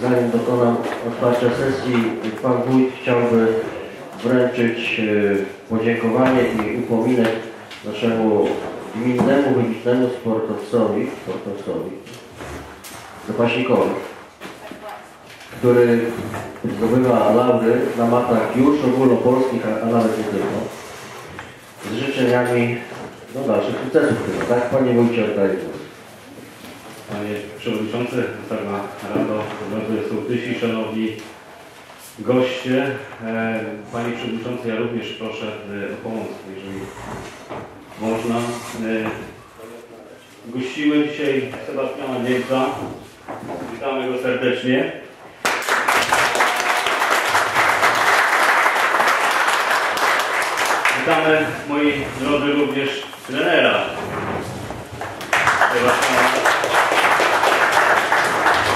zanim dokonam otwarcia sesji, Pan Wójt chciałby wręczyć e, podziękowanie i upominek naszemu gminnemu, wybitnemu sportowcowi, sportowcowi, zapaśnikowi, który zdobywa laury na matach już ogólnopolskich, a nawet nie tylko. Z życzeniami no, dalszych sukcesów tak? Panie Wójcie, oddaję. Panie Przewodniczący, Wysoka Rado, Drodzy Sołtysi, Szanowni Goście. E, Panie Przewodniczący, ja również proszę e, o pomoc, jeżeli można. E, Gościmy dzisiaj Sebastiana Niemca. Witamy go serdecznie. Witamy, moi drodzy, również trenera Sebastiana.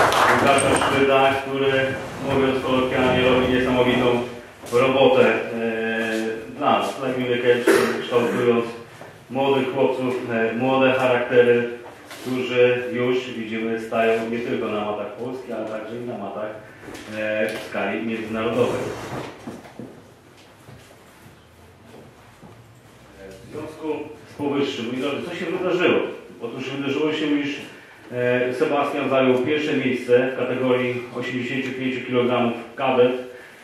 Łukasza Szczyda, który mówiąc kolokwialnie robi niesamowitą robotę e, dla nas, dla gminy kształtując młodych chłopców, e, młode charaktery, którzy już widzimy stają nie tylko na matach polskich, ale także i na matach e, w skali międzynarodowej. W związku z powyższym, co się wydarzyło? Otóż wydarzyło się, iż Sebastian zajął pierwsze miejsce w kategorii 85 kg kadet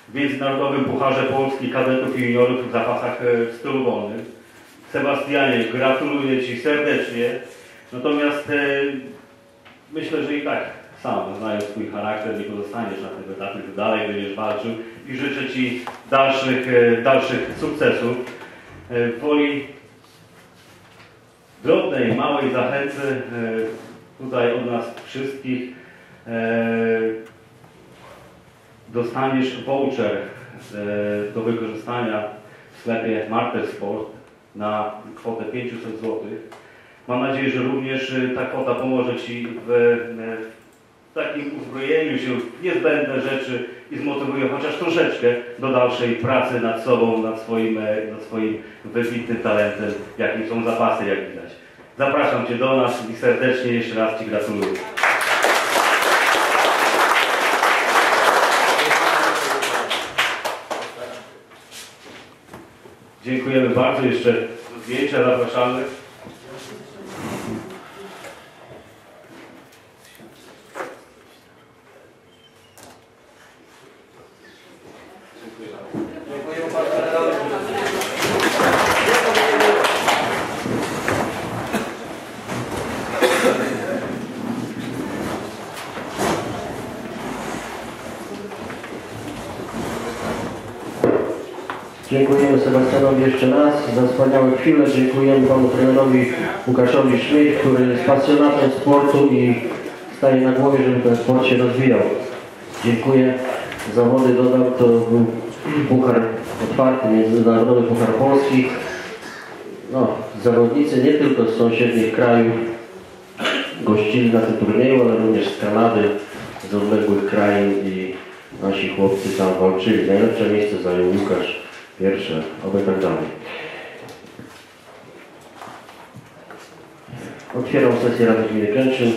w Międzynarodowym Pucharze Polski Kadetów i Juniorów w zapasach e, w stylu wolnym. Sebastianie, gratuluję Ci serdecznie. Natomiast e, myślę, że i tak sam, znając Twój charakter, nie pozostaniesz na tym etapie, ty dalej będziesz walczył i życzę Ci dalszych, e, dalszych sukcesów. E, w woli drobnej, małej zachęty e, tutaj od nas wszystkich e, dostaniesz voucher e, do wykorzystania w sklepie Marter Sport na kwotę 500 zł. Mam nadzieję, że również e, ta kwota pomoże Ci w, takim uzbrojeniu się w niezbędne rzeczy i zmotywuje chociaż troszeczkę do dalszej pracy nad sobą, nad swoim, nad swoim wybitnym talentem, jakim są zapasy, jak widać. Zapraszam Cię do nas i serdecznie jeszcze raz Ci gratuluję. Dziękujemy bardzo. Jeszcze zdjęcia zapraszamy. Dziękujemy Sebastianowi jeszcze raz za wspaniałe chwile. Dziękujemy panu trenerowi Łukaszowi Schmidt, który jest pasjonatem sportu i staje na głowie, żeby ten sport się rozwijał. Dziękuję. Zawody dodał, to był puchar otwarty, międzynarodowy puchar polski. No, zawodnicy nie tylko z sąsiednich krajów gościli na tym turnieju, ale również z Kanady, z odległych krain i nasi chłopcy tam walczyli. Najlepsze miejsce zajął Łukasz, pierwsze, oby tak dalej. Otwieram sesję Rady Gminy Kęczyn.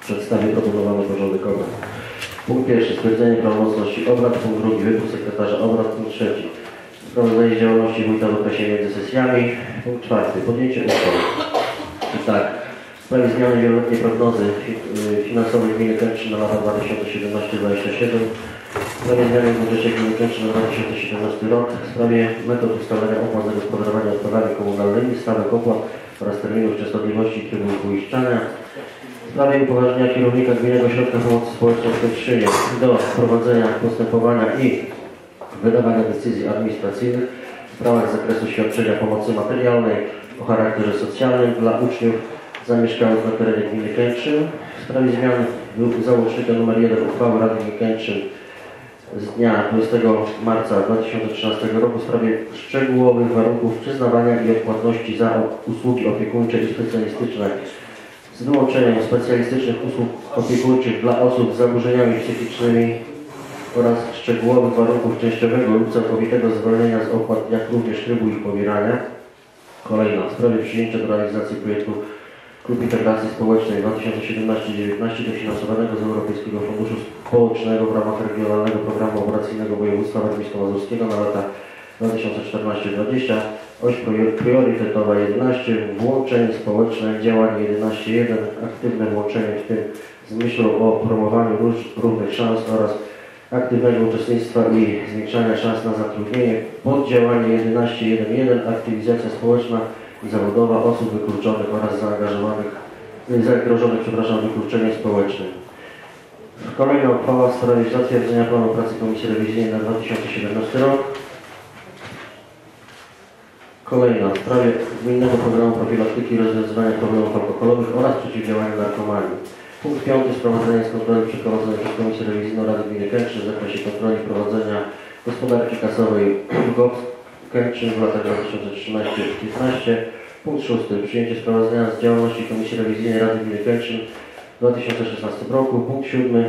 Przedstawię proponowany porządek obrad. Punkt pierwszy. Stwierdzenie prawomocności obrad. Punkt drugi. Wybór sekretarza obrad. Punkt trzeci. Sprawozdanie działalności wójta w okresie między sesjami. Punkt czwarty. Podjęcie uchwały. Tak. W sprawie zmiany wieloletniej prognozy y, finansowej gminy Kęczyn na lata 2017-2027. Gminy Kęczyn na 2017 rok. W sprawie metod ustalania opłat za gospodarowanie odpadami komunalnymi, stawek opłat oraz terminów częstotliwości i trybu ich uiszczania. W sprawie upoważnienia kierownika Gminnego Ośrodka Pomocy Społecznej w Kętrzynie do prowadzenia postępowania i wydawania decyzji administracyjnych w sprawach zakresu świadczenia pomocy materialnej o charakterze socjalnym dla uczniów zamieszkałych na terenie gminy Kętrzyn. W sprawie zmian załącznika nr 1 uchwały Rady Gminy Kętrzyn z dnia 20 marca 2013 roku w sprawie szczegółowych warunków przyznawania i odpłatności za usługi opiekuńcze i specjalistyczne z wyłączeniem specjalistycznych usług opiekuńczych dla osób z zaburzeniami psychicznymi oraz szczegółowych warunków częściowego lub całkowitego zwolnienia z opłat, jak również trybu ich pobierania. Kolejna, w sprawie przyjęcia do realizacji projektu Klub Integracji Społecznej 2017-19 dofinansowanego z Europejskiego Funduszu Społecznego w ramach Regionalnego Programu Operacyjnego Województwa Warmińsko-Mazurskiego na lata 2014-2020. Oś prior- priorytetowa 11. Włączenie społeczne, działanie 11.1. Aktywne włączenie w tym z myślą o promowaniu równych szans oraz aktywnego uczestnictwa i zwiększania szans na zatrudnienie. Poddziałanie 11.1.1. Aktywizacja społeczna zawodowa osób wykluczonych oraz zaangażowanych, y, zagrożonych przepraszam, wykluczeniem społecznym. Kolejna uchwała w sprawie zatwierdzenia planu pracy Komisji Rewizyjnej na 2017 rok. Kolejna w sprawie gminnego programu profilaktyki i rozwiązywania problemów alkoholowych oraz przeciwdziałania narkomanii. Punkt 5. Sprowadzenie z kontroli przeprowadzonej przez Komisję Rewizyjną Rady Gminy Kętrzyn w zakresie kontroli prowadzenia gospodarki kasowej GOPS Kętrzyn w latach 2013-2015. Punkt 6. Przyjęcie sprawozdania z działalności Komisji Rewizyjnej Rady Gminy Kętrzyn w 2016 roku. Punkt 7.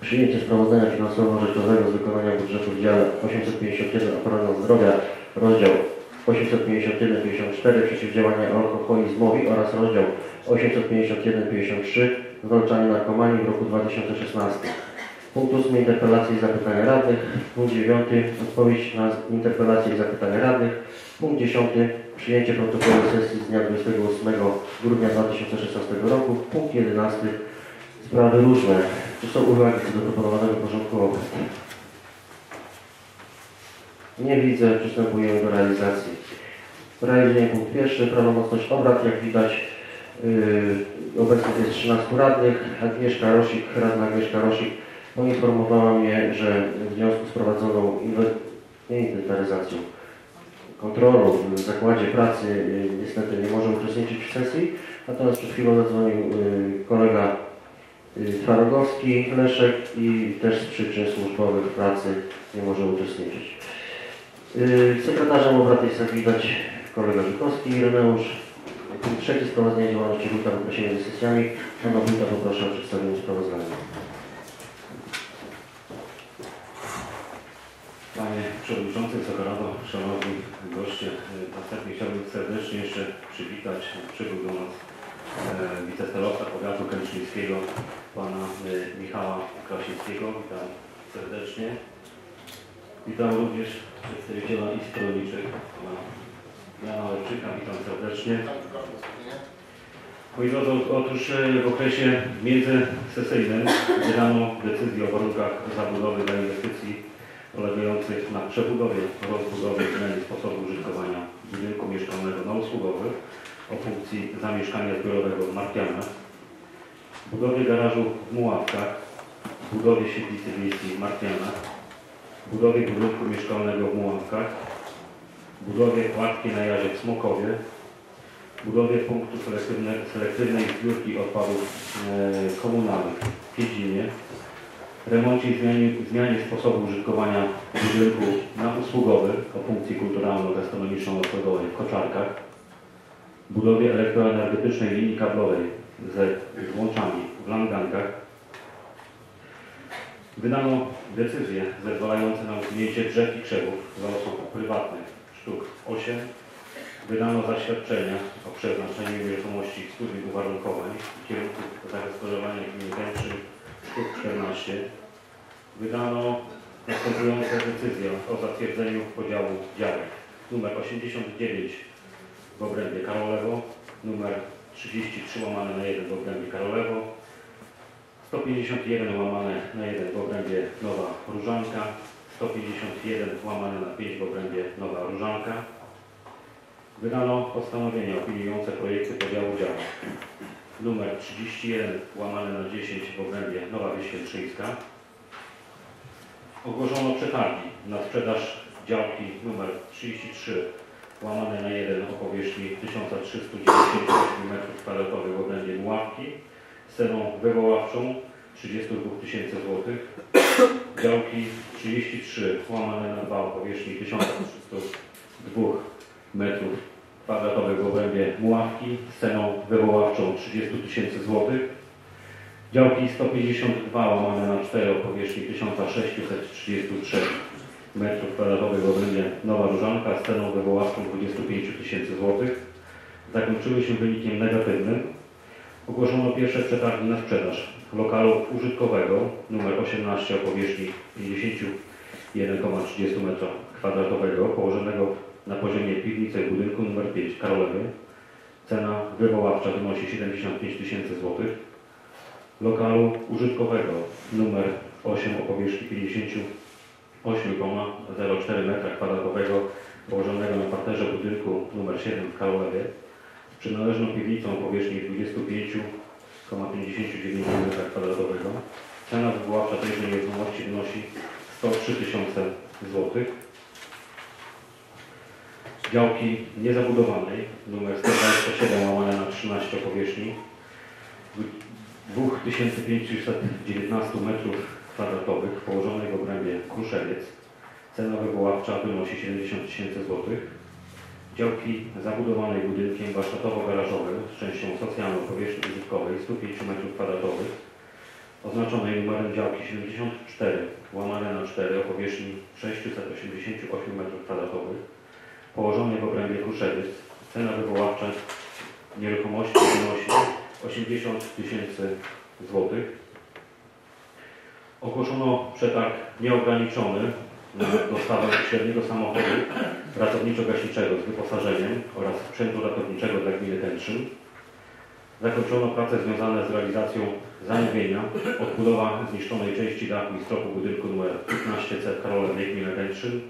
Przyjęcie sprawozdania finansowo-rzeczowego z wykonania budżetu w dziale 851 Ochrona Zdrowia, rozdział 851-54 Przeciwdziałanie alkoholizmowi oraz rozdział 851-53 Zwalczanie narkomanii w roku 2016. Punkt 8. Interpelacje i zapytania radnych. Punkt 9. Odpowiedź na interpelacje i zapytania radnych. Punkt 10. Przyjęcie protokołu sesji z dnia 28 grudnia 2016 roku. Punkt 11. Sprawy różne. Czy są uwagi co do proponowanego porządku obrad? Nie widzę. Przystępujemy do realizacji. Realizujemy punkt pierwszy. Prawomocność obrad. Jak widać yy, obecnie jest 13 radnych. Agnieszka Rosik, radna Agnieszka Rosik poinformowała mnie, że w związku z prowadzoną inwentaryzacją, kontrolą w zakładzie pracy yy, niestety nie może uczestniczyć w sesji. Natomiast przed chwilą zadzwonił yy, kolega yy, Twarogowski, Leszek i też z przyczyn służbowych pracy nie może uczestniczyć. Sekretarzem obrad jest jak widać kolega Żukowski, Ireneusz. Punkt trzeci, sprowadzenie działalności wójta w okresie między sesjami. Pana wójta poproszę o przedstawienie sprawozdania. Panie Przewodniczący, Wysoka Rado, Szanowni goście, e, następnie chciałbym serdecznie jeszcze przywitać, przybył do nas e, wicesterowca powiatu kęczyńskiego, pana e, Michała Krasińskiego. Witam serdecznie. Witam również przedstawiciela Izb Rolniczych, pana Jana Lepczyka. Witam serdecznie. Moi drodzy, otóż e, w okresie międzysesyjnym wydano decyzję o warunkach zabudowy dla inwestycji polegających na przebudowie, rozbudowie i zmianie sposobu użytkowania budynku mieszkalnego na usługowy o funkcji zamieszkania zbiorowego w Martianach, budowie garażu w Muławkach, budowie siedlicy wiejskiej w Martianach, budowie budynku mieszkalnego w Muławkach, budowie kładki na jazie w Smokowie, budowie punktu selektywne, selektywnej zbiórki odpadów e, komunalnych w Wiedzinie, remoncie i zmianie, zmianie sposobu użytkowania budynku na usługowy o funkcji kulturalno-gastronomiczno-noclegowej w Koczarkach, budowie elektroenergetycznej linii kablowej ze złączami w Langankach, wydano decyzje zezwalające na usunięcie drzew i krzewów dla osób prywatnych sztuk 8, wydano zaświadczenia o przeznaczeniu nieruchomości w studium uwarunkowań w kierunku zagospodarowania gminy Kętrzyn sztuk 14 wydano następujące decyzje o zatwierdzeniu podziału działek. Numer 89 w obrębie Karolewo, numer 33 łamane na 1 w obrębie Karolewo, 151 łamane na 1 w obrębie Nowa Różanka, 151 łamane na 5 w obrębie Nowa Różanka. Wydano postanowienia opiniujące projekty podziału działek numer 31 łamane na 10 w obrębie Nowa Wyświętrzyńska. Ogłoszono przetargi na sprzedaż działki numer 33 łamane na 1 o powierzchni 1398 m2 w obrębie Muławki z ceną wywoławczą 32 tysięcy złotych. Działki 33 łamane na 2 o powierzchni 1302 metrów kwadratowych w obrębie Muławki z ceną wywoławczą 30 tysięcy złotych. Działki 152 łamane na 4 o powierzchni 1633 metrów kwadratowych w obrębie Nowa Różanka z ceną wywoławczą 25 tysięcy złotych. Zakończyły się wynikiem negatywnym Ogłoszono pierwsze przetargi na sprzedaż lokalu użytkowego numer 18 o powierzchni 51,30 m2 położonego na poziomie piwnicy budynku numer 5 Karolowie. Cena wywoławcza wynosi 75 tysięcy złotych. Lokalu użytkowego numer 8 o powierzchni 58,04 m2 położonego na parterze budynku numer 7 w Karolowie z przynależną piwnicą o powierzchni 25,59 m2. Cena wywoławcza tejże nieruchomości wynosi 103 tysiące złotych. Działki niezabudowanej numer 127 łamane na 13 o powierzchni 2519 m2 położonej w obrębie Kruszewiec. Cena wywoławcza wynosi 70 tysięcy złotych. Działki zabudowanej budynkiem warsztatowo-garażowym z częścią socjalną powierzchni użytkowej 105 m2 oznaczonej numerem działki 74 łamane na 4 o powierzchni 688 m2 położonej w obrębie Kruszewiec. Cena wywoławcza nieruchomości wynosi 80 tysięcy złotych. Ogłoszono przetarg nieograniczony na dostawę średniego samochodu ratowniczo-gaśniczego z wyposażeniem oraz sprzętu ratowniczego dla gminy Kętrzyn. Zakończono prace związane z realizacją zamówienia odbudowa zniszczonej części dachu i stropu budynku nr 15C w Karolowie gminy Kętrzyn.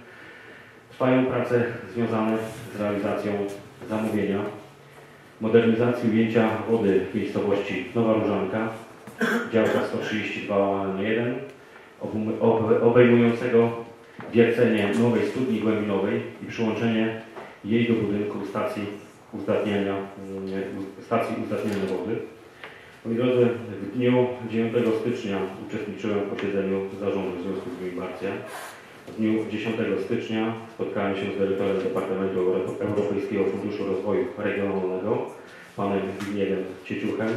Trwają prace związane z realizacją zamówienia modernizacji ujęcia wody w miejscowości Nowa Różanka, działka 132 łamane na 1, obum- ob- obejmującego wiercenie nowej studni głębinowej i przyłączenie jej do budynku stacji uzdatniania, mm, stacji uzdatniania wody. Moi drodzy, w dniu 9 stycznia uczestniczyłem w posiedzeniu zarządu Związku Gmin Barcia. W dniu 10 stycznia spotkałem się z dyrektorem Departamentu Euro- Europejskiego Funduszu Rozwoju Regionalnego, panem Zbigniewem Cieciuchem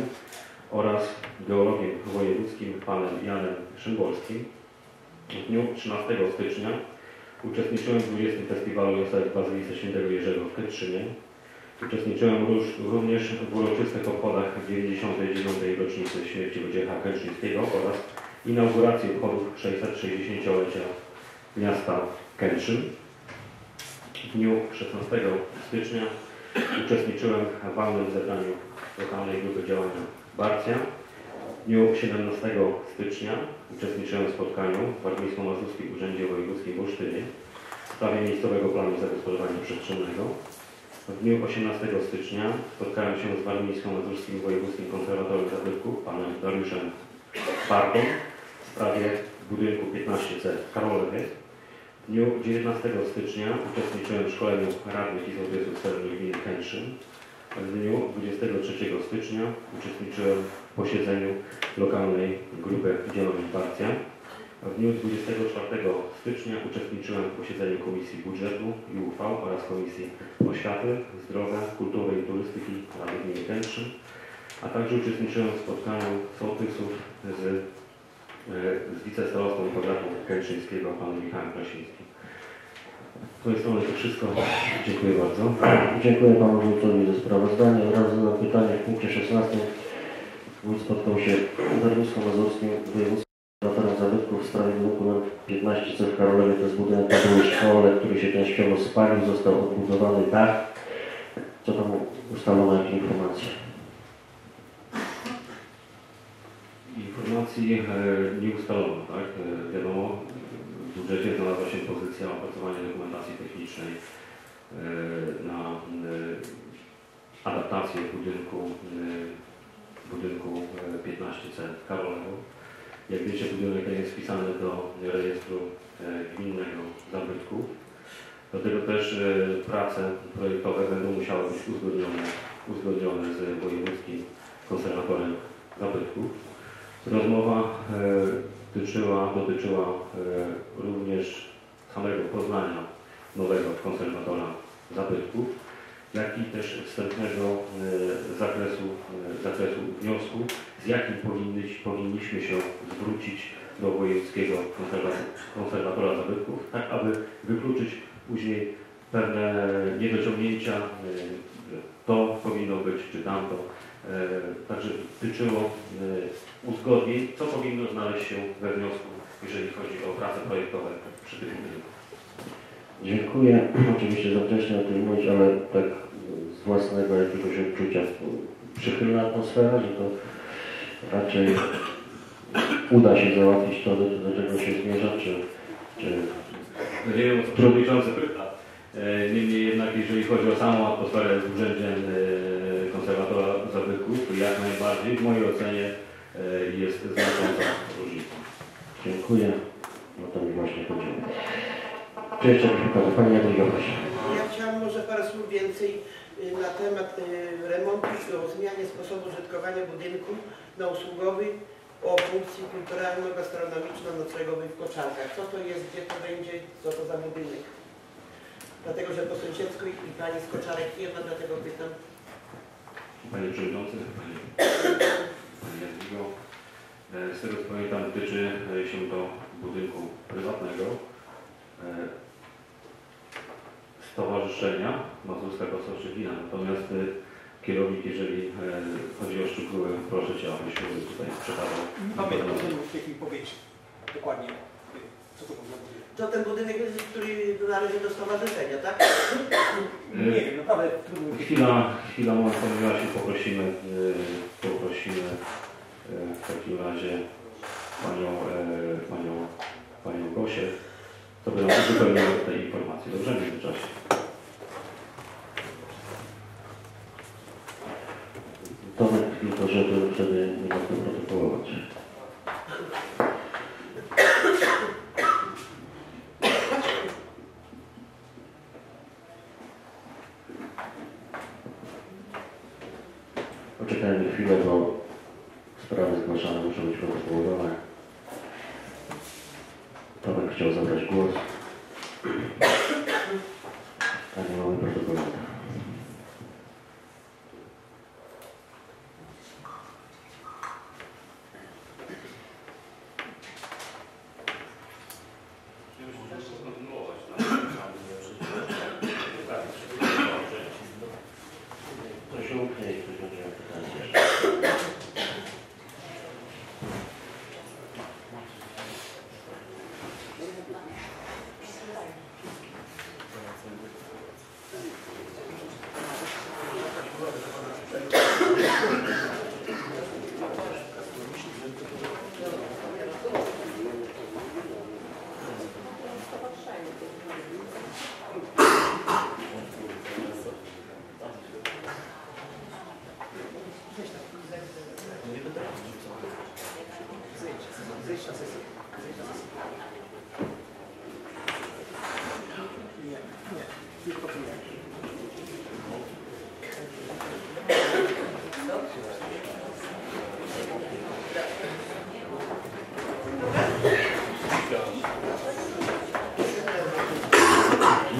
oraz geologiem wojewódzkim, panem Janem Szymborskim. W dniu 13 stycznia uczestniczyłem w 20. Festiwalu Josef w Bazylice Świętego Jerzego w Kętrzynie. Uczestniczyłem również w uroczystych obchodach 99. rocznicy śmierci Wojciecha Kętrzyńskiego oraz inauguracji obchodów 660-lecia miasta Kętrzyn. W dniu 16 stycznia uczestniczyłem w walnym zebraniu lokalnej grupy działania Barcia. W dniu 17 stycznia uczestniczyłem w spotkaniu w Warmińsko-Mazurskim Urzędzie Wojewódzkim w Olsztynie w sprawie miejscowego planu zagospodarowania przestrzennego. W dniu 18 stycznia spotkałem się z Warmińsko-Mazurskim Wojewódzkim Konserwatorem Zabytków, panem Dariuszem Bartą w sprawie budynku 15C w Karolowie. W dniu 19 stycznia uczestniczyłem w szkoleniu radnych i sołtysów celnych gminy Kętrzyn. W dniu 23 stycznia uczestniczyłem w posiedzeniu lokalnej grupy działań Partia. W dniu 24 stycznia uczestniczyłem w posiedzeniu Komisji Budżetu i Uchwał oraz Komisji Oświaty, Zdrowia, Kultury i Turystyki Rady Gminy Kętrzyn, a także uczestniczyłem w spotkaniu sołtysów z, e, z wicestarostą powiatu kętrzyńskiego, panem Michałem Krasińskim. Z mojej strony to wszystko. Dziękuję bardzo. Dziękuję panu wójtowi za sprawozdanie. Wraz z pytanie w punkcie 16 wójt spotkał się z Warmińsko-Mazurskim Wojewódzkim Konserwatorem Zabytków w sprawie nr 15 C w Karolowie. To jest budynek na byłej szkole, który się częściowo spalił, został odbudowany dach. Co tam ustalono, jakie informacje? Informacji e, nie ustalono, tak? E, Wiadomo, w budżecie znalazła się pozycja opracowania dokumentacji technicznej e, na e, adaptację budynku, e, budynku e, 15C w. Jak wiecie, budynek ten jest wpisany do rejestru gminnego zabytków. Do tego też prace projektowe będą musiały być uzgodnione, uzgodnione z wojewódzkim konserwatorem zabytków. Rozmowa dotyczyła, dotyczyła e, również samego poznania nowego konserwatora zabytków, jak i też wstępnego e, zakresu, e, zakresu wniosku, z jakim powinny, powinniśmy się zwrócić do wojewódzkiego konserwa- konserwatora zabytków, tak aby wykluczyć później pewne niedociągnięcia, to powinno być, czy tamto, Także tyczyło e, uzgodnień, co powinno znaleźć się we wniosku, jeżeli chodzi o prace projektowe przy tym budynku. Dziękuję. Oczywiście za wcześnie o tym mówić, ale tak z własnego jakiegoś odczucia przychylna atmosfera, że to raczej uda się załatwić to, do, do czego się zmierza, czy, czy Nie wiem, co przewodniczący pyta. E, Niemniej jednak, jeżeli chodzi o samą atmosferę z urzędem jak najbardziej w mojej ocenie e, jest znacząca różnica. dziękuję. No to mi właśnie chodziło. Czy jeszcze jakieś pytania? Pani proszę. Ja chciałam może parę słów więcej y, na temat y, remontu i o zmianie sposobu użytkowania budynku na usługowy o funkcji kulturalno-gastronomiczno-noclegowej w Koczarkach. Co to jest, gdzie to będzie, co to za budynek? Dlatego, że po sąsiedzku i pani z Koczarek jedna, dlatego pytam. Panie Przewodniczący, Panie, Panie Jadwigo, e, z tego co pamiętam tyczy e, się to budynku prywatnego e, Stowarzyszenia Mazurska Kosoczy Wina. Natomiast e, kierownik, jeżeli chodzi o szczegóły, proszę Cię, abyś tutaj przekazał. To w chwili powiedzieć dokładnie, co to można powiedzieć. To ten budynek, jest, który należy do stowarzyszenia, tak? Nie wiem, naprawdę trudno Chwila, chwila pojawiła się, poprosimy, e, poprosimy e, w takim razie panią, e, panią, panią Gosię, to by nam uzupełniało tej informacji. Dobrze, w międzyczasie. Tomek, tylko żeby wtedy nie protokołować.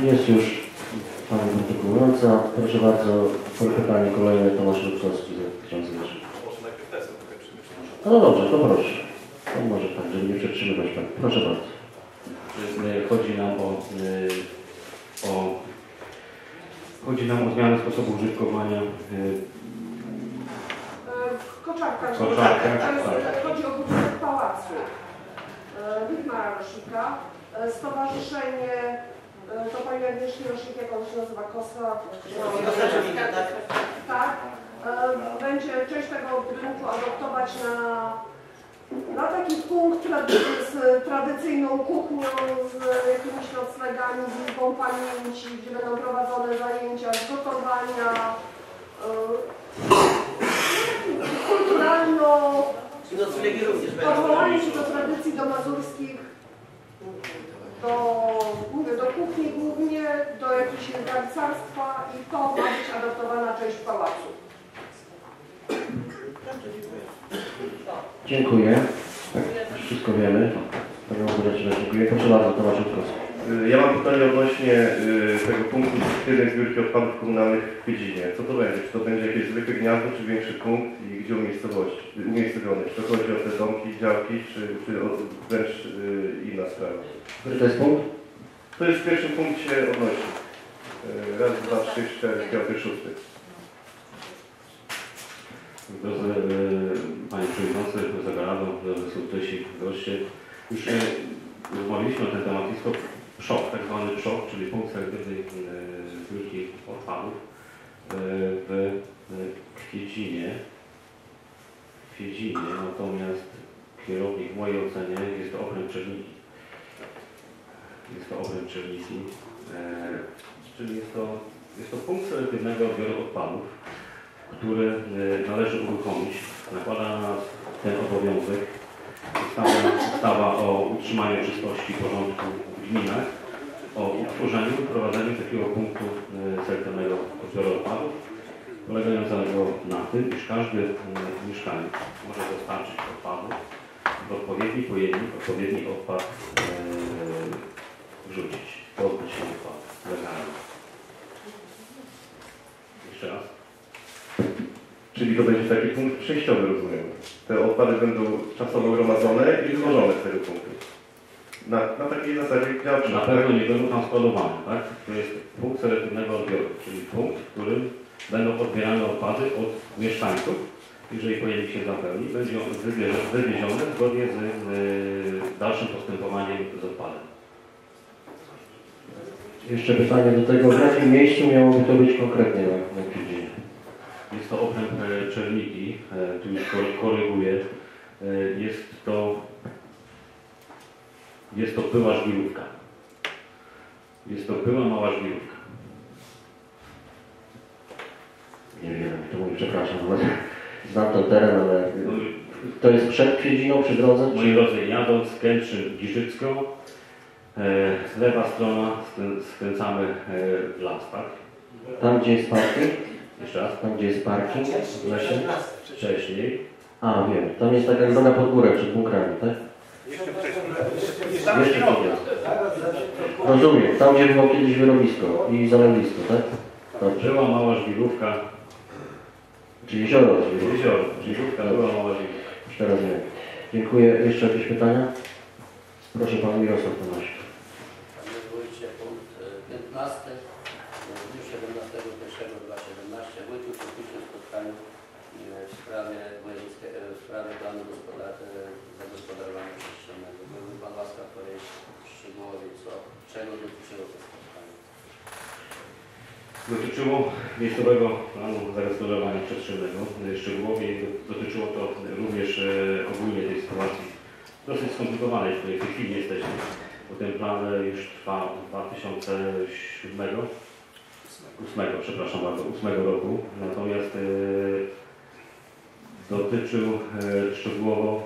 Jest już Pani protokołująca. Proszę bardzo, pytanie kolejne Tomasz Rutkowski z ksiądz Wierzy. No dobrze, to proszę. To może tak, żeby nie przetrzymywać tak. Proszę bardzo. E, Chodzi nam o, e, o chodzi nam o zmianę sposobu użytkowania e, W Koczarkach. Koczarkach, To jest, tak. Chodzi o budynek pałacu. E, Witmara Rosika. E, Stowarzyszenie, e, to pani Agnieszki Rosik, jak on się nazywa, Kosa? Tak? Tak. E, Będzie część tego budynku adoptować na, na taki punkt z tradycyjną kuchnią, z jakimiś noclegami, z izbą pamięci, gdzie będą prowadzone zajęcia z gotowania, e, kulturalno noclegi również będą. Odwołanie się do tradycji do mazurskich, do, mówię, do kuchni głównie, do jakiegoś garcarstwa i to ma być adaptowana część pałacu. Dziękuję. Tak, wszystko wiemy. Panią Bureczna, dziękuję. Proszę bardzo, Tomasz Rutkowski. Y, Ja mam pytanie odnośnie y, tego punktu efektywnej zbiórki odpadów komunalnych w Kwydzinie. Co to będzie? Czy to będzie jakieś zwykłe gniazdo, czy większy punkt i gdzie umiejscowości, umiejscowiony? Czy to chodzi o te domki, działki, czy, czy o, wręcz y, inna sprawa? Który to jest punkt? To jest w pierwszym punkcie odnośnie. Raz, dwa, trzy, cztery, piąty, szósty. Drodzy Panie Przewodniczący, Zagarado, drodzy sołtysi, goście, już rozmawialiśmy na ten temat. Jest to PSZOK, tak zwany PSZOK, czyli punkt selektywnej e, zbiórki odpadów w Kwiedzinie. W natomiast kierownik w mojej ocenie jest to okręg Czerniki. Jest to okręg Czerniki, e, czyli jest to, jest to punkt selektywnego odbioru odpadów, który e, należy uruchomić. Nakłada na nas ten obowiązek ustawa, ustawa o utrzymaniu czystości porządku gminach, o utworzeniu i prowadzeniu takiego punktu e, selektywnego odbioru odpadów, polegającego na tym, iż każdy mieszkaniec może dostarczyć odpadów w odpowiedni pojemnik, odpowiedni odpad e, wrzucić, pozbyć się odpadu legalnie. Jeszcze raz. Czyli to będzie taki punkt przejściowy, rozumiem. Te odpady będą czasowo gromadzone i wywożone z tego punktu. Na, na takiej zasadzie działaczy. Na pewno nie będą tam składowane, tak? To jest punkt selektywnego odbioru, czyli punkt, w którym będą odbierane odpady od mieszkańców. Jeżeli pojemnik się zapełni, będzie on wywieziony- wywieziony zgodnie z y, dalszym postępowaniem z odpadem. Jeszcze pytanie do tego, w jakim miejscu miałoby to być konkretnie na, na? Jest to okręg e, Czerniki, e, tu już kory- koryguję. E, Jest to jest to była żwirówka. Jest to była mała żwirówka. Nie wiem, to mówię, przepraszam, ale znam ten teren, ale to jest przed Kwiedziną, przy drodze? Moi drodzy, jadąc Kętrzyn Giżycką, e, lewa strona skrę- skręcamy e, w las, tak? Tam, gdzie jest parking? Jeszcze raz. Tam, gdzie jest parking w lesie? Wcześniej. A, wiem. Tam jest taka droga pod górę, przed bunkrami, tak? Jeszcze wcześniej. Jeszcze Jeszcze. Rozumiem. Tam, gdzie było kiedyś wyrobisko i zalewisko, tak? Dobrze. Była mała żwirówka, Czyli jezioro rozwijło. jezioro, żwirówka, była mała żwirówka. Już teraz wiem. Dziękuję. Jeszcze jakieś pytania? Proszę Pan Mirosław Tomasz. Panie Wójcie, punkt e, 15. W dniu 17.01.2017 Wójt uczestniczył w spotkaniu e, w sprawie, e, sprawie planu e, zagospodarowania przestrzennego. Byłby Pan łaskaw powiedzieć szczegółowo, co, czego dotyczyło to spotkanie. Dotyczyło miejscowego planu zagospodarowania przestrzennego. Szczegółowo dotyczyło to również e, ogólnie tej sytuacji dosyć skomplikowanej, w której w tej chwili jesteśmy. Bo ten plan już trwa od 2007, 8, przepraszam bardzo, 8 roku. Natomiast dotyczył e, szczegółowo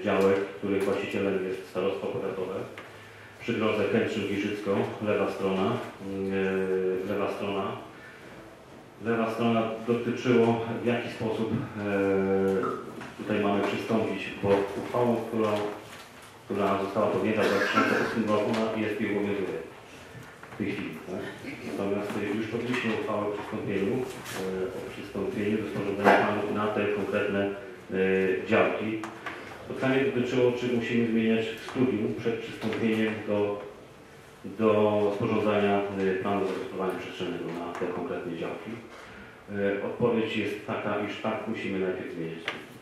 e, działek, których właścicielem jest starostwo powiatowe przy drodze Kętrzyn-Giżycko, lewa strona, yy, lewa strona. Lewa strona dotyczyło w jaki sposób tutaj mamy przystąpić, bo uchwałą, którą, która została podjęta w 2008 roku, ona jest i obowiązuje w tej chwili. Tak? Natomiast już podjęliśmy uchwałę o przystąpieniu, o przystąpieniu do sporządzenia planów na te konkretne yy, działki. Spotkanie dotyczyło, czy musimy zmieniać studium przed przystąpieniem do, do sporządzania y, planu zagospodarowania przestrzennego na te konkretne działki. Y, Odpowiedź jest taka, iż tak musimy najpierw zmienić studium.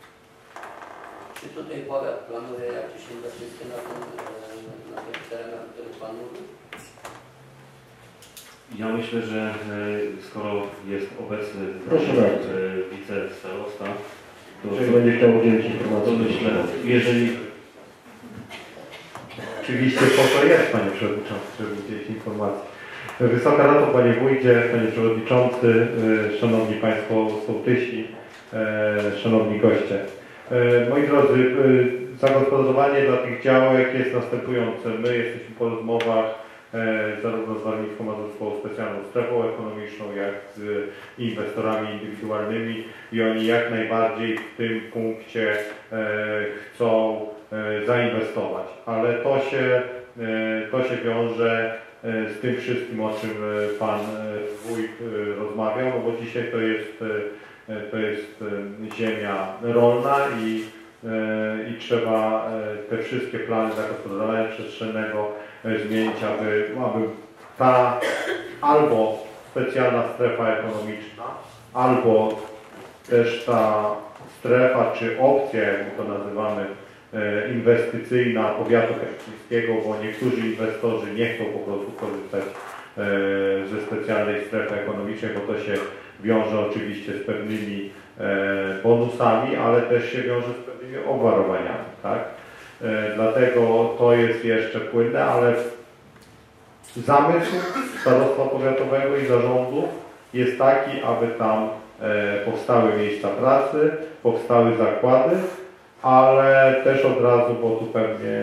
Czy tutaj powiat planuje jakieś inwestycje na tym, e, na tych terenach, o których Pan mówił? Ja myślę, że skoro jest obecny Proszę bardzo. wicestarosta, Jeżeli będzie chciał udzielić informacji. myślę, jeżeli Oczywiście po to jest, Panie Przewodniczący, żeby udzielić informacji. Wysoka Rado, Panie Wójcie, Panie Przewodniczący, y, Szanowni Państwo sołtysi, y, Szanowni goście. Y, Moi drodzy, zagospodarowanie dla tych działek jest następujące. My jesteśmy po rozmowach zarówno z Warmińską Mazurską Specjalną Strefą Ekonomiczną, jak z inwestorami indywidualnymi i oni jak najbardziej w tym punkcie y, chcą e, zainwestować, ale to się, e, to się wiąże e, z tym wszystkim, o czym e, Pan e, Wójt e, rozmawiał, no bo dzisiaj to jest, e, to jest e, ziemia rolna i, e, i trzeba e, te wszystkie plany zagospodarowania przestrzennego e, zmienić, aby, aby ta albo specjalna strefa ekonomiczna, albo też ta strefa czy opcja, jak to nazywamy, e, inwestycyjna powiatu kępczyńskiego, bo niektórzy inwestorzy nie chcą po prostu korzystać e, ze specjalnej strefy ekonomicznej, bo to się wiąże oczywiście z pewnymi e, bonusami, ale też się wiąże z pewnymi obwarowaniami, tak? E, Dlatego to jest jeszcze płynne, ale zamysł starostwa powiatowego i zarządu jest taki, aby tam e, powstały miejsca pracy, powstały zakłady, ale też od razu, bo tu pewnie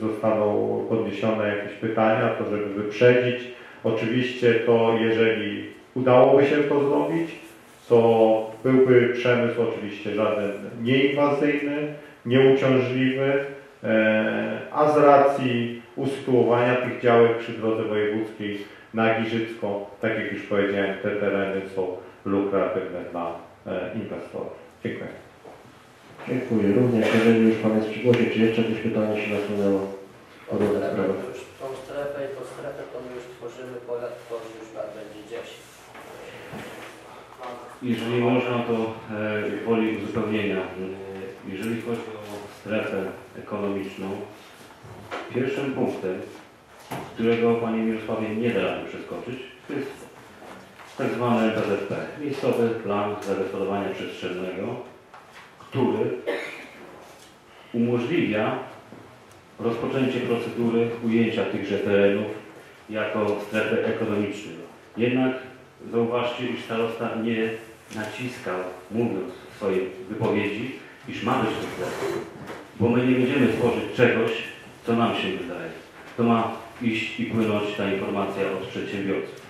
zostaną podniesione jakieś pytania, to żeby wyprzedzić. Oczywiście to jeżeli udałoby się to zrobić, to byłby przemysł oczywiście żaden nieinwazyjny, nieuciążliwy, e, a z racji usytuowania tych działek przy drodze wojewódzkiej na Giżycką, tak jak już powiedziałem, te tereny są lukratywne dla e, inwestorów. Dziękuję. Dziękuję. Również, jeżeli już Pan jest przy głosie, czy jeszcze jakieś pytanie się nasunęło? O Tą strefę, sprawy. to już tą strefę i tą strefę to my już tworzymy, powiat tworzy już lat będzie 10. Jeżeli można, to e, woli uzupełnienia. E, Jeżeli chodzi o strefę ekonomiczną, pierwszym punktem, którego Panie Mirosławie nie da rady przeskoczyć, to jest tak zwany BZP, Miejscowy Plan Zagospodarowania Przestrzennego, który umożliwia rozpoczęcie procedury ujęcia tychże terenów jako strefy ekonomicznej. Jednak zauważcie, iż starosta nie naciskał, mówiąc w swojej wypowiedzi, iż ma być strefy. Bo my nie będziemy tworzyć czegoś, co nam się wydaje. To ma iść i płynąć ta informacja od przedsiębiorców.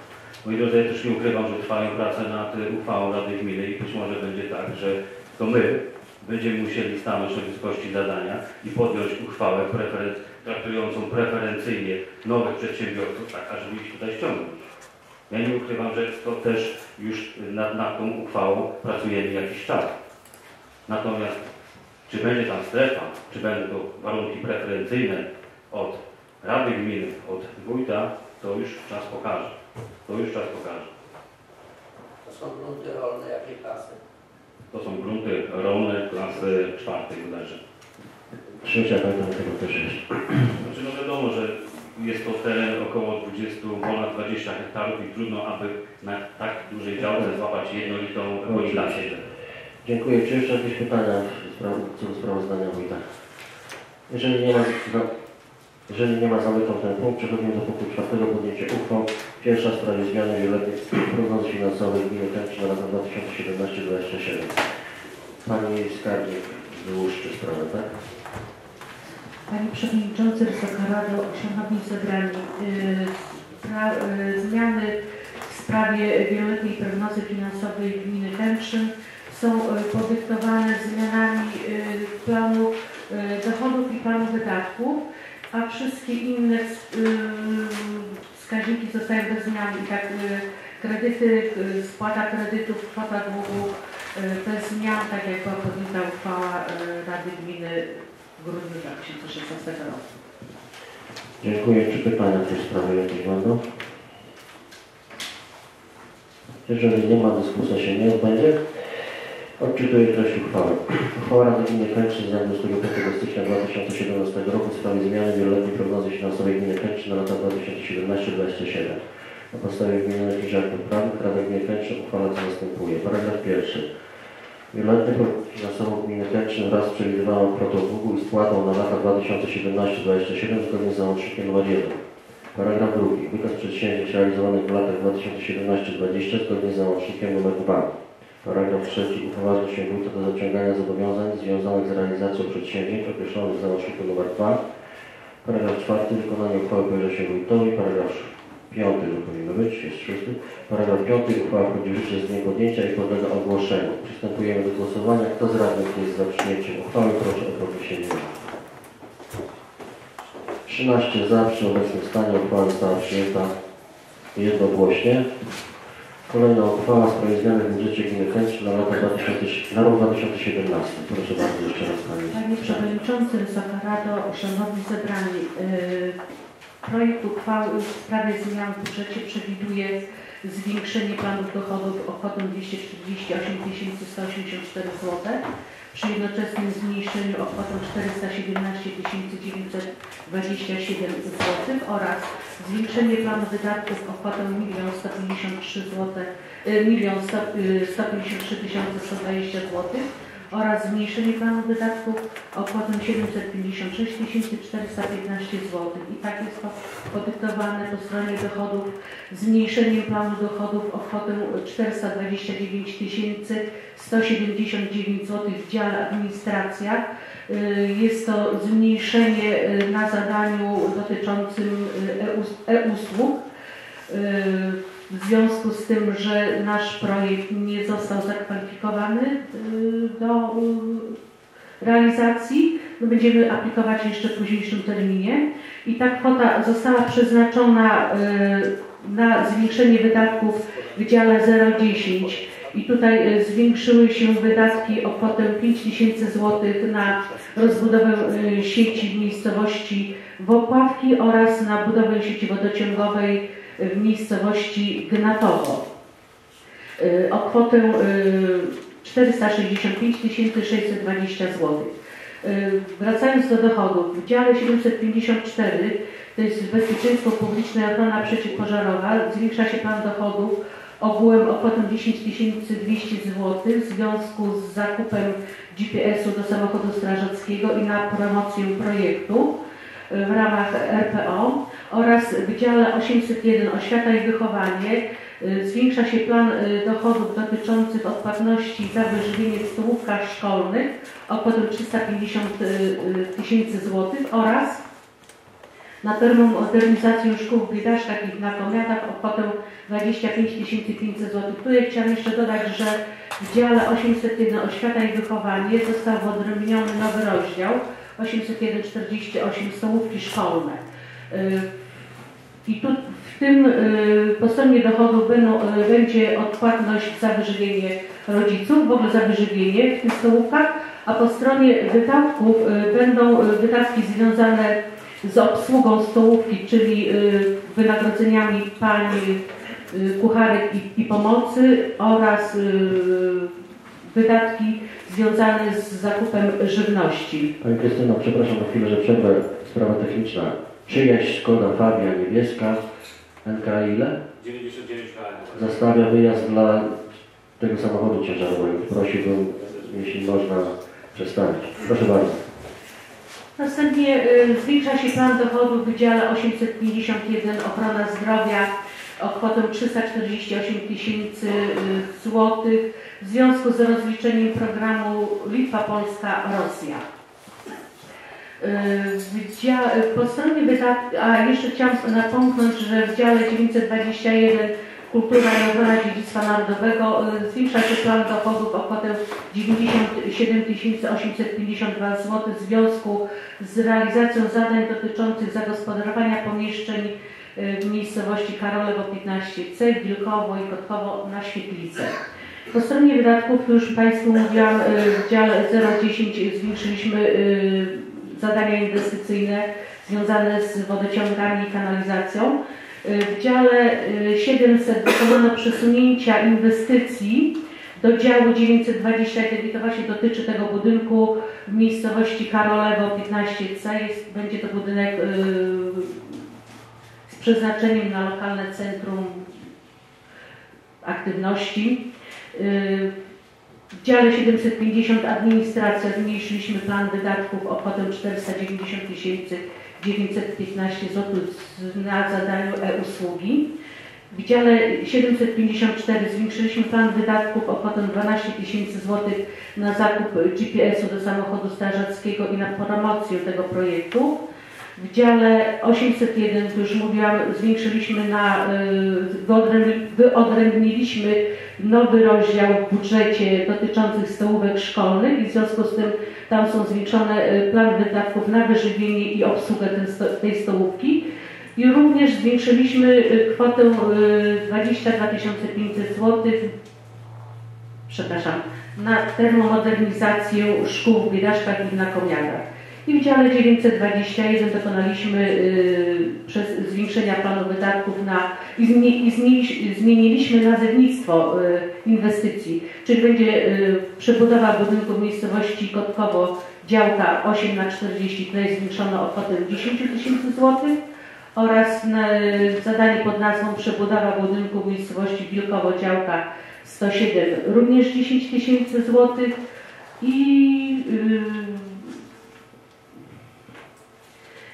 Moi drodzy, ja też nie ukrywam, że trwają prace nad uchwałą Rady Gminy i być może będzie tak, że to my będziemy musieli stanąć na wysokości zadania i podjąć uchwałę preferen- traktującą preferencyjnie nowych przedsiębiorców, tak ażeby ich tutaj ściągnąć. Ja nie ukrywam, że to też już nad, nad tą uchwałą pracujemy jakiś czas. Natomiast czy będzie tam strefa, czy będą to warunki preferencyjne od Rady Gminy, od wójta, to już czas pokaże. To już czas pokaże. To są grunty rolne jakiej klasy? To są grunty rolne klasy czwartej bodajże. Trzecia Pani tego też jest. Znaczy no wiadomo, że jest to teren około 20, ponad 20 hektarów i trudno, aby na tak dużej działce złapać jednolitą polinację. Dziękuję. Czy jeszcze jakieś pytania co do sprawozdania wójta? Jeżeli nie ma, jeżeli nie ma zamykam ten punkt, przechodzimy do punktu czwartego, podjęcie uchwał. Pierwsza w sprawie zmiany wieloletniej prognozy finansowej gminy Kępczy na lata 2017-2027. Pani skarbnik wyłuszczy sprawę, tak? Panie Przewodniczący, Wysoka Rado, Szanowni Zebrani, y, y, zmiany w sprawie wieloletniej prognozy finansowej gminy Kętrzyn są y, podyktowane zmianami planu dochodów i planu wydatków, a wszystkie inne wskaźniki zostają bez zmian i tak kredyty, spłata kredytów, kwota długu bez zmian, tak jak była podjęta uchwała Rady Gminy grudniu 2016 roku. Dziękuję. Czy pytania w tej sprawie jakieś będą? Jeżeli nie ma, dyskusja się nie odbędzie. Odczytuję treść uchwały. Uchwała Rady Gminy Kętrzyn z dnia 25 stycznia 2017 roku w sprawie zmiany wieloletniej prognozy finansowej Gminy Kętrzyn na lata 2017-2027. Na podstawie wymienionych aktów prawnych Rada Gminy Kętrzyn uchwala co następuje. Paragraf pierwszy. Wieloletnie finansową Gminy Kętrzyn wraz z przewidywaną kwotą długu i spłatą na lata 2017-2027 zgodnie z załącznikiem nr 1. Paragraf drugi. Wykaz przedsięwzięć realizowanych w latach 2017-2020 zgodnie z załącznikiem nr 2. Paragraf trzeci. Upoważnia się wójta do zaciągania zobowiązań związanych z realizacją przedsięwzięć określonych w załączniku nr 2. Paragraf czwarty. Wykonanie uchwały powierza się wójtowi. Paragraf piąty to powinno być, jest szósty. Paragraf piąty. Uchwała wchodzi w życie z dniem podjęcia i podlega ogłoszeniu. Przystępujemy do głosowania. Kto z radnych jest za przyjęciem uchwały, proszę o podniesienie ręki. 13 za, przy obecnym stanie uchwała została przyjęta jednogłośnie. Kolejna uchwała w sprawie zmiany w budżecie gminy Kęcz na, lata 2000, na rok 2017. Proszę bardzo jeszcze raz Pani. Panie Przewodniczący, Wysoka Rado, Szanowni Zebrani, yy, Projekt uchwały w sprawie zmian w budżecie przewiduje zwiększenie planów dochodów o kwotę 248 184 zł przy jednoczesnym zmniejszeniu o kwotę 417 927 zł oraz zwiększenie planu wydatków o kwotę 1 153 zł, 1 153 120 zł oraz zmniejszenie planu wydatków o kwotę 756 415 zł. I tak jest to podyktowane po stronie dochodów zmniejszeniem planu dochodów o kwotę 429 179 zł w dziale administracja. Y, Jest to zmniejszenie y, na zadaniu dotyczącym y, e-us- e-usług. Y, W związku z tym, że nasz projekt nie został zakwalifikowany y, do y, realizacji, my będziemy aplikować jeszcze w późniejszym terminie. I ta kwota została przeznaczona y, na zwiększenie wydatków w dziale 010 i tutaj zwiększyły się wydatki o kwotę 5000 zł na rozbudowę sieci w miejscowości Wopławki oraz na budowę sieci wodociągowej w miejscowości Gnatowo y, o kwotę y, 465 620 zł. Wracając do dochodów, w dziale 754 to jest bezpieczeństwo publiczne i ochrona przeciwpożarowa, zwiększa się plan dochodów ogółem o kwotę 10 200 zł w związku z zakupem GPS-u do samochodu strażackiego i na promocję projektu w ramach RPO oraz w dziale 801 Oświata i Wychowanie y, zwiększa się plan y, dochodów dotyczących odpłatności za wyżywienie w stołówkach szkolnych o kwotę 350 y, y, tysięcy złotych oraz na termomodernizację szkół w Biedaszkach i na Komiatach o kwotę 25 500 zł. Tutaj chciałam jeszcze dodać, że w dziale 801 Oświata i Wychowanie został wyodrębniony nowy rozdział 801-48 stołówki szkolne. Y, I tu w tym y, po stronie dochodu będą, y, będzie odpłatność za wyżywienie rodziców, w ogóle za wyżywienie w tych stołówkach, a po stronie wydatków będą wydatki związane z obsługą stołówki, czyli wynagrodzeniami pań, y, kucharek i, i pomocy oraz wydatki związane z zakupem żywności. Pani Krystyno, przepraszam na chwilę, że przerwę. Sprawa techniczna. Czyjaś Szkoda Fabia niebieska, NK ile? 99 km. Zastawia wyjazd dla tego samochodu ciężarowego. Prosiłbym, jeśli można, przedstawić. Proszę bardzo. Następnie y, zwiększa się plan dochodów w Wydziale 851 Ochrona Zdrowia o kwotę 348 tysięcy y, złotych w związku z rozliczeniem programu Litwa, Polska, Rosja. Y, dzia- Po stronie wydatków, a jeszcze chciałam napomknąć, że w dziale 921 Kultura i ochrona dziedzictwa narodowego y, zwiększa się plan dochodów o kwotę 97 852 zł w związku z realizacją zadań dotyczących zagospodarowania pomieszczeń y, w miejscowości Karolewo 15C, Wilkowo i Kotkowo na Świetlice. Po stronie wydatków, już Państwu mówiłam, y, w dziale 010 zwiększyliśmy y, zadania inwestycyjne związane z wodociągami i kanalizacją. Y, W dziale y, 700 dokonano przesunięcia inwestycji do działu 920, to właśnie dotyczy tego budynku w miejscowości Karolewo 15C. Jest, będzie to budynek y, przeznaczeniem na lokalne centrum aktywności. Y, W dziale 750 administracja zmniejszyliśmy plan wydatków o kwotę 490 tysięcy 915 zł na zadaniu e-usługi. W dziale 754 zwiększyliśmy plan wydatków o kwotę 12 tysięcy złotych na zakup GPS-u do samochodu strażackiego i na promocję tego projektu. W dziale 801, to już mówiłam, zwiększyliśmy na, y, wyodrębni- wyodrębniliśmy nowy rozdział w budżecie dotyczących stołówek szkolnych i w związku z tym tam są zwiększone y, plan wydatków na wyżywienie i obsługę tej stołówki. I również zwiększyliśmy y, kwotę y, 22 500 zł, przepraszam, na termomodernizację szkół w Biedaszkach i na Komiadach. I w dziale 921 dokonaliśmy y, przez zwiększenia planu wydatków na i, zmie, i zmieniliśmy, zmieniliśmy nazewnictwo y, inwestycji, czyli będzie y, przebudowa budynku w miejscowości Kotkowo działka 8 na 40 tutaj zwiększono o kwotę 10 tysięcy złotych. Oraz na, y, zadanie pod nazwą przebudowa budynku w miejscowości Wilkowo działka 107 również 10 tysięcy złotych. I y,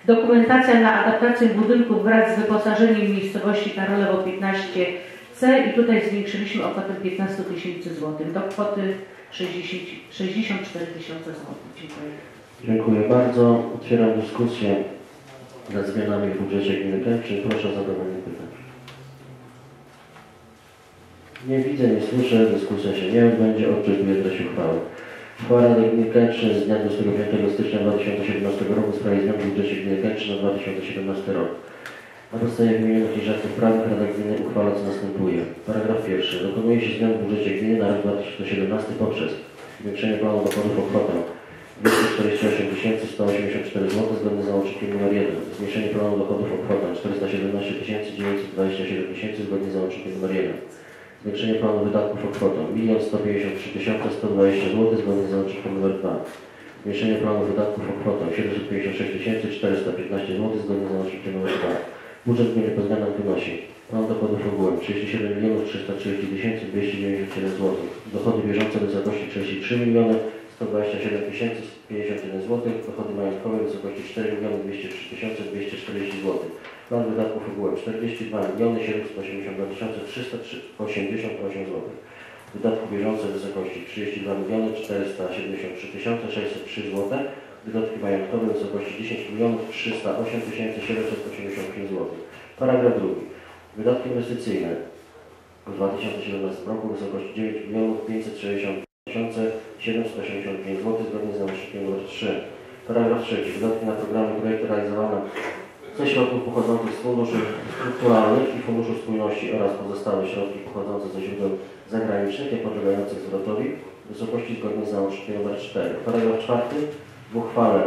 Dokumentacja na adaptację budynku wraz z wyposażeniem miejscowości Karolowo 15C i tutaj zwiększyliśmy o kwotę 15 tysięcy złotych do kwoty 60, 64 tysiące złotych. Dziękuję. Dziękuję bardzo. Otwieram dyskusję nad zmianami w budżecie gminy Kępczyn. Proszę o zadawanie pytań. Nie widzę, nie słyszę. Dyskusja się nie odbędzie. Odczytuję treść uchwały. Uchwała Rady Gminy Kęczyn z dnia 25 stycznia 2017 roku w sprawie zmian w budżecie gminy Kęczyn na 2017 rok. Na podstawie wymienionych aktów prawnych Rada Gminy uchwala co następuje. Paragraf pierwszy. Dokonuje się zmian w budżecie gminy na rok 2017 poprzez zwiększenie planu dochodów o kwotę 248 184 zł zgodnie z załącznikiem nr 1. Zmniejszenie planu dochodów o kwotę 417 927 tysięcy zgodnie z załącznikiem nr 1. Zwiększenie planu wydatków o kwotę 1 153 120 zł zgodnie z załącznikiem nr 2. Zwiększenie planu wydatków o kwotę 756 415 zł zgodnie z załącznikiem nr 2. Budżet gminy pod względem wynosi plan dochodów ogółem 37 330 297 zł. Dochody bieżące w wysokości 33 miliony 127 051 zł. Dochody majątkowe w wysokości 4 miliony 203 240 zł. Plan wydatków ogółem 42 miliony 782 388 zł. Wydatki bieżące w wysokości 32 miliony 473 603 zł. Wydatki majątkowe w wysokości 10 milionów 308 785 zł. Paragraf drugi. Wydatki inwestycyjne w 2017 roku w wysokości 9 milionów 560 785 zł zgodnie z załącznikiem nr 3. Paragraf trzeci. Wydatki na programy i projekty realizowane ze środków pochodzących z funduszy strukturalnych i funduszu spójności oraz pozostałe środki pochodzące ze źródeł zagranicznych niepodlegających zwrotowi w wysokości zgodnie z załącznikiem nr 4. Paragraf czwarty. W uchwale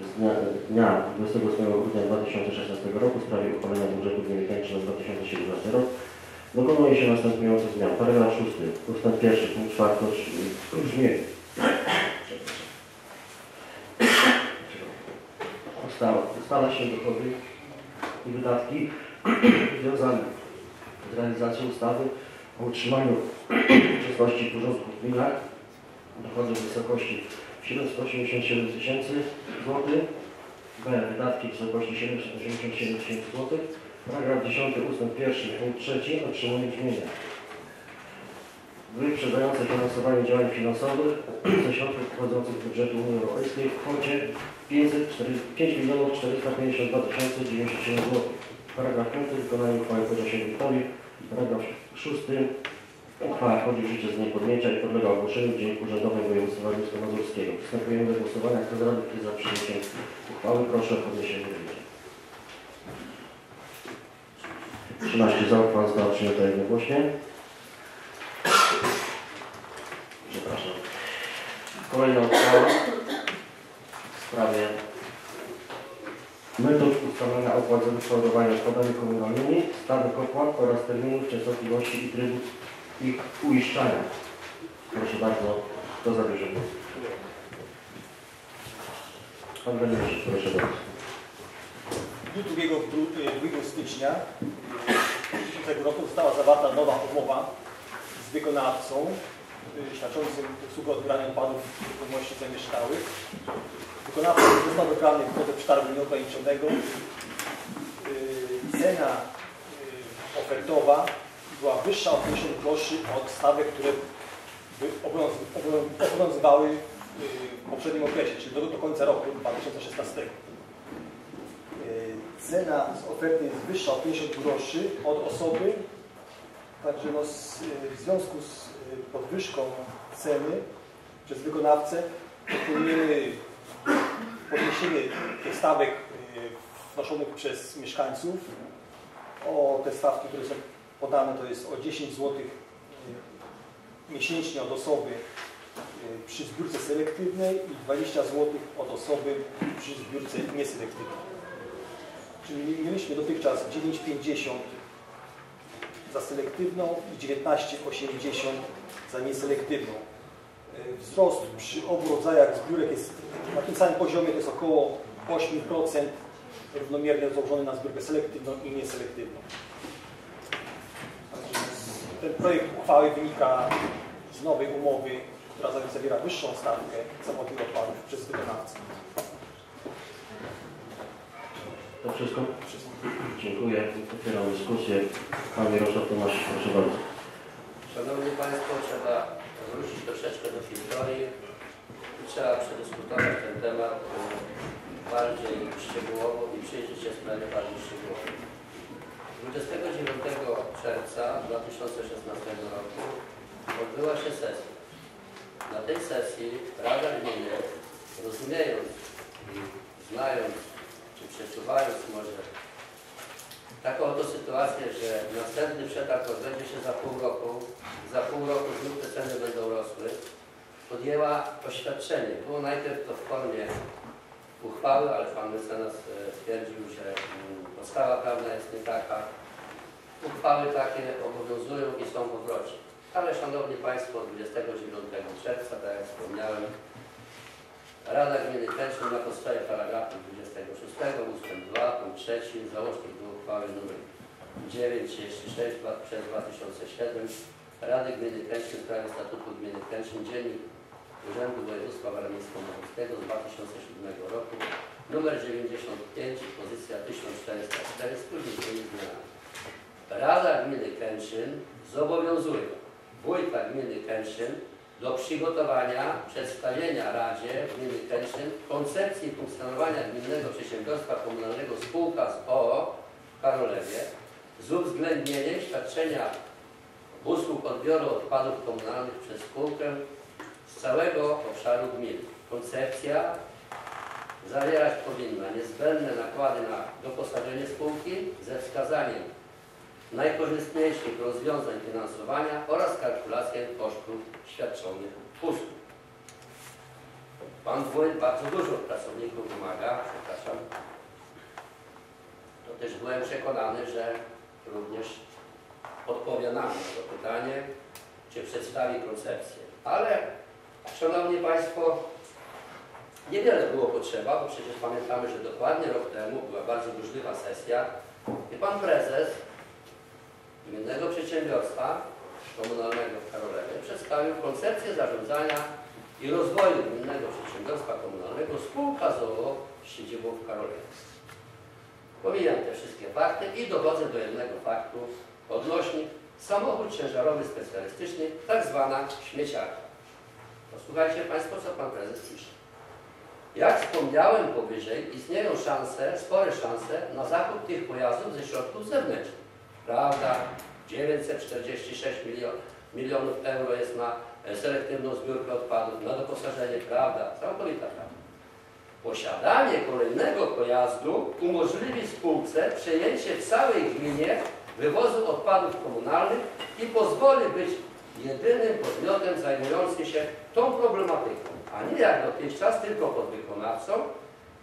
z dnia, dnia 28 grudnia 2016 roku w sprawie uchwalenia budżetu Kęczyn na 2017 rok dokonuje się następujących zmian. Paragraf 6. Ustęp 1. Punkt 4. Brzmi. Ustala, się dochody i wydatki związane z realizacją ustawy o utrzymaniu czystości i porządku w gminach. Dochody w wysokości 787 tysięcy złotych. B. Wydatki w wysokości 787 tysięcy złotych. Paragraf 10 ustęp 1 punkt 3 otrzymuje brzmienie. Wyprzedzające finansowanie działań finansowych ze środków pochodzących z budżetu Unii Europejskiej w kwocie 5 milionów 452 097 zł. Paragraf 5 wykonanie uchwały podział Witorii. Paragraf 6 Uchwała wchodzi w życie z dniem podjęcia i podlega ogłoszeniu w Dzienniku Urzędowym Województwa Warmińsko-Mazurskiego. Przystępujemy do głosowania. Kto z radnych jest za przyjęciem uchwały? Proszę o podniesienie ręki. 13 za, uchwała została przyjęta jednogłośnie. Przepraszam. Kolejna uchwała sprawie metod ustalania opłat za wyszkodowanie odpadami komunalnymi, stawek opłat oraz terminów, częstotliwości i trybu ich uiszczania. Proszę bardzo, kto zabierze głos? Pan Danielczyk, proszę bardzo. W dniu 2, gru- 2 stycznia tego roku została zawarta nowa umowa z wykonawcą y, świadczącym usługę odbierania odpadów w nieruchomości zamieszkałych. Wykonawca został wybrany w drodze przetargu nieograniczonego. Y, Cena y, ofertowa była wyższa o 50 groszy od stawek, które obowiązywały y, w poprzednim okresie, czyli do, do końca roku 2016. Y, Cena z oferty jest wyższa o 50 groszy od osoby, także no z, w związku z podwyżką ceny przez wykonawcę proponujemy podniesienie tych stawek y, wnoszonych przez mieszkańców o te stawki, które są podane, to jest o 10 zł miesięcznie od osoby przy zbiórce selektywnej i 20 zł od osoby przy zbiórce nieselektywnej. Czyli mieliśmy dotychczas 9,50 za selektywną i 19,80 za nieselektywną. E, Wzrost przy obu rodzajach zbiórek jest na tym samym poziomie, to jest około 8% równomiernie założony na zbiórkę selektywną i nieselektywną. Ten projekt uchwały wynika z nowej umowy, która zawiera wyższą stawkę zawodu odpadów przez wykonawcę. To wszystko? Dziękuję. Otwieram dyskusję. Pan Mirosław Tomasz, proszę bardzo. Szanowni Państwo, trzeba wrócić troszeczkę do historii trzeba przedyskutować ten temat bardziej szczegółowo i przyjrzeć się sprawie bardziej szczegółowo. 29 czerwca 2016 roku odbyła się sesja. Na tej sesji Rada Gminy, rozumiejąc i znając, czy przeczuwając może taką oto sytuację, że następny przetarg odbędzie się za pół roku, za pół roku znów te ceny będą rosły, podjęła oświadczenie. Było najpierw to w formie uchwały, ale pan mecenas e, stwierdził, że mm, podstawa prawna jest nie taka. Uchwały takie obowiązują i są w obrocie. Ale Szanowni Państwo, 29 czerwca, tak jak wspomniałem, Rada Gminy Kęczyn na podstawie paragrafu 26 ust. 2 punkt 3 załącznik uchwały nr 936 dwa- przez 2007 Rady Gminy Kęczyn w sprawie statutu Gminy Kęczyn Dziennik Urzędu Województwa Warmińsko-Mazurskiego z 2007 roku nr 95 pozycja 1404 z późniejszymi zmianami. Rada Gminy Kęczyn zobowiązuje wójta Gminy Kęczyn do przygotowania, przedstawienia Radzie Gminy Kęczyn koncepcji funkcjonowania Gminnego Przedsiębiorstwa Komunalnego Spółka z OO Karolewie z uwzględnieniem świadczenia usług odbioru odpadów komunalnych przez spółkę z całego obszaru gminy. Koncepcja zawierać powinna niezbędne nakłady na doposażenie spółki ze wskazaniem najkorzystniejszych rozwiązań finansowania oraz kalkulację kosztów świadczonych usług. Pan wójt bardzo dużo pracowników wymaga, przepraszam. To też byłem przekonany, że również odpowie nam na to pytanie, czy przedstawi koncepcję. Ale, Szanowni Państwo, niewiele było potrzeba, bo przecież pamiętamy, że dokładnie rok temu była bardzo burzliwa sesja i Pan Prezes Gminnego Przedsiębiorstwa Komunalnego w Karolewie przedstawił koncepcję zarządzania i rozwoju Gminnego Przedsiębiorstwa Komunalnego spółka z siedzibą w Karolewie. Pomijam te wszystkie fakty i dochodzę do jednego faktu odnośnik samochód ciężarowy specjalistyczny, tak zwana śmieciarka. Posłuchajcie Państwo, co Pan Prezes pisze. Jak wspomniałem powyżej, istnieją szanse, spore szanse na zakup tych pojazdów ze środków zewnętrznych. Prawda, 946 milion, milionów euro jest na selektywną zbiórkę odpadów, na doposażenie, prawda, całkowita prawda. Posiadanie kolejnego pojazdu umożliwi spółce przejęcie w całej gminie wywozu odpadów komunalnych i pozwoli być jedynym podmiotem zajmującym się tą problematyką, a nie jak dotychczas tylko podwykonawcą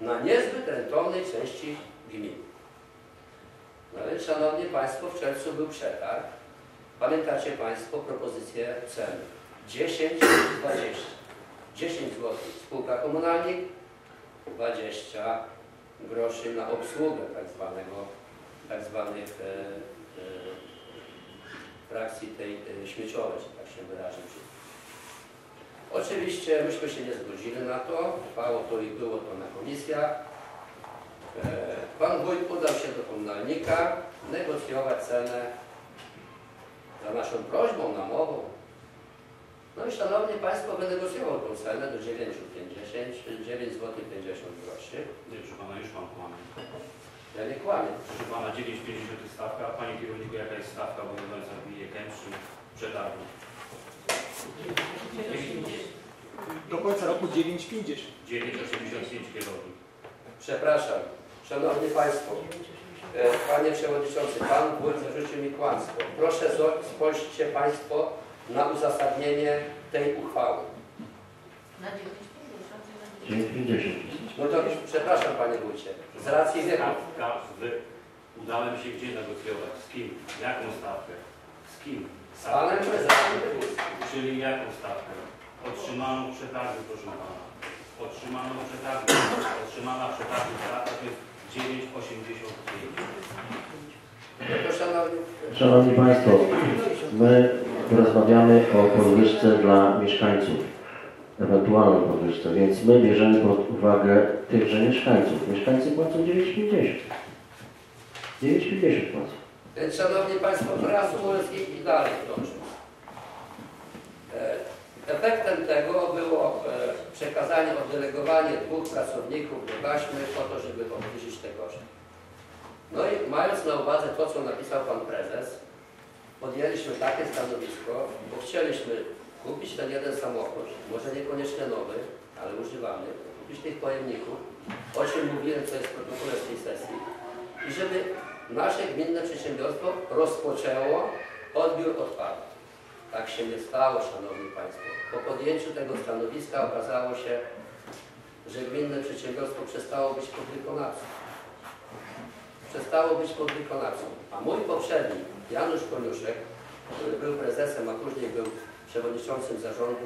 na niezbyt rentownej części gminy. No więc, Szanowni Państwo, w czerwcu był przetarg. Pamiętacie Państwo propozycję cen 10 20. 10 zł spółka komunalnik, 20 groszy na obsługę tak zwanego, tak zwanych e, e, frakcji tej e, śmieciowej, że tak się wyrażę. Oczywiście myśmy się nie zgodzili na to, trwało to i było to na komisjach. E, Pan wójt udał się do komunalnika negocjować cenę za naszą prośbą, namową. No i Szanowni Państwo, wynegocjował tą cenę do 9,50, 9 zł 50 groszy. Nie, proszę Pana, już Pan kłamie. Ja nie kłamię. Proszę Pana, 9,50 jest stawka, a Panie kierowniku, jaka jest stawka obowiązująca w gminie Kęprzyn w przetargu? Do końca roku 9,50. 9,85 kierownik. Przepraszam. Szanowni Państwo, e, Panie Przewodniczący, Pan wójt zarzucił mi kłamstwo. Proszę spojrzcie Państwo na uzasadnienie tej uchwały. Na 9,50 i na 10. 9,50. No to przepraszam Panie Wójcie, z racji wieku. Stawka, wy, udałem się gdzie negocjować, z kim, jaką stawkę, z kim, Z Panem czyli jaką stawkę. Otrzymaną przetargu, proszę Pana. Otrzymaną przetargu. Otrzymana przetargu stawka to jest 9,85. No to Szanowni, Szanowni Państwo, my rozmawiamy o podwyżce dla mieszkańców, ewentualnej podwyżce, więc my bierzemy pod uwagę tychże mieszkańców. Mieszkańcy płacą 9,50. 9,50 płacą. Więc Szanowni Państwo, reasumując i, i dalej proszę. E, Efektem tego było e, przekazanie, oddelegowanie dwóch pracowników do taśmy po to, żeby obniżyć te koszty. No i mając na uwadze to, co napisał Pan Prezes, podjęliśmy takie stanowisko, bo chcieliśmy kupić ten jeden samochód, może niekoniecznie nowy, ale używany, kupić tych pojemników, o czym mówiłem, co jest w protokole z tej sesji, i żeby nasze gminne przedsiębiorstwo rozpoczęło odbiór odpadów. Tak się nie stało, Szanowni Państwo. Po podjęciu tego stanowiska okazało się, że gminne przedsiębiorstwo przestało być podwykonawcą. Przestało być podwykonawcą. A mój poprzednik, Janusz Koniuszek, który był prezesem, a później był przewodniczącym zarządu,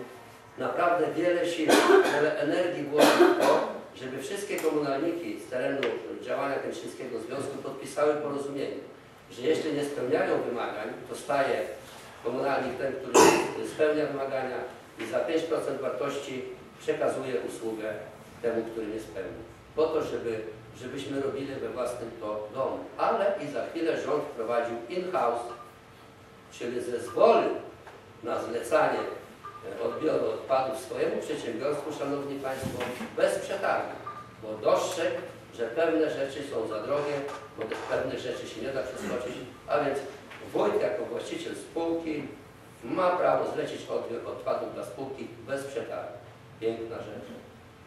naprawdę wiele sił, wiele energii włożył w to, żeby wszystkie komunalniki z terenu działania Kętrzyńskiego Związku podpisały porozumienie, że jeśli nie spełniają wymagań, to staje komunalnik ten, który spełnia wymagania i za 5% wartości przekazuje usługę temu, który nie spełni. Po to, żeby, żebyśmy robili we własnym to domu. Ale i za chwilę rząd wprowadził in-house, czyli zezwolił na zlecanie e, odbioru odpadów swojemu przedsiębiorstwu, Szanowni Państwo, bez przetargu, bo dostrzegł, że pewne rzeczy są za drogie, bo pewnych rzeczy się nie da przeskoczyć, a więc wójt jako właściciel spółki ma prawo zlecić odbiór odpadów dla spółki bez przetargu. Piękna rzecz.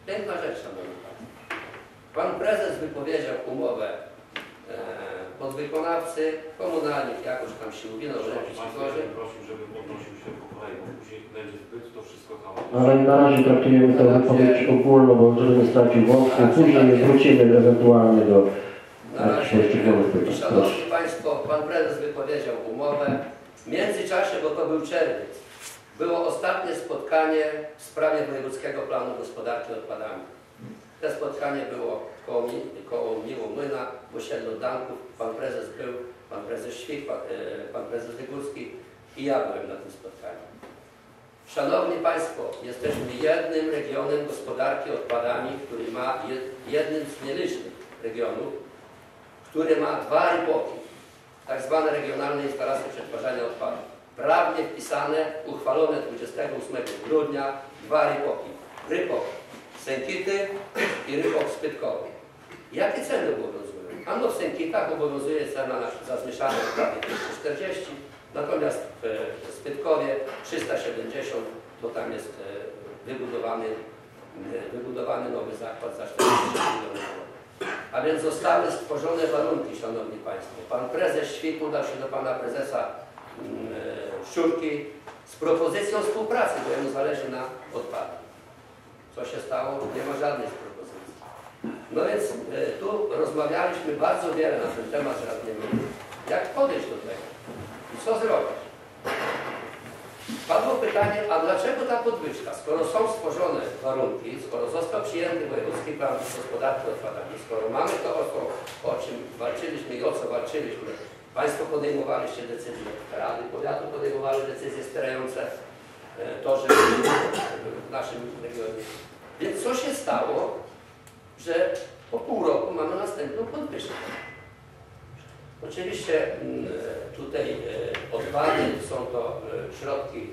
Piękna rzecz, Szanowni Państwo. Pan prezes wypowiedział umowę podwykonawcy, komunalnik jakoś tam się gorzej. ja bym prosił, żeby podnosił się po kolei, bo później będzie zbyt to wszystko chaotyczne. Ale na razie traktujemy to wypowiedź ogólną, bo żeby nie stracił wątku, później wrócimy ewentualnie do poszczególnych pytań. Szanowni Państwo, Pan Prezes wypowiedział umowę. W międzyczasie, bo to był czerwiec, było ostatnie spotkanie w sprawie Wojewódzkiego Planu Gospodarki Odpadami. To spotkanie było koło, koło Miłomłyna, w osiedlu Danków. Pan Prezes był, Pan Prezes Świk, Pan, e, pan Prezes Wygórski i ja byłem na tym spotkaniu. Szanowni Państwo, jesteśmy jednym regionem gospodarki odpadami, który ma jed- jednym z nielicznych regionów, który ma dwa rypoki, tak zwane regionalne instalacje przetwarzania odpadów. Prawnie wpisane, uchwalone 28 grudnia, dwa rypoki. Rypok Sękity i rypok Spytkowy. Jakie ceny obowiązują? Ano w Sękitach obowiązuje cena na, za zmieszane odpady 240, natomiast w Spytkowie 370, bo tam jest e, wybudowany, e, wybudowany nowy zakład za 40 milionów. A więc zostały stworzone warunki, Szanowni Państwo. Pan prezes Świt udał się do Pana prezesa mm, e, Szczurki z propozycją współpracy, bo jemu zależy na odpadach. Co się stało? Nie ma żadnej propozycji. No więc e, tu rozmawialiśmy bardzo wiele na ten temat z radnymi. Jak podejść do tego? I co zrobić? Padło pytanie, a dlaczego ta podwyżka? Skoro są stworzone warunki, skoro został przyjęty Wojewódzki Plan Gospodarki Odpadami, skoro mamy to, o, co, o czym walczyliśmy i o co walczyliśmy, Państwo podejmowaliście decyzje, Rady Powiatu podejmowały decyzje wspierające e, to, że w naszym regionie. Więc co się stało, że po pół roku mamy następną podwyżkę? Oczywiście mm, tutaj e, odpady są to e, środki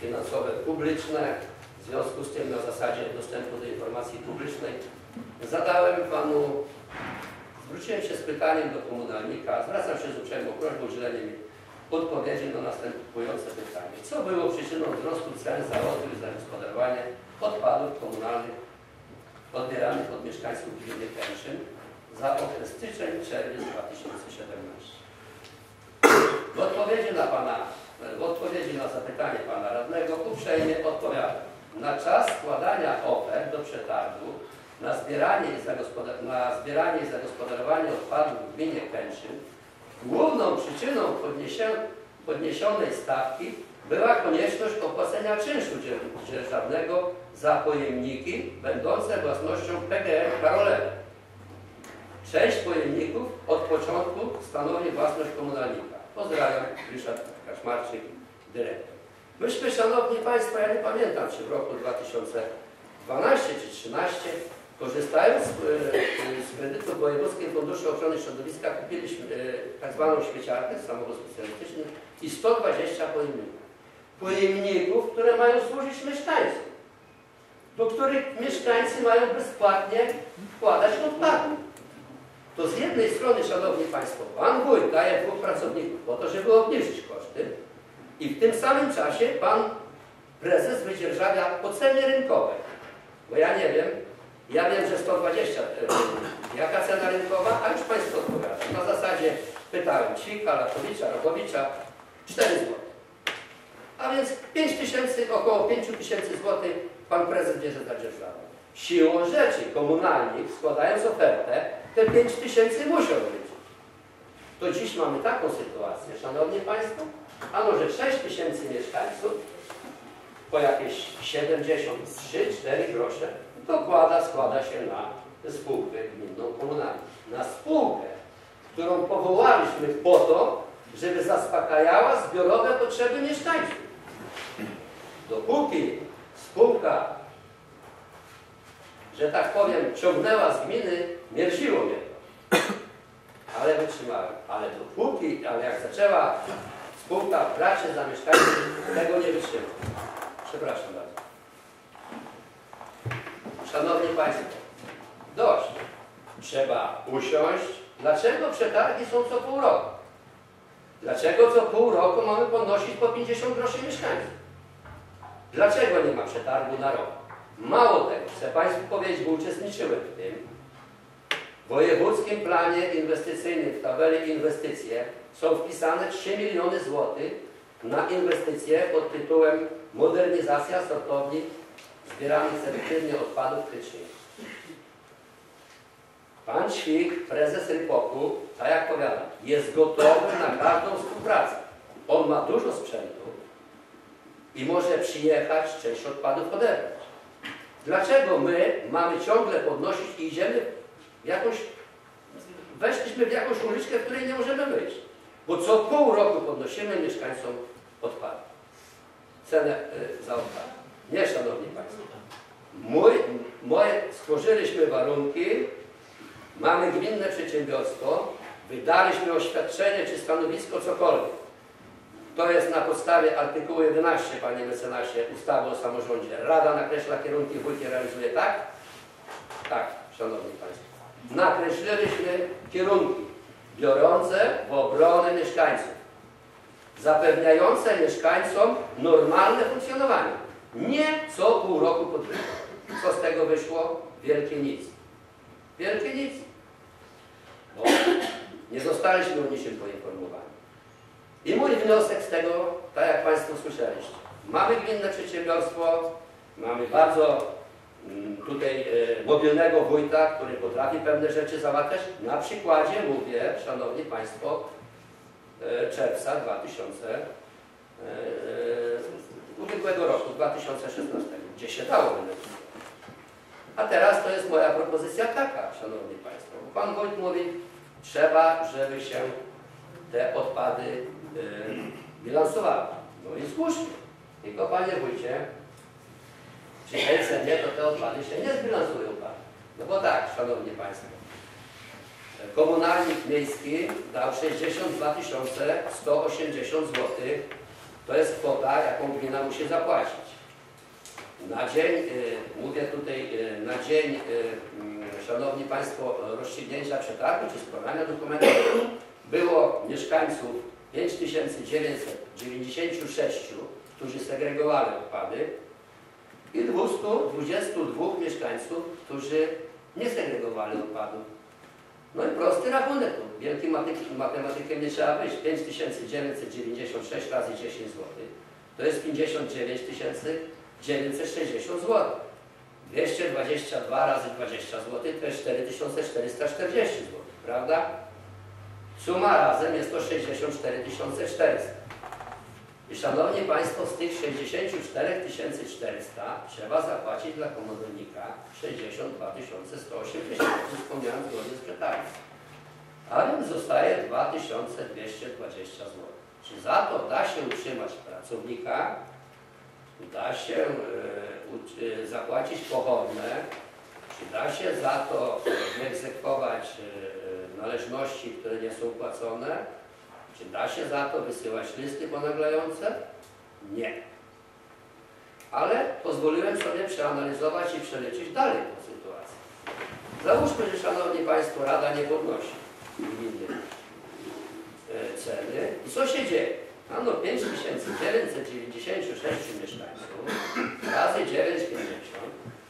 finansowe publiczne, w związku z tym na zasadzie dostępu do informacji publicznej zadałem panu, zwróciłem się z pytaniem do komunalnika, zwracam się z uprzejmą prośbą o udzielenie mi odpowiedzi na następujące pytanie. Co było przyczyną wzrostu cen za odbiór i zagospodarowanie odpadów komunalnych odbieranych od mieszkańców gminy Kętrzyn za okres styczeń-czerwiec 2017. W odpowiedzi na Pana, w odpowiedzi na zapytanie Pana Radnego uprzejmie odpowiadam. na czas składania ofert do przetargu na zbieranie i, na zbieranie i zagospodarowanie odpadów w gminie Kęczyn główną przyczyną podniesionej stawki była konieczność opłacenia czynszu dzie- dzierżawnego za pojemniki będące własnością PGR Karolewa. Część pojemników od początku stanowi własność komunalnika. Pozdrawiam, Ryszard Kaczmarczyk, dyrektor. Myśmy, Szanowni Państwo, ja nie pamiętam, czy w roku 2012 czy 2013, korzystając z, e, z kredytu w Wojewódzkim Funduszu Ochrony Środowiska, kupiliśmy e, tak zwaną śmieciarkę, samochód specjalistyczny i 120 pojemników. Pojemników, które mają służyć mieszkańcom, do których mieszkańcy mają bezpłatnie wkładać odpady. To z jednej strony, Szanowni Państwo, Pan Wójt daje dwóch pracowników po to, żeby obniżyć koszty i w tym samym czasie Pan Prezes wydzierżawia po cenie rynkowej. Bo ja nie wiem, ja wiem, że 120, e, jaka cena rynkowa, a już Państwo odpowiada. Na zasadzie pytałem Ćwika, Latowicza, Rogowicza, 4 zł. A więc 5 tysięcy, około 5 tysięcy złotych Pan Prezes bierze za dzierżawę. Siłą rzeczy komunalnik, składając ofertę, te 5 tysięcy musiał być. To dziś mamy taką sytuację, Szanowni Państwo, a może 6 tysięcy mieszkańców po jakieś 73-4 grosze dokłada, składa się na spółkę gminną komunalną. Na spółkę, którą powołaliśmy po to, żeby zaspokajała zbiorowe potrzeby mieszkańców. Dopóki spółka że tak powiem, ciągnęła z gminy, mierziło mnie to. Ale wytrzymałem. Ale dopóki, ale jak zaczęła spółka brać się za mieszkańców, tego nie wytrzymał. Przepraszam bardzo. Szanowni Państwo, dość. Trzeba usiąść. Dlaczego przetargi są co pół roku? Dlaczego co pół roku mamy podnosić po 50 groszy mieszkańców? Dlaczego nie ma przetargu na rok? Mało tego, chcę Państwu powiedzieć, bo uczestniczyłem w tym. W wojewódzkim planie inwestycyjnym w tabeli inwestycje są wpisane 3 miliony złotych na inwestycje pod tytułem modernizacja sortowni zbieranych selektywnie odpadów krytycznych. Pan Ćwik, prezes Rypoku, tak jak powiadam, jest gotowy na każdą współpracę. On ma dużo sprzętu i może przyjechać część odpadów odebrać. Dlaczego my mamy ciągle podnosić i idziemy w jakąś, weszliśmy w jakąś uliczkę, w której nie możemy być? Bo co pół roku podnosimy mieszkańcom odpady. Cenę y, za odpady. Nie, Szanowni Państwo. Mój, moje, stworzyliśmy warunki, mamy gminne przedsiębiorstwo, wydaliśmy oświadczenie czy stanowisko, cokolwiek. To jest na podstawie artykułu 11, panie mecenasie, ustawy o samorządzie. Rada nakreśla kierunki, wójt je realizuje, tak? Tak, szanowni państwo. Nakreśliliśmy kierunki biorące w obronę mieszkańców, zapewniające mieszkańcom normalne funkcjonowanie. Nie co pół roku podwyżki. Co z tego wyszło? Wielkie nic. Wielkie nic. Bo nie zostaliśmy o niczym poinformowani. I mój wniosek z tego, tak jak Państwo słyszeliście, mamy gminne przedsiębiorstwo, mamy bardzo mm, tutaj e, mobilnego wójta, który potrafi pewne rzeczy załatwiać. Na przykładzie mówię, Szanowni Państwo, e, czerwca 2000, e, ubiegłego roku, 2016, gdzie się dało beneficje. A teraz to jest moja propozycja taka, Szanowni Państwo. Pan wójt mówi, trzeba, żeby się te odpady y, bilansowały. No i słusznie. Tylko Panie Wójcie, przy tej cenie to te odpady się nie zbilansują Pan. No bo tak, Szanowni Państwo, komunalnik miejski dał 62 180 zł. To jest kwota, jaką gmina musi zapłacić. Na dzień, y, mówię tutaj, y, na dzień, mm, Szanowni Państwo, rozstrzygnięcia przetargu czy składania dokumentów było mieszkańców 5996, którzy segregowali odpady i 222 mieszkańców, którzy nie segregowali odpadów. No i prosty rachunek, no, wielkim maty- matematykiem nie trzeba być. 5996 razy 10 zł to jest 59 960 zł. 222 razy 20 zł to jest 4440 zł, prawda? Suma razem jest to 64 400. I Szanowni Państwo, z tych 64 400 trzeba zapłacić dla komornika 62 180, jak wspomniałem zgodnie z przetargiem. A więc zostaje 2220 zł. Czy za to da się utrzymać pracownika, da się e, e, zapłacić pochodne, czy da się za to egzekwować e, e, należności, które nie są płacone, czy da się za to wysyłać listy ponaglające? Nie. Ale pozwoliłem sobie przeanalizować i przeliczyć dalej tę sytuację. Załóżmy, że Szanowni Państwo, Rada nie podnosi gminy e, ceny. I co się dzieje? Ano 5996 mieszkańców razy 9,50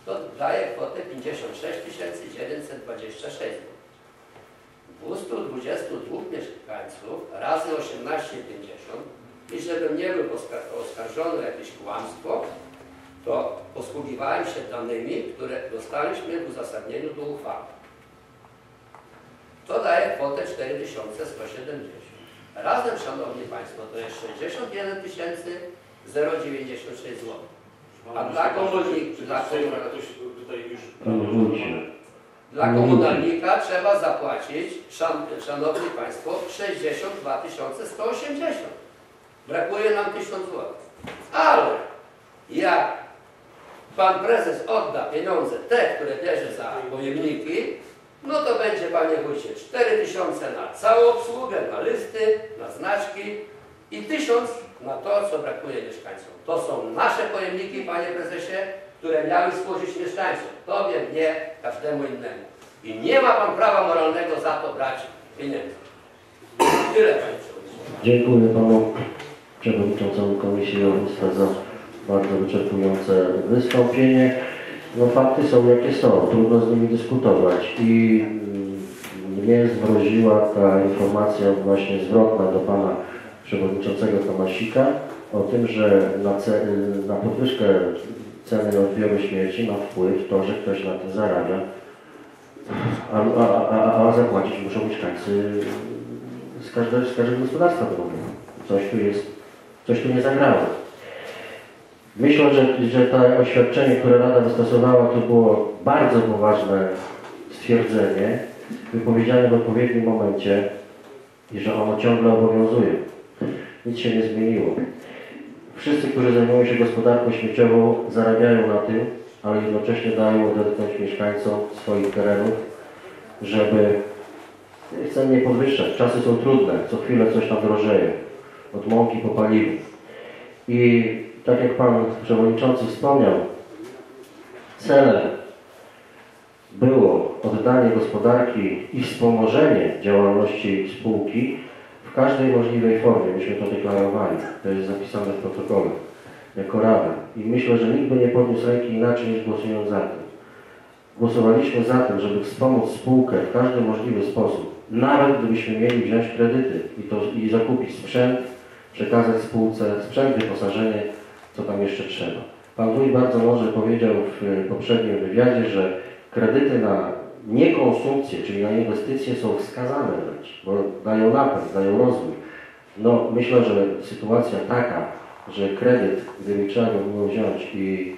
to daje kwotę 56 926 zł. 222 mieszkańców razy 18,50 i żebym nie był oska- oskarżony o jakieś kłamstwo, to posługiwałem się danymi, które dostaliśmy w uzasadnieniu do uchwały. To daje kwotę 4170. Razem, Szanowni Państwo, to jest 61 096 zł. A dla komornika, dla tutaj już... Dla komunalnika trzeba zapłacić, szan, Szanowni Państwo, 62 180. Brakuje nam 1000 zł. Ale jak Pan Prezes odda pieniądze, te, które bierze za pojemniki, no to będzie, Panie Wójcie, 4000 na całą obsługę, na listy, na znaczki i 1000 na to, co brakuje mieszkańcom. To są nasze pojemniki, Panie Prezesie, które miały służyć mieszkańcom. Tobie, mnie, każdemu innemu. I nie ma Pan prawa moralnego za to brać pieniędzy. Tyle, Panie Przewodniczący. Dziękuję Panu Przewodniczącemu Komisji Rolnictwa za bardzo wyczerpujące wystąpienie. No fakty są jakie są, trudno z nimi dyskutować i mm, mnie zmroziła ta informacja właśnie zwrotna do Pana Przewodniczącego Tomasika o tym, że na, na podwyżkę ceny odbioru śmieci ma wpływ to, że ktoś na tym zarabia, a, a, a, a zapłacić muszą mieszkańcy z każdego, z każdego gospodarstwa domowego. Coś tu jest, coś tu nie zagrało. Myślę, że, że to oświadczenie, które Rada wystosowała, to było bardzo poważne stwierdzenie, wypowiedziane w odpowiednim momencie i że ono ciągle obowiązuje. Nic się nie zmieniło. Wszyscy, którzy zajmują się gospodarką śmieciową, zarabiają na tym, ale jednocześnie dają odetchnąć mieszkańcom swoich terenów, żeby chcę nie podwyższać. Czasy są trudne, co chwilę coś tam drożeje. Od mąki po paliwo. I tak jak Pan Przewodniczący wspomniał, celem było oddanie gospodarki i wspomożenie działalności spółki w każdej możliwej formie. Myśmy to deklarowali. To jest zapisane w protokole jako Rada. I myślę, że nikt by nie podniósł ręki inaczej niż głosując za tym. Głosowaliśmy za tym, żeby wspomóc spółkę w każdy możliwy sposób. Nawet gdybyśmy mieli wziąć kredyty i, to, i zakupić sprzęt, przekazać spółce sprzęt, wyposażenie, co tam jeszcze trzeba. Pan Wójt bardzo mądrze powiedział w poprzednim wywiadzie, że kredyty na niekonsumpcję, czyli na inwestycje są wskazane wręcz, bo dają napęd, dają rozwój. No myślę, że sytuacja taka, że kredyt, gdyby trzeba go było wziąć i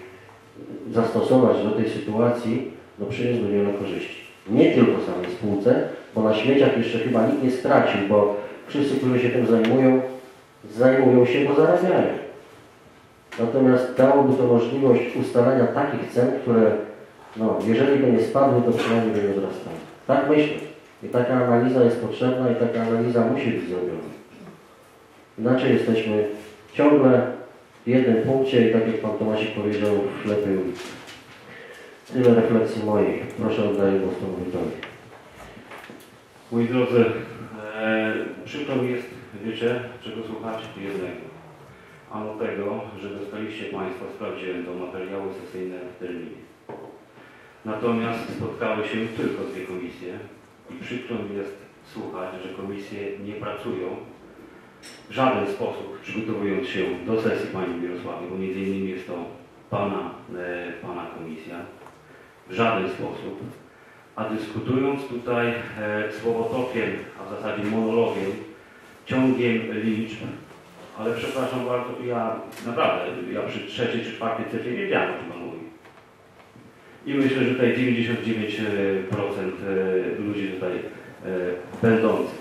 zastosować do tej sytuacji, no przyniósłby wiele korzyści. Nie tylko samej spółce, bo na śmieciach jeszcze chyba nikt nie stracił, bo wszyscy, którzy się tym zajmują, zajmują się, bo zarabiają. Natomiast dałoby to możliwość ustalenia takich cen, które, no, jeżeli by nie spadły, to przynajmniej by nie wzrastały. Tak myślę. I taka analiza jest potrzebna i taka analiza musi być zrobiona. Inaczej jesteśmy ciągle w jednym punkcie i tak jak Pan Tomasik powiedział, w ślepej ulicy. Tyle refleksji mojej. Proszę oddaję głos Panu Wójtowi. Moi drodzy, e, przykro mi jest, wiecie, czego słuchacie jednego. Ano tego, że dostaliście Państwo wprawdzie do materiału sesyjne w terminie. Natomiast spotkały się tylko dwie komisje i przykro mi jest słuchać, że komisje nie pracują w żaden sposób, przygotowując się do sesji Pani Mirosławie, bo między innymi jest to Pana, e, pana komisja w żaden sposób, a dyskutując tutaj e, słowotokiem, a w zasadzie monologiem, ciągiem liczb, ale przepraszam bardzo, ja naprawdę, ja przy trzeciej czy czwartej cyfrze nie wiedziałem. I myślę, że tutaj 99% e, ludzi tutaj e, będących.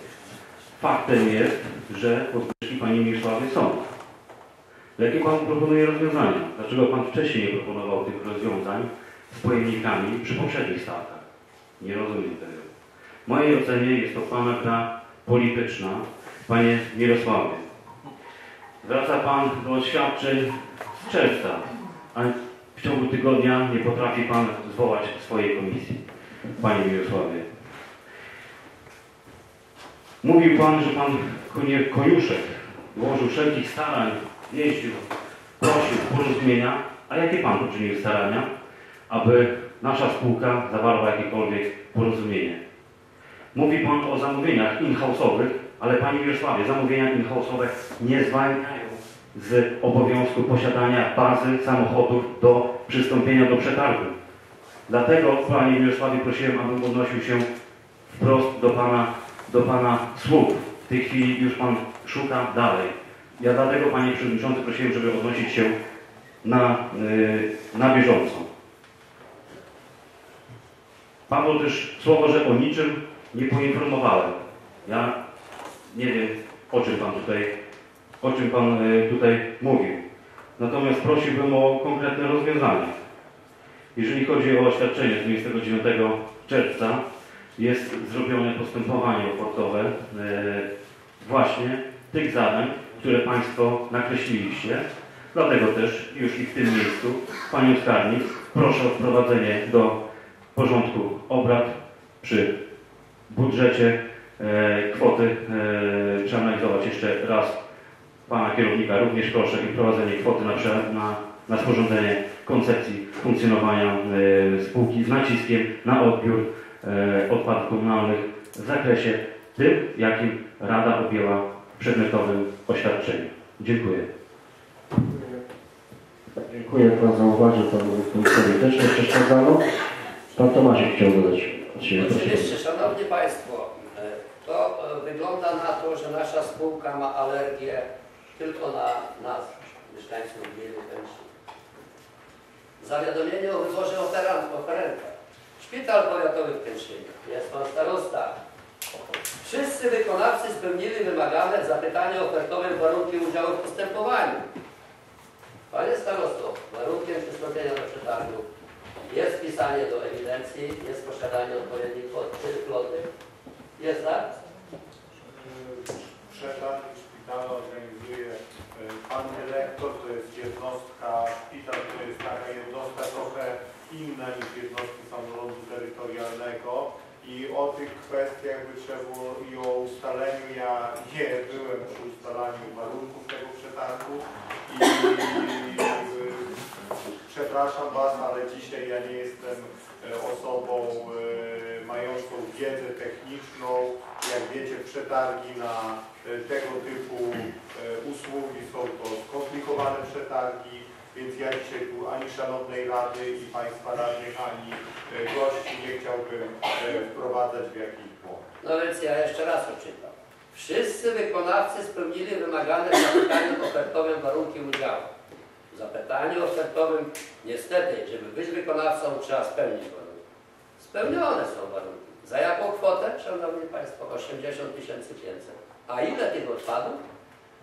Faktem jest, że podwyżki Pani Mieszławie są. Jakie Pan proponuje rozwiązania? Dlaczego Pan wcześniej nie proponował tych rozwiązań z pojemnikami przy poprzednich stawkach? Nie rozumiem tego. W mojej ocenie jest to Pana gra polityczna. Panie Mirosławie, wraca Pan do oświadczeń z czerwca, a w ciągu tygodnia nie potrafi Pan zwołać swojej komisji. Panie Mirosławie. Mówił Pan, że Pan Koniuszek włożył wszelkich starań, jeździł, prosił porozumienia, a jakie Pan poczynił starania, aby nasza spółka zawarła jakiekolwiek porozumienie? Mówi Pan o zamówieniach in-house'owych, ale Panie Mirosławie, zamówienia in-house'owe nie zwalniają z obowiązku posiadania bazy samochodów do przystąpienia do przetargu. Dlatego, Panie Mirosławie, prosiłem, abym odnosił się wprost do Pana, do Pana słów. W tej chwili już Pan szuka dalej. Ja dlatego, Panie Przewodniczący, prosiłem, żeby odnosić się na, yy, na bieżąco. Padło też słowo, że o niczym nie poinformowałem. Ja nie wiem, o czym Pan tutaj, o czym Pan y, tutaj mówił. Natomiast prosiłbym o konkretne rozwiązania. Jeżeli chodzi o oświadczenie z 29 czerwca, jest zrobione postępowanie oportowe e, właśnie tych zadań, które Państwo nakreśliliście. Dlatego też już i w tym miejscu Panią Skarbnik proszę o wprowadzenie do porządku obrad przy budżecie e, kwoty. E, przeanalizować jeszcze raz Pana kierownika również proszę i wprowadzenie kwoty na, na, na sporządzenie koncepcji funkcjonowania e, spółki z naciskiem na odbiór e, odpadów komunalnych w zakresie tym, jakim Rada objęła w przedmiotowym oświadczeniu. Dziękuję. Dziękuję. Pan zauważył, Panu komisarzowi też nie przeszkadzano. Pan Tomasiek chciał dodać. Oczywiście, Szanowni Państwo, e, to wygląda na to, że nasza spółka ma alergię tylko na nas, mieszkańców gminy Pęczyn. Zawiadomienie o wyborze oferenta. Szpital powiatowy w Pęczynie. Jest Pan starosta. Wszyscy wykonawcy spełnili wymagane w zapytaniu ofertowym warunki udziału w postępowaniu. Panie starosto, warunkiem przystąpienia do przetargu jest wpisanie do ewidencji, jest posiadanie odpowiedniej floty. Jest tak? Przetarg szpitala organizuje e, pan dyrektor, to jest jednostka, szpital to jest taka jednostka trochę inna niż jednostki samorządu terytorialnego. I o tych kwestiach by trzeba było i o ustaleniu, ja nie byłem przy ustalaniu warunków tego przetargu. I e, przepraszam Was, ale dzisiaj ja nie jestem e, osobą e, mającą wiedzę techniczną. Jak wiecie, przetargi na e, tego typu e, usługi są to skomplikowane przetargi, więc ja dzisiaj tu ani Szanownej Rady i Państwa radnych, ani e, gości nie chciałbym wprowadzać w jakiś błąd. No więc ja jeszcze raz odczytam. Wszyscy wykonawcy spełnili wymagane w zapytaniu ofertowym warunki udziału. W zapytaniu ofertowym niestety, żeby być wykonawcą trzeba spełnić warunki. Spełnione są warunki. Za jaką kwotę, Szanowni Państwo? 80 500. A ile tych odpadów?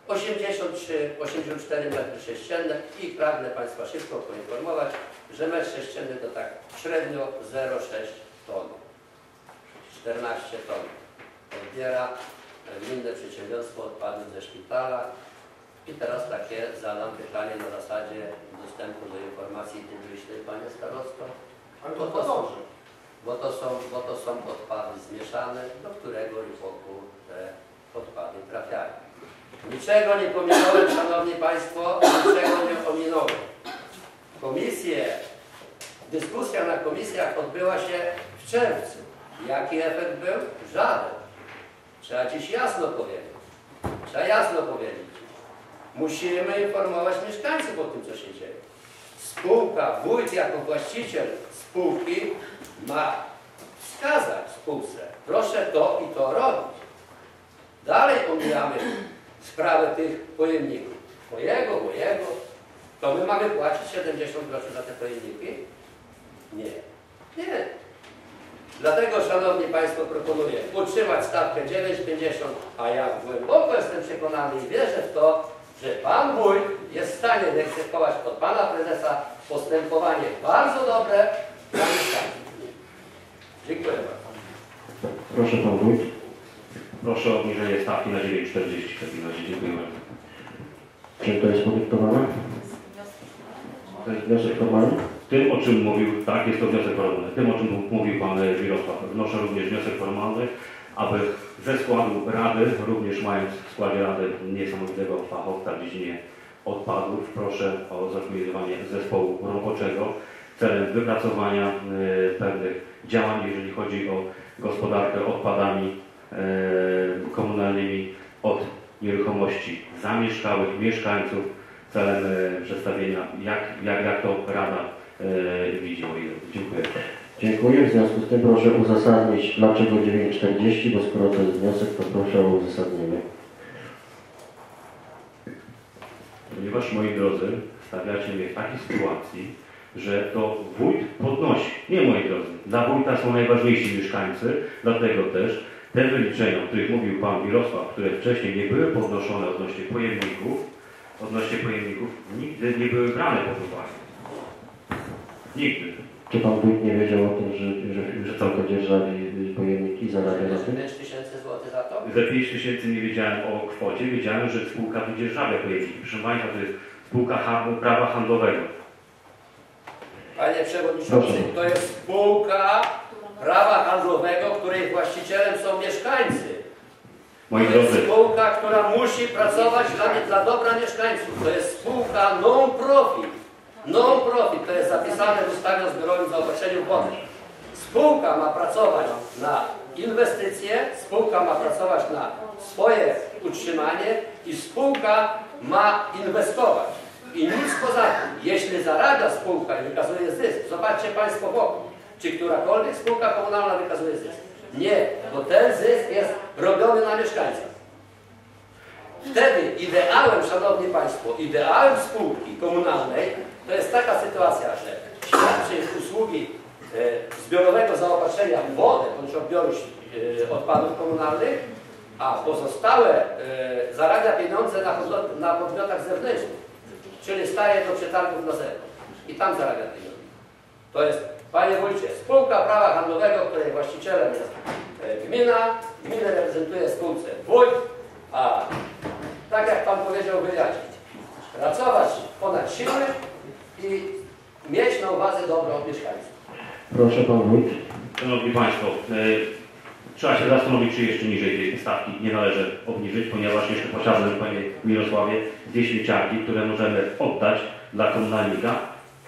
83, 84 metry sześcienne i pragnę Państwa szybko poinformować, że metr sześcienny to tak średnio 0,6 ton. 14 ton odbiera gminne przedsiębiorstwo odpadów ze szpitala. I teraz takie zadam pytanie na zasadzie dostępu do informacji publicznej, Panie Starosto. Ale to to dobrze. Bo to są, bo to są odpady zmieszane, do którego wokół te odpady trafiają. Niczego nie pominąłem, Szanowni Państwo, niczego nie ominąłem. Komisje, dyskusja na komisjach odbyła się w czerwcu. Jaki efekt był? Żaden. Trzeba dziś jasno powiedzieć. Trzeba jasno powiedzieć. Musimy informować mieszkańców o tym, co się dzieje. spółka, wójt jako właściciel spółki ma wskazać spółce, proszę to i to robić. Dalej omijamy sprawę tych pojemników. Mojego, mojego, to my mamy płacić 70 groszy za te pojemniki? Nie. Nie. Dlatego, Szanowni Państwo, proponuję utrzymać stawkę 9,50, a ja głęboko jestem przekonany i wierzę w to, że Pan Wójt jest w stanie wyegzekwować od Pana Prezesa postępowanie bardzo dobre dla mieszkańców. Dziękuję bardzo. Proszę Pan Wójt. Proszę o obniżenie stawki na 9,40 w takim razie. Dziękuję bardzo. Czym to jest podyktowane? To jest wniosek formalny? Tym, o czym mówił, tak, jest to wniosek formalny. Tym, o czym mówił Pan e, Mirosław. Wnoszę również wniosek formalny, aby ze składu Rady, również mając w składzie Rady niesamowitego fachowca w dziedzinie odpadów, proszę o zorganizowanie zespołu roboczego celem wypracowania e, pewnych działań, jeżeli chodzi o gospodarkę odpadami e, komunalnymi od nieruchomości zamieszkałych mieszkańców celem e, przedstawienia, jak, jak, jak to Rada e, widzi. Dziękuję. Dziękuję. W związku z tym proszę uzasadnić, dlaczego 9,40, bo skoro to jest wniosek, to proszę o uzasadnienie. Ponieważ, moi drodzy, stawiacie mnie w takiej sytuacji, że to wójt podnosi. Nie, moi drodzy, dla wójta są najważniejsi mieszkańcy, dlatego też te wyliczenia, o których mówił Pan Mirosław, które wcześniej nie były podnoszone odnośnie pojemników, odnośnie pojemników, nigdy nie były brane pod uwagę. Nigdy. Czy Pan Wójt nie wiedział o tym, że, że, że tylko dzierżawi pojemniki zarabia na tym? 5 tysięcy złotych za to? Za 5 tysięcy nie wiedziałem o kwocie, wiedziałem, że spółka wydzierżawia pojemniki. Proszę Państwa, to jest spółka prawa handlowego. Panie Przewodniczący, to jest spółka prawa handlowego, której właścicielem są mieszkańcy. Moi To jest spółka, która musi pracować dla, dla dobra mieszkańców. To jest spółka non-profit. Non-profit to jest zapisane w ustawie o zbiorowym zaopatrzeniu wodnym. Spółka ma pracować na inwestycje, spółka ma pracować na swoje utrzymanie i spółka ma inwestować. I nic poza tym, jeśli zarabia spółka i wykazuje zysk, zobaczcie Państwo wokół, czy którakolwiek spółka komunalna wykazuje zysk. Nie, bo ten zysk jest robiony na mieszkańcach. Wtedy ideałem, Szanowni Państwo, ideałem spółki komunalnej to jest taka sytuacja, że świadczy usługi e, zbiorowego zaopatrzenia w wodę bądź odbioru e, odpadów komunalnych, a pozostałe e, zarabia pieniądze na, podmiotach zewnętrznych, czyli staje do przetargów na zewnątrz i tam zarabia pieniądze. To jest, Panie Wójcie, spółka prawa handlowego, której właścicielem jest e, gmina, gminę reprezentuje spółce wójt, a tak jak Pan powiedział wyjaśnić, pracować ponad siły i mieć na uwadze dobro mieszkańców. Proszę Pan Wójt. Szanowni Państwo, e, trzeba się zastanowić, czy jeszcze niżej tej stawki nie należy obniżyć, ponieważ jeszcze posiadamy, Panie Mirosławie, dwie śmieciarki, które możemy oddać dla komunalnika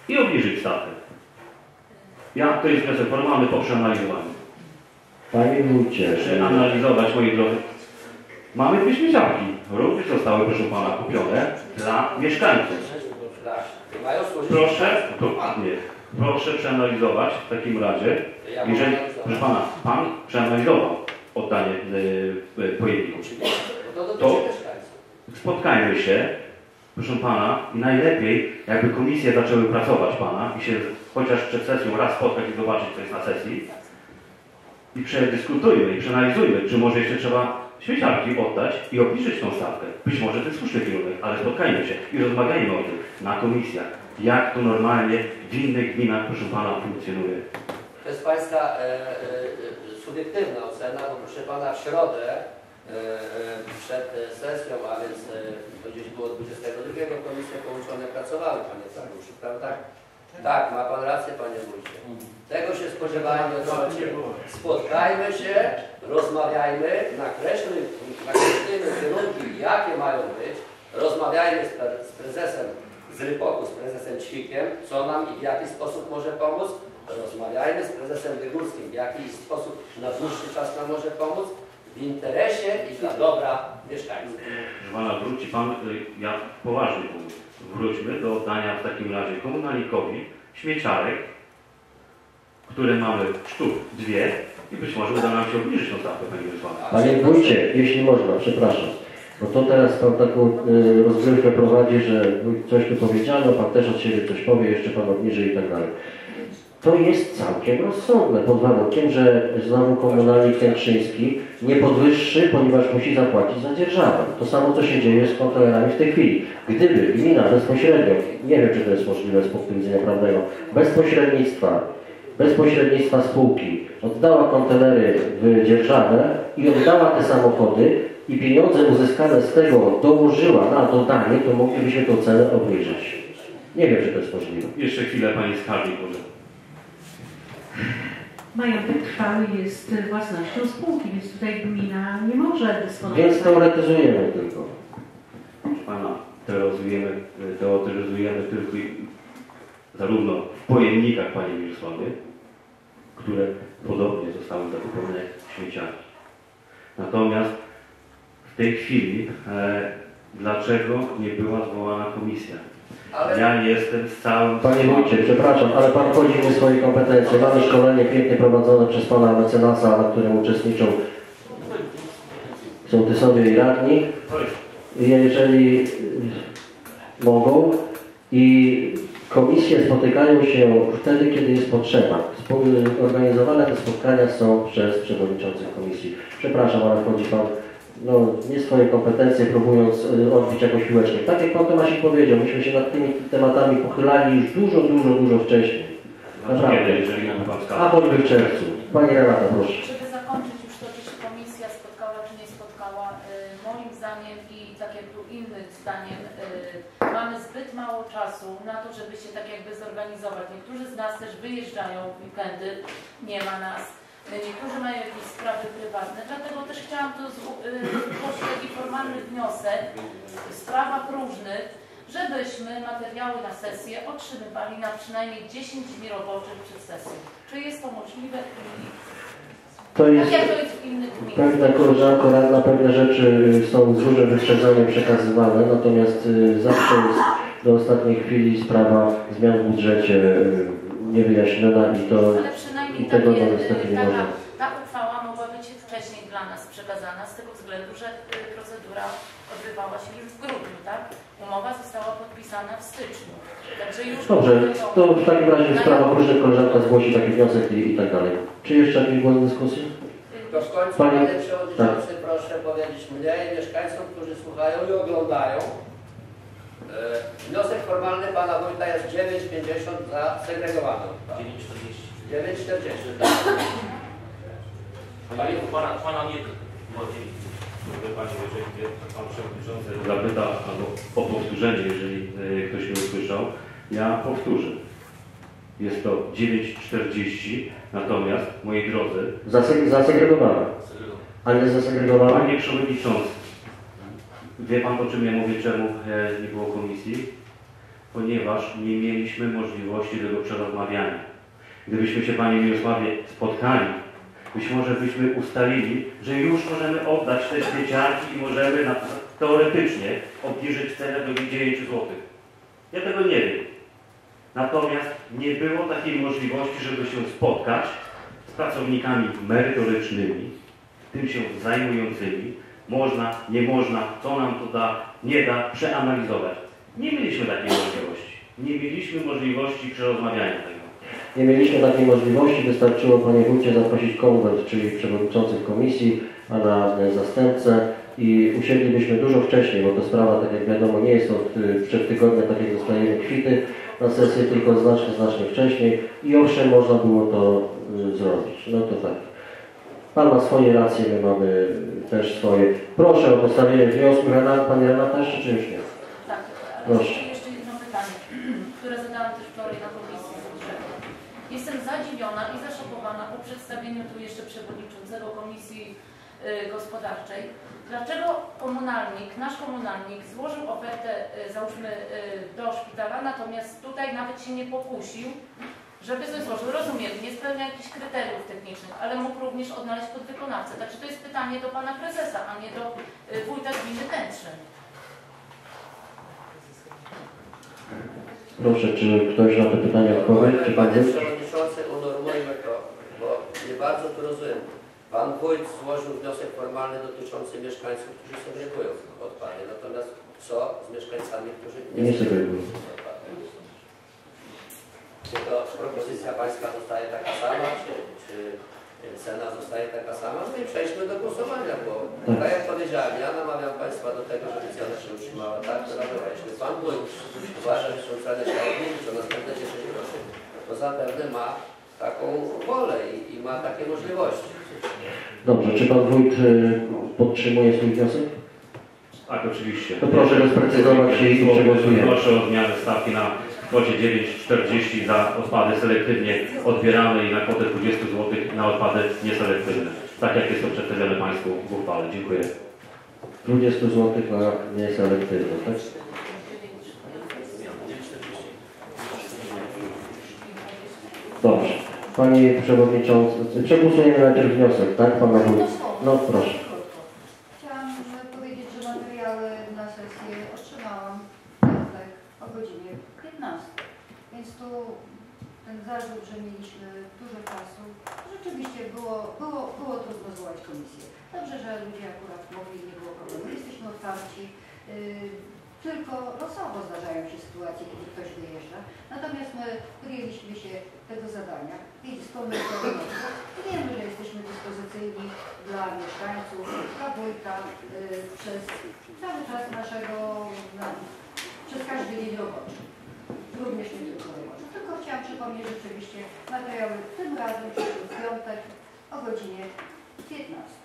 i obniżyć stawkę. Ja, to jest wniosek formalny po przeanalizowaniu. Panie Wójcie, Przeanalizować, moi drodzy. Mamy dwie śmieciarki. Również zostały, proszę Pana, kupione dla mieszkańców. Proszę, dokładnie, proszę przeanalizować w takim razie, jeżeli, proszę Pana, Pan przeanalizował oddanie y, y, pojemników. Bo to. Spotkajmy się, proszę Pana, i najlepiej, jakby komisje zaczęły pracować Pana i się chociaż przed sesją raz spotkać i zobaczyć, co jest na sesji i przedyskutujmy i przeanalizujmy, czy może jeszcze trzeba śmieciarki oddać i obniżyć tą stawkę. Być może to jest słuszny kierunek, ale spotkajmy się i rozmawiajmy o tym na komisjach, jak to normalnie w innych gminach, proszę Pana, funkcjonuje. To jest Pańska e, e, subiektywna ocena, bo proszę Pana w środę przed e, sesją, a więc e, to gdzieś było 22, komisje połączone pracowały, Panie Tadeuszu, prawda? Tak, ma Pan rację, Panie Wójcie. Tego się spodziewałem od. Spotkajmy się, rozmawiajmy, nakreślmy, nakreślmy kierunki, jakie mają być, rozmawiajmy z, pre- z prezesem z Rypoku, z prezesem Ćwikiem, co nam i w jaki sposób może pomóc. Rozmawiajmy z prezesem Wygórskim, w jaki sposób na dłuższy czas nam może pomóc w interesie i dla dobra mieszkańców. Proszę Pana, wróci Pan, y, ja poważnie mówię, wróćmy do oddania w takim razie komunalnikowi śmieciarek, które mamy sztuk dwie i być może uda nam się obniżyć tą stawkę, Panie Mirosławie. Panie wójcie, jeśli można, przepraszam. Bo to teraz Pan taką y, rozgrywkę prowadzi, że coś tu powiedziano, Pan też od siebie coś powie, jeszcze Pan obniży i tak dalej. To jest całkiem rozsądne, pod warunkiem, że znowu komunalnik kętrzyński nie podwyższy, ponieważ musi zapłacić za dzierżawę. To samo, co się dzieje z kontrolerami w tej chwili. Gdyby gmina bezpośrednio, nie wiem, czy to jest możliwe z punktu widzenia prawnego, bez pośrednictwa, bez pośrednictwa spółki oddała kontenery w dzierżawę i oddała te samochody i pieniądze uzyskane z tego dołożyła na dodanie, to moglibyśmy tę cenę obniżyć. Nie wiem, czy to jest możliwe. Jeszcze chwilę Pani skarbnik może. Majątek trwały jest własnością spółki, więc tutaj gmina nie może dysponować. Więc teoretyzujemy tylko. Proszę Pana, teoretyzujemy, teoretyzujemy tylko i zarówno w pojemnikach, Panie Mirosławie, które podobnie zostały zakupione jak śmieciarki. Natomiast w tej chwili e, dlaczego nie była zwołana komisja? Ale Ja jestem z całym... Panie wójcie, przepraszam, ale Pan wchodzi w swoje kompetencje. Mamy szkolenie pięknie prowadzone przez Pana mecenasa, na którym uczestniczą sołtysowie i radni. Jeżeli mogą i komisje spotykają się wtedy, kiedy jest potrzeba. Organizowane te spotkania są przez przewodniczących komisji. Przepraszam, ale wchodzi Pan no, nie swoje kompetencje, próbując y, odbić jakąś piłeczkę. Tak jak Pan Tomasik powiedział, myśmy się nad tymi tematami pochylali już dużo, dużo, dużo wcześniej. Naprawdę. Kiedy, jeżeli A choćby w czerwcu. Pani Renata, proszę. Żeby zakończyć już to, czy się komisja spotkała, czy nie spotkała, y, moim zdaniem i tak jak tu innych zdaniem, y, mamy zbyt mało czasu na to, żeby się tak jakby zorganizować. Niektórzy z nas też wyjeżdżają w weekendy, nie ma nas. Y, Niektórzy mają jakieś sprawy prywatne, dlatego też chciałam tu y, zgłosić taki formalny wniosek w sprawach różnych, żebyśmy materiały na sesję otrzymywali na przynajmniej 10 dni roboczych przed sesją. Czy jest to możliwe? To Tak jest jak to jest w innych gminach. pewna koleżanko radna, pewne rzeczy są z dużym wyprzedzeniem przekazywane, natomiast y, zawsze jest do ostatniej chwili sprawa zmian w budżecie y, niewyjaśniona i to I tego no niestety nie można. ta uchwała mogła być wcześniej dla nas przekazana z tego względu, że y, procedura odbywała się już w grudniu, tak? Umowa została podpisana w styczniu. Także już Dobrze, to w takim razie sprawach różnych koleżanka zgłosi taki wniosek i, i tak dalej. Czy jeszcze jakieś były dyskusje? to w końcu, Panie- Panie Przewodniczący, proszę powiedzieć mnie i mieszkańcom, którzy słuchają i oglądają. E, wniosek formalny Pana Wójta jest 9,50 za segregowaną. 9,40. 9,40. Panie, pana, pana nie Przewodniczący zapyta, albo o powtórzenie, jeżeli y, ktoś nie usłyszał, ja powtórzę. Jest to 9,40, natomiast, moi drodzy, Zaseg zasegregowana, a nie zasegregowana? Panie Przewodniczący, wie Pan o czym ja mówię, czemu e, nie było komisji? Ponieważ nie mieliśmy możliwości tego przerozmawiania. Gdybyśmy się Panie Mirosławie spotkali, być może byśmy ustalili, że już możemy oddać te śmieciarki i możemy na, teoretycznie obniżyć cenę do 9 zł. Ja tego nie wiem. Natomiast nie było takiej możliwości, żeby się spotkać z pracownikami merytorycznymi, tym się zajmującymi, można, nie można, co nam to da, nie da, przeanalizować. Nie mieliśmy takiej możliwości. Nie mieliśmy możliwości przerozmawiania tego. Nie mieliśmy takiej możliwości, wystarczyło Panie Wójcie zaprosić konwent, czyli przewodniczących komisji, pana e, zastępcę i usiedlibyśmy dużo wcześniej, bo to sprawa, tak jak wiadomo, nie jest od y, przed tygodnia, tak jak dostajemy kwity na sesję, tylko znacznie, znacznie wcześniej i owszem, można było to y, zrobić. No to tak. Pan ma swoje racje, my mamy też swoje. Proszę o postawienie wniosku. Renata, Pani Renata jeszcze czy już nie? Tak, Proszę. jeszcze jedno pytanie, które zadałam też wczoraj na komisji budżetu. Jestem zadziwiona i zaszokowana po przedstawieniu tu jeszcze przewodniczącego Komisji y, Gospodarczej. Dlaczego komunalnik, nasz komunalnik złożył ofertę, y, załóżmy, y, do szpitala, natomiast tutaj nawet się nie pokusił, żeby coś złożył. Rozumiem, nie spełnia jakichś kryteriów technicznych, ale mógł również odnaleźć podwykonawcę. Także to jest pytanie do pana prezesa, a nie do wójta gminy Kętrzyn. Proszę, czy ktoś na te pytania odpowie? Czy pan Panie wie? Przewodniczący, unormujmy to, bo nie to rozumiem. Pan wójt złożył wniosek formalny dotyczący mieszkańców, którzy segregują odpady. Natomiast co z mieszkańcami, którzy Nie segregują. odpady? Czy to propozycja Pańska zostaje taka sama, czy, czy cena zostaje taka sama? No i przejdźmy do głosowania, bo tak jak powiedziałem, ja namawiam Państwa do tego, żeby cena się utrzymała tak, która była. Jeśli Pan wójt uważa, że są ceny trzeba obniżyć o następne 10 groszy, to zapewne ma taką wolę i, i ma takie możliwości. Dobrze, czy pan wójt y, podtrzymuje swój wniosek? Tak, oczywiście. To proszę go sprecyzować i przegłosujemy. Proszę o zmianę stawki na kwocie 9,40 za odpady selektywnie odbierane i na kwotę 20 zł na odpady nieselektywne. Tak jak jest to przedstawione Państwu w uchwale. Dziękuję. 20 zł na nieselektywne, tak? Dobrze. Panie Przewodniczący, przegłosujemy najpierw wniosek, tak? Pana wójt. No proszę. Chciałam powiedzieć, że materiały na sesję otrzymałam w piątek o godzinie 15. Więc tu ten zarzut, że mieliśmy dużo czasu, rzeczywiście było, było, było trudno zwołać komisję. Dobrze, że ludzie akurat mogli, nie było problemu. Jesteśmy otwarci. Yy, tylko losowo zdarzają się sytuacje, kiedy ktoś wyjeżdża. Natomiast my podjęliśmy się tego zadania i świadomością wiemy, że jesteśmy dyspozycyjni dla mieszkańców, dla wójta yy, przez cały czas naszego, no, przez każdy dzień roboczy. Również nie tylko roboczy. Tylko chciałam przypomnieć rzeczywiście materiały tym razem przyszły w piątek o godzinie 15.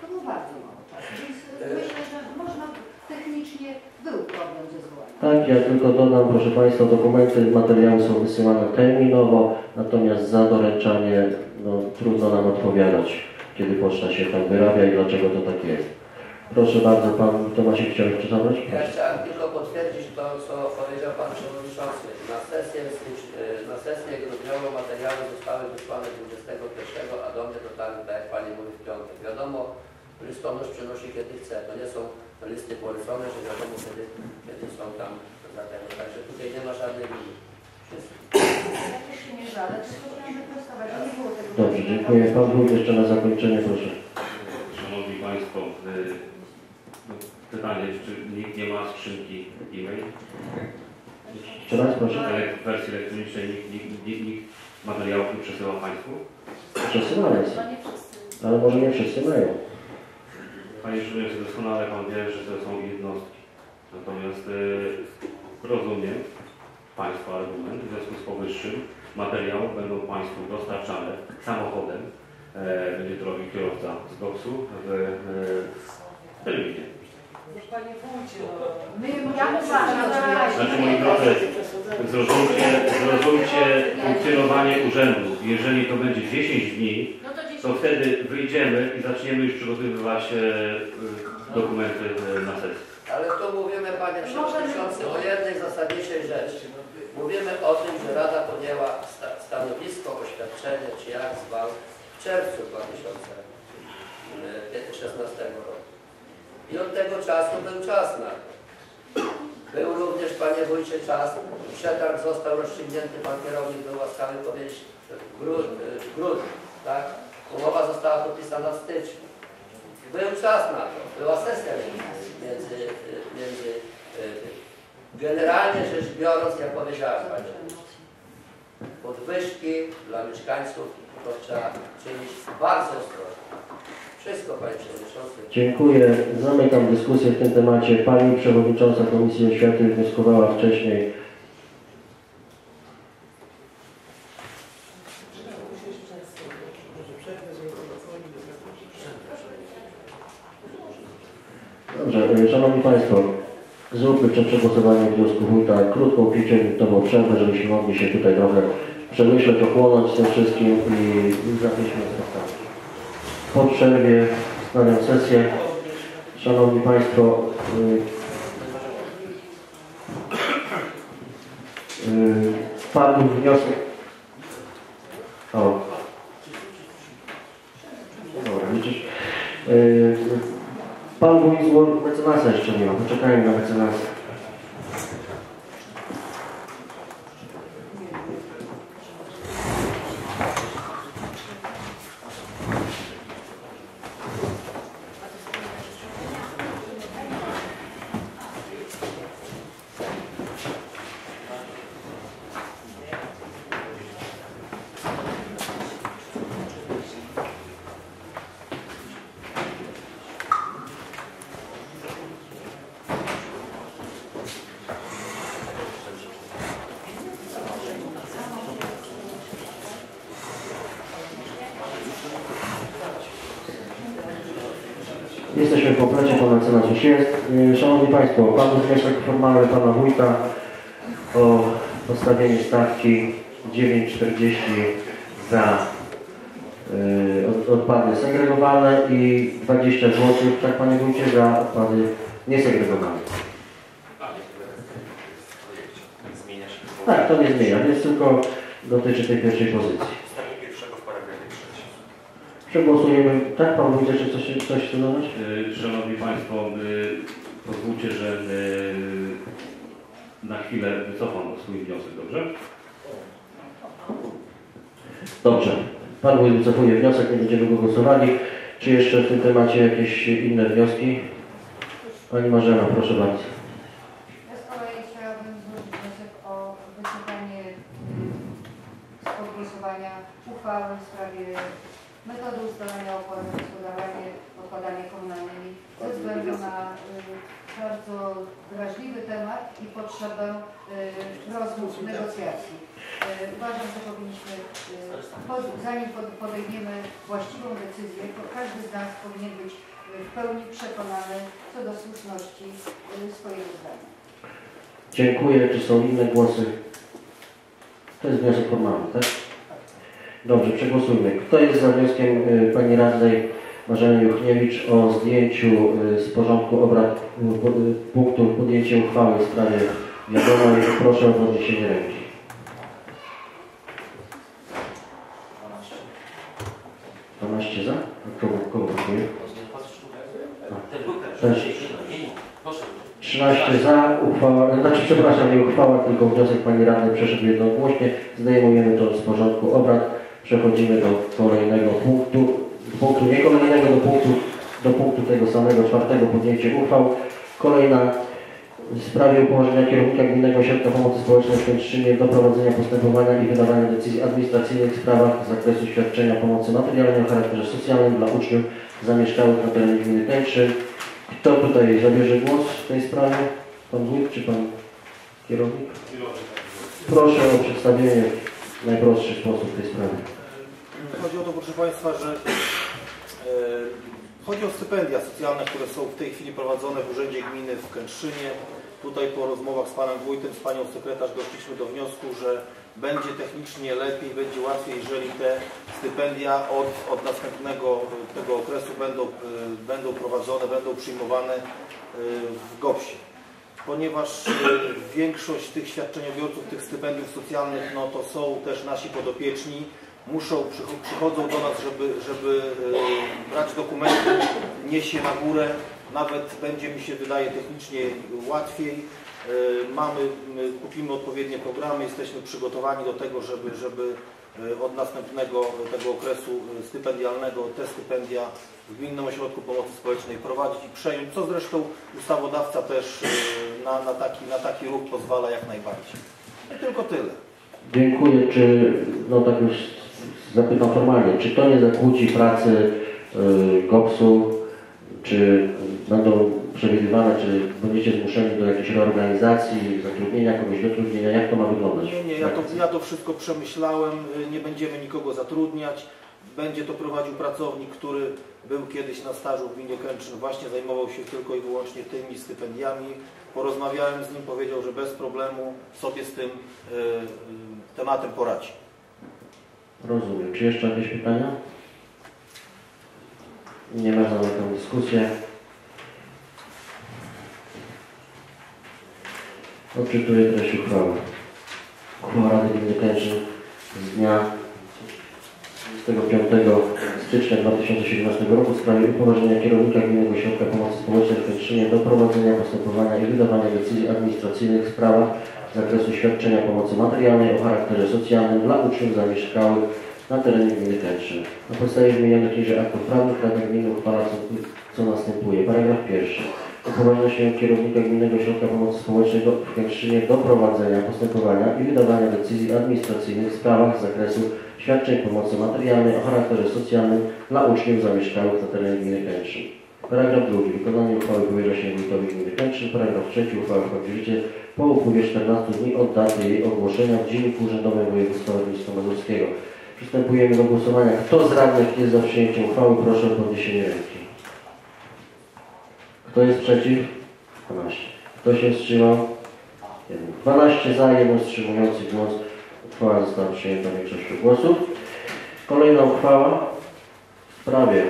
To był bardzo mało czasu, więc myślę, że można technicznie był problem ze zwołaniem. Tak, ja tylko dodam, proszę Państwa, dokumenty, materiały są wysyłane terminowo, natomiast za doręczanie no, trudno nam odpowiadać, kiedy poczta się tam wyrabia i dlaczego to tak jest. Proszę bardzo, Pan Tomasiek chciał jeszcze zabrać? Ja chciałem tylko potwierdzić to, co powiedział Pan Przewodniczący. Na sesję, na sesję grudniową materiały zostały wysłane 21, a do mnie dotarły, tak jak Pani mówi, w piątek. Wiadomo, listonosz przynosi kiedy chce. To nie są listy polecone, że wiadomo kiedy, kiedy są tam zapewne. Także tutaj nie ma żadnej linii. Wszystko. Ja też się nie żalę, tylko chciałam wyprostować, że nie było tego. Dobrze, dziękuję. Pan Wójt jeszcze na zakończenie, proszę. Szanowni Państwo, y, no, pytanie, czy nikt nie ma skrzynki e-mail? Jeszcze raz, proszę. W wersji elektronicznej nikt, nikt, nikt, nikt materiałów nie przesyła Państwu? Przesyłane są, nie wszyscy. ale może nie wszyscy mają. Panie Przewodniczący, doskonale Pan wie, że to są jednostki. Natomiast y, rozumiem Państwa argument. W związku z powyższym materiał będą Państwu dostarczane samochodem. E, będzie to robił kierowca z GOPS-u w e, terminie. Panie wójcie, My Ja uważam, Znaczy, moi drodzy, zrozumcie, zrozumcie funkcjonowanie urzędu. Jeżeli to będzie 10 dni, to wtedy wyjdziemy i zaczniemy już przygotowywać e, e, dokumenty e, na sesję. Ale tu mówimy, Panie Przewodniczący, o jednej zasadniczej rzeczy. Mówimy o tym, że Rada podjęła sta- stanowisko, oświadczenie, czy jak zwał, w czerwcu 2016 roku. I od tego czasu był czas na to. Był również, Panie Wójcie, czas. Przetarg został rozstrzygnięty, Pan kierownik był łaskawy powiedzieć w grudniu, w grudniu tak? Umowa została podpisana w styczniu. Był czas na to, była sesja między, między, między generalnie rzecz biorąc, jak powiedziałem Panie, podwyżki dla mieszkańców to trzeba czynić bardzo ostrożnie. Wszystko Panie Przewodniczący. Dziękuję. Zamykam dyskusję w tym temacie. Pani Przewodnicząca Komisji Oświaty wnioskowała wcześniej Dobrze, e, Państwo, zróbmy przed przegłosowaniem wniosku wójta krótką, pięciominutową przerwę, żebyśmy mogli się tutaj trochę przemyśleć, ochłonąć tym wszystkim i zaczniemy spotkanie. Po przerwie wznawiam sesję. Szanowni Państwo, y, y, padł wniosek. O. Dobra, widzisz. Y, Pan wójt zło- mecenasa jeszcze nie ma. Poczekajmy na mecenasa. Jesteśmy w komplecie, pan mecenas już jest. Y, Szanowni Państwo, padł wniosek formalny pana wójta o postawienie stawki 9,40 za od- odpady segregowane i 20 zł, tak panie wójcie, za odpady niesegregowane. Tak, to nie zmienia, więc tylko dotyczy tej pierwszej pozycji. Przegłosujemy, tak pan wójcie, czy coś, coś chce dodać? Y, Szanowni Państwo, y, pozwólcie, że na chwilę wycofam swój wniosek, dobrze? Dobrze. Pan wycofuje wniosek, nie będziemy go głosowali. Czy jeszcze w tym temacie jakieś inne wnioski? Pani Marzena, proszę bardzo. Ja z kolei chciałabym złożyć wniosek o wycofanie spod głosowania uchwały w sprawie metody ustalania opłat za gospodarowanie odpadami komunalnymi ze względu na y, bardzo wrażliwy temat i potrzebę y, rozmów, negocjacji. Y, Uważam, że powinniśmy, pod- zanim pod- podejmiemy właściwą decyzję, to każdy z nas powinien być w pełni przekonany co do słuszności swojego zdania. Dziękuję. Czy są inne głosy? To jest wniosek formalny, tak? Dobrze, przegłosujmy. Kto jest za wnioskiem pani radnej Marzeny Juchniewicz o zdjęciu y, z porządku obrad y, y, punktu podjęcie uchwały w sprawie wiadomej, proszę o podniesienie ręki. 12 za? A kogo, kogo brakuje? Ten był Też. pierwszy. Nie, nie, proszę. 13 za, uchwała, znaczy przepraszam, nie uchwała, tylko wniosek Pani Radnej przeszedł jednogłośnie. Zdejmujemy to z porządku obrad. Przechodzimy do kolejnego punktu, punktu nie kolejnego, do punktu, do punktu tego samego, czwartego podjęcie uchwał. Kolejna w sprawie upoważnienia kierownika Gminnego Ośrodka Pomocy Społecznej w Kętrzynie do prowadzenia postępowania i wydawania decyzji administracyjnych w sprawach z zakresu świadczenia pomocy materialnej o charakterze socjalnym dla uczniów zamieszkałych na terenie gminy Kętrzyn. Kto tutaj zabierze głos w tej sprawie? Pan wójt czy pan kierownik? Proszę o przedstawienie w najprostszy sposób tej sprawy. Chodzi o to, proszę Państwa, że e, chodzi o stypendia socjalne, które są w tej chwili prowadzone w Urzędzie Gminy w Kętrzynie. Tutaj po rozmowach z Panem Wójtem, z Panią Sekretarz doszliśmy do wniosku, że będzie technicznie lepiej, będzie łatwiej, jeżeli te stypendia od, od następnego tego okresu będą, e, będą prowadzone, będą przyjmowane e, w GOPS-ie ponieważ większość tych świadczeniobiorców, tych stypendiów socjalnych, no to są też nasi podopieczni, muszą, przycho- przychodzą do nas, żeby, żeby e, brać dokumenty, niesie na górę, nawet będzie mi się wydaje technicznie łatwiej. E, Mamy, my kupimy odpowiednie programy, jesteśmy przygotowani do tego, żeby, żeby e, od następnego tego okresu stypendialnego te stypendia w Gminnym Ośrodku Pomocy Społecznej prowadzić i przejąć, co zresztą ustawodawca też na, na, taki, na taki ruch pozwala jak najbardziej. I tylko tyle. Dziękuję. Czy, no tak już zapytam formalnie, czy to nie zakłóci pracy y, GOPS-u? Czy będą przewidywane, czy będziecie zmuszeni do jakiejś reorganizacji, zatrudnienia kogoś, dotrudnienia? Jak to ma wyglądać? Nie, nie, ja to, ja to wszystko przemyślałem, y, nie będziemy nikogo zatrudniać. Będzie to prowadził pracownik, który był kiedyś na stażu w gminie Kętrzyn, właśnie zajmował się tylko i wyłącznie tymi stypendiami. Porozmawiałem z nim, powiedział, że bez problemu sobie z tym y, y, tematem poradzi. Rozumiem. Czy jeszcze jakieś pytania? Nie ma zamykam dyskusję. Odczytuję treść uchwały. Uchwała Rady Gminy Kętrzyn z dnia 25 stycznia 2017 roku w sprawie upoważnienia kierownika Gminnego Ośrodka Pomocy Społecznej w Kętrzynie do prowadzenia postępowania i wydawania decyzji administracyjnych w sprawach z zakresu świadczenia pomocy materialnej o charakterze socjalnym dla uczniów zamieszkałych na terenie gminy Kętrzyn. Na podstawie wymienionych niżej aktów prawnych Rada Gminy uchwala co, co następuje. Paragraf pierwszy. Upoważnia się kierownika Gminnego Ośrodka Pomocy Społecznej w Kętrzynie do prowadzenia postępowania i wydawania decyzji administracyjnych w sprawach z zakresu świadczeń pomocy materialnej o charakterze socjalnym dla uczniów zamieszkałych na terenie gminy Kętrzyn. Paragraf drugi. Wykonanie uchwały powierza się wójtowi gminy Kętrzyn. Paragraf trzeci. Uchwała wchodzi w życie po upływie 14 dni od daty jej ogłoszenia w Dzienniku Urzędowym Województwa Warmińsko-Mazurskiego. Przystępujemy do głosowania. Kto z radnych jest za przyjęciem uchwały? Proszę o podniesienie ręki. Kto jest przeciw? 12. Kto się wstrzymał? 1. 12 za, 1 wstrzymujący głos. Uchwała została przyjęta większością głosów. Kolejna uchwała w sprawie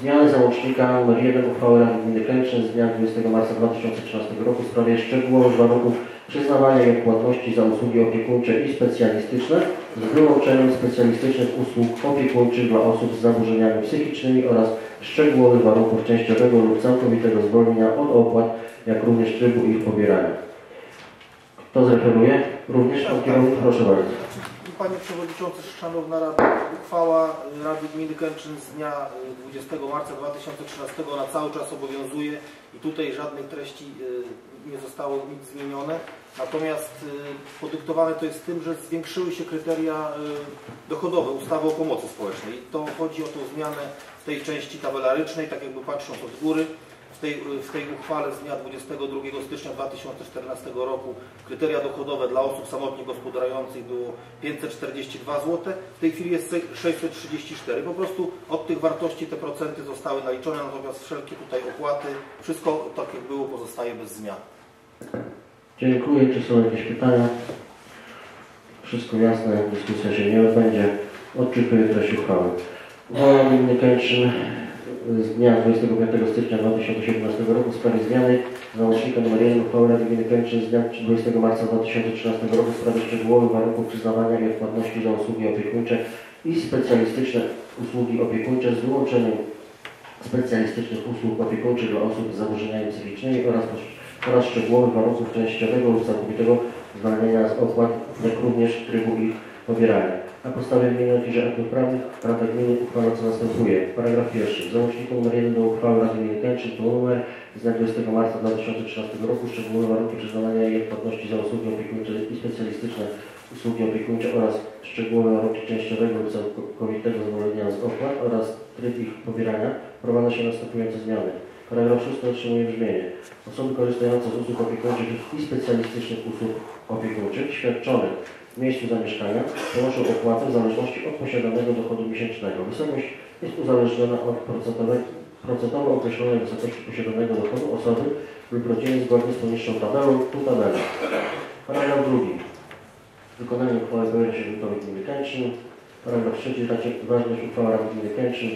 zmiany załącznika nr 1 uchwały Rady Gminy Kętrzyn z dnia 20 marca 2013 roku w sprawie szczegółowych warunków przyznawania i odpłatności za usługi opiekuńcze i specjalistyczne z wyłączeniem specjalistycznych usług opiekuńczych dla osób z zaburzeniami psychicznymi oraz szczegółowych warunków częściowego lub całkowitego zwolnienia od opłat, jak również trybu ich pobierania. Kto zreferuje? Również pan kierownik, proszę bardzo. Panie Przewodniczący, Szanowna Rada, uchwała Rady Gminy Kęczyn z dnia y, 20 marca 2013 na cały czas obowiązuje i tutaj żadnej treści y, nie zostało nic zmienione. Natomiast y, podyktowane to jest tym, że zwiększyły się kryteria dochodowe ustawy o pomocy społecznej. To chodzi o tą zmianę w tej części tabelarycznej, tak jakby patrząc od góry. W tej, w tej uchwale z dnia 22 stycznia 2014 roku kryteria dochodowe dla osób samotnie gospodarujących było 542 zł, w tej chwili jest 634. Po prostu od tych wartości te procenty zostały naliczone, natomiast wszelkie tutaj opłaty, wszystko tak jak było pozostaje bez zmian. Dziękuję. Czy są jakieś pytania? Wszystko jasne, dyskusja się nie odbędzie. Odczytuję treść uchwały. Uchwała Gminy Kętrzyn z dnia 25 stycznia 2017 roku w sprawie zmiany załącznika nr 1 uchwały Rady Gminy Kętrzyn z dnia 20 marca 2013 roku w sprawie szczegółowych warunków przyznawania i odpłatności za usługi opiekuńcze i specjalistyczne usługi opiekuńcze z wyłączeniem specjalistycznych usług opiekuńczych dla osób z zaburzeniami psychicznymi oraz, oraz szczegółowych warunków częściowego lub całkowitego zwalniania z opłat, jak również trybu ich pobierania. Na podstawie wymienionych że aktów prawnych Rada Gminy uchwala co następuje. Paragraf pierwszy. W załączniku nr 1 do uchwały Rady Gminy Kęczyn to numer z dnia 20 marca 2013 roku szczegółowe warunki przyznawania i odpłatności za usługi opiekuńcze i specjalistyczne usługi opiekuńcze oraz szczegółowe warunki częściowego lub całkowitego zwolnienia z opłat oraz tryb ich pobierania wprowadza się następujące zmiany. Paragraf 6 otrzymuje brzmienie. Osoby korzystające z usług opiekuńczych i specjalistycznych usług opiekuńczych świadczonych w miejscu zamieszkania ponoszą opłatę w zależności od posiadanego dochodu miesięcznego. Wysokość jest uzależniona od procentowo określonej wysokości posiadanego dochodu osoby lub rodziny zgodnie z poniższą tabelą, tu tabelą. Paragraf drugi. Wykonanie uchwały się Wójtowi Gminy Kęczyn. Paragraf trzeci. Ważność uchwały Rady Gminy Kęczyn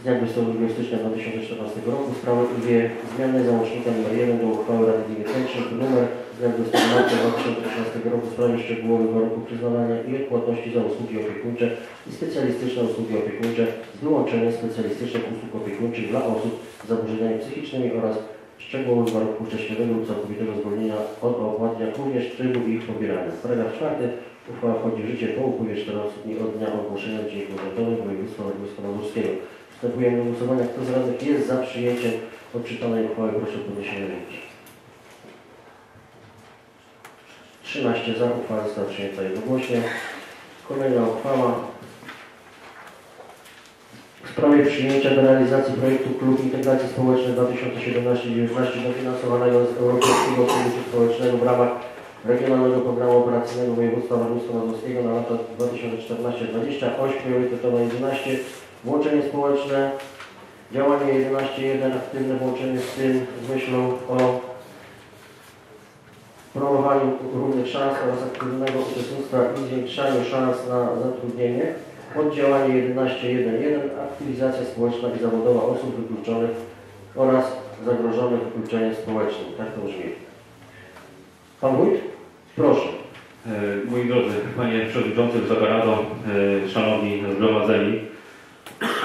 z dnia 22 stycznia 2014 roku w sprawie zmiany załącznika nr 1 do uchwały Rady Gminy Kęczyn numer z dnia 20 marca 2013 roku w sprawie szczegółowych warunków przyznawania i odpłatności za usługi opiekuńcze i specjalistyczne usługi opiekuńcze z wyłączeniem specjalistycznych usług opiekuńczych dla osób z zaburzeniami psychicznymi oraz szczegółowych warunków wcześniejszego lub całkowitego zwolnienia od opłat, jak również trybu ich pobierania. Paragraf czwarty. Uchwała wchodzi w życie po upływie 14 dni od dnia ogłoszenia w Dzienniku Urzędowym Województwa Warmińsko-Mazurskiego. Wstępujemy do głosowania. Kto z radnych jest za przyjęciem odczytanej uchwały? Proszę o podniesienie ręki. 13 za, uchwała została przyjęta jednogłośnie. Kolejna uchwała w sprawie przyjęcia do realizacji projektu Klub Integracji Społecznej 2017-2019 dofinansowanego z Europejskiego Funduszu Społecznego w ramach Regionalnego Programu Operacyjnego Województwa Warmińsko-Mazurskiego na lata 2014-2020, oś priorytetowa 11, włączenie społeczne, działanie 11.1, aktywne włączenie z tym z myślą o promowaniu równych szans oraz aktywnego uczestnictwa i zwiększaniu szans na zatrudnienie. Oddziałanie 11.1.1 aktywizacja społeczna i zawodowa osób wykluczonych oraz zagrożonych wykluczeniem społecznym. Tak to brzmi. Pan Wójt? Proszę. E, Moi drodzy, Panie Przewodniczący, Wysoka Rado, e, Szanowni Zgromadzeni.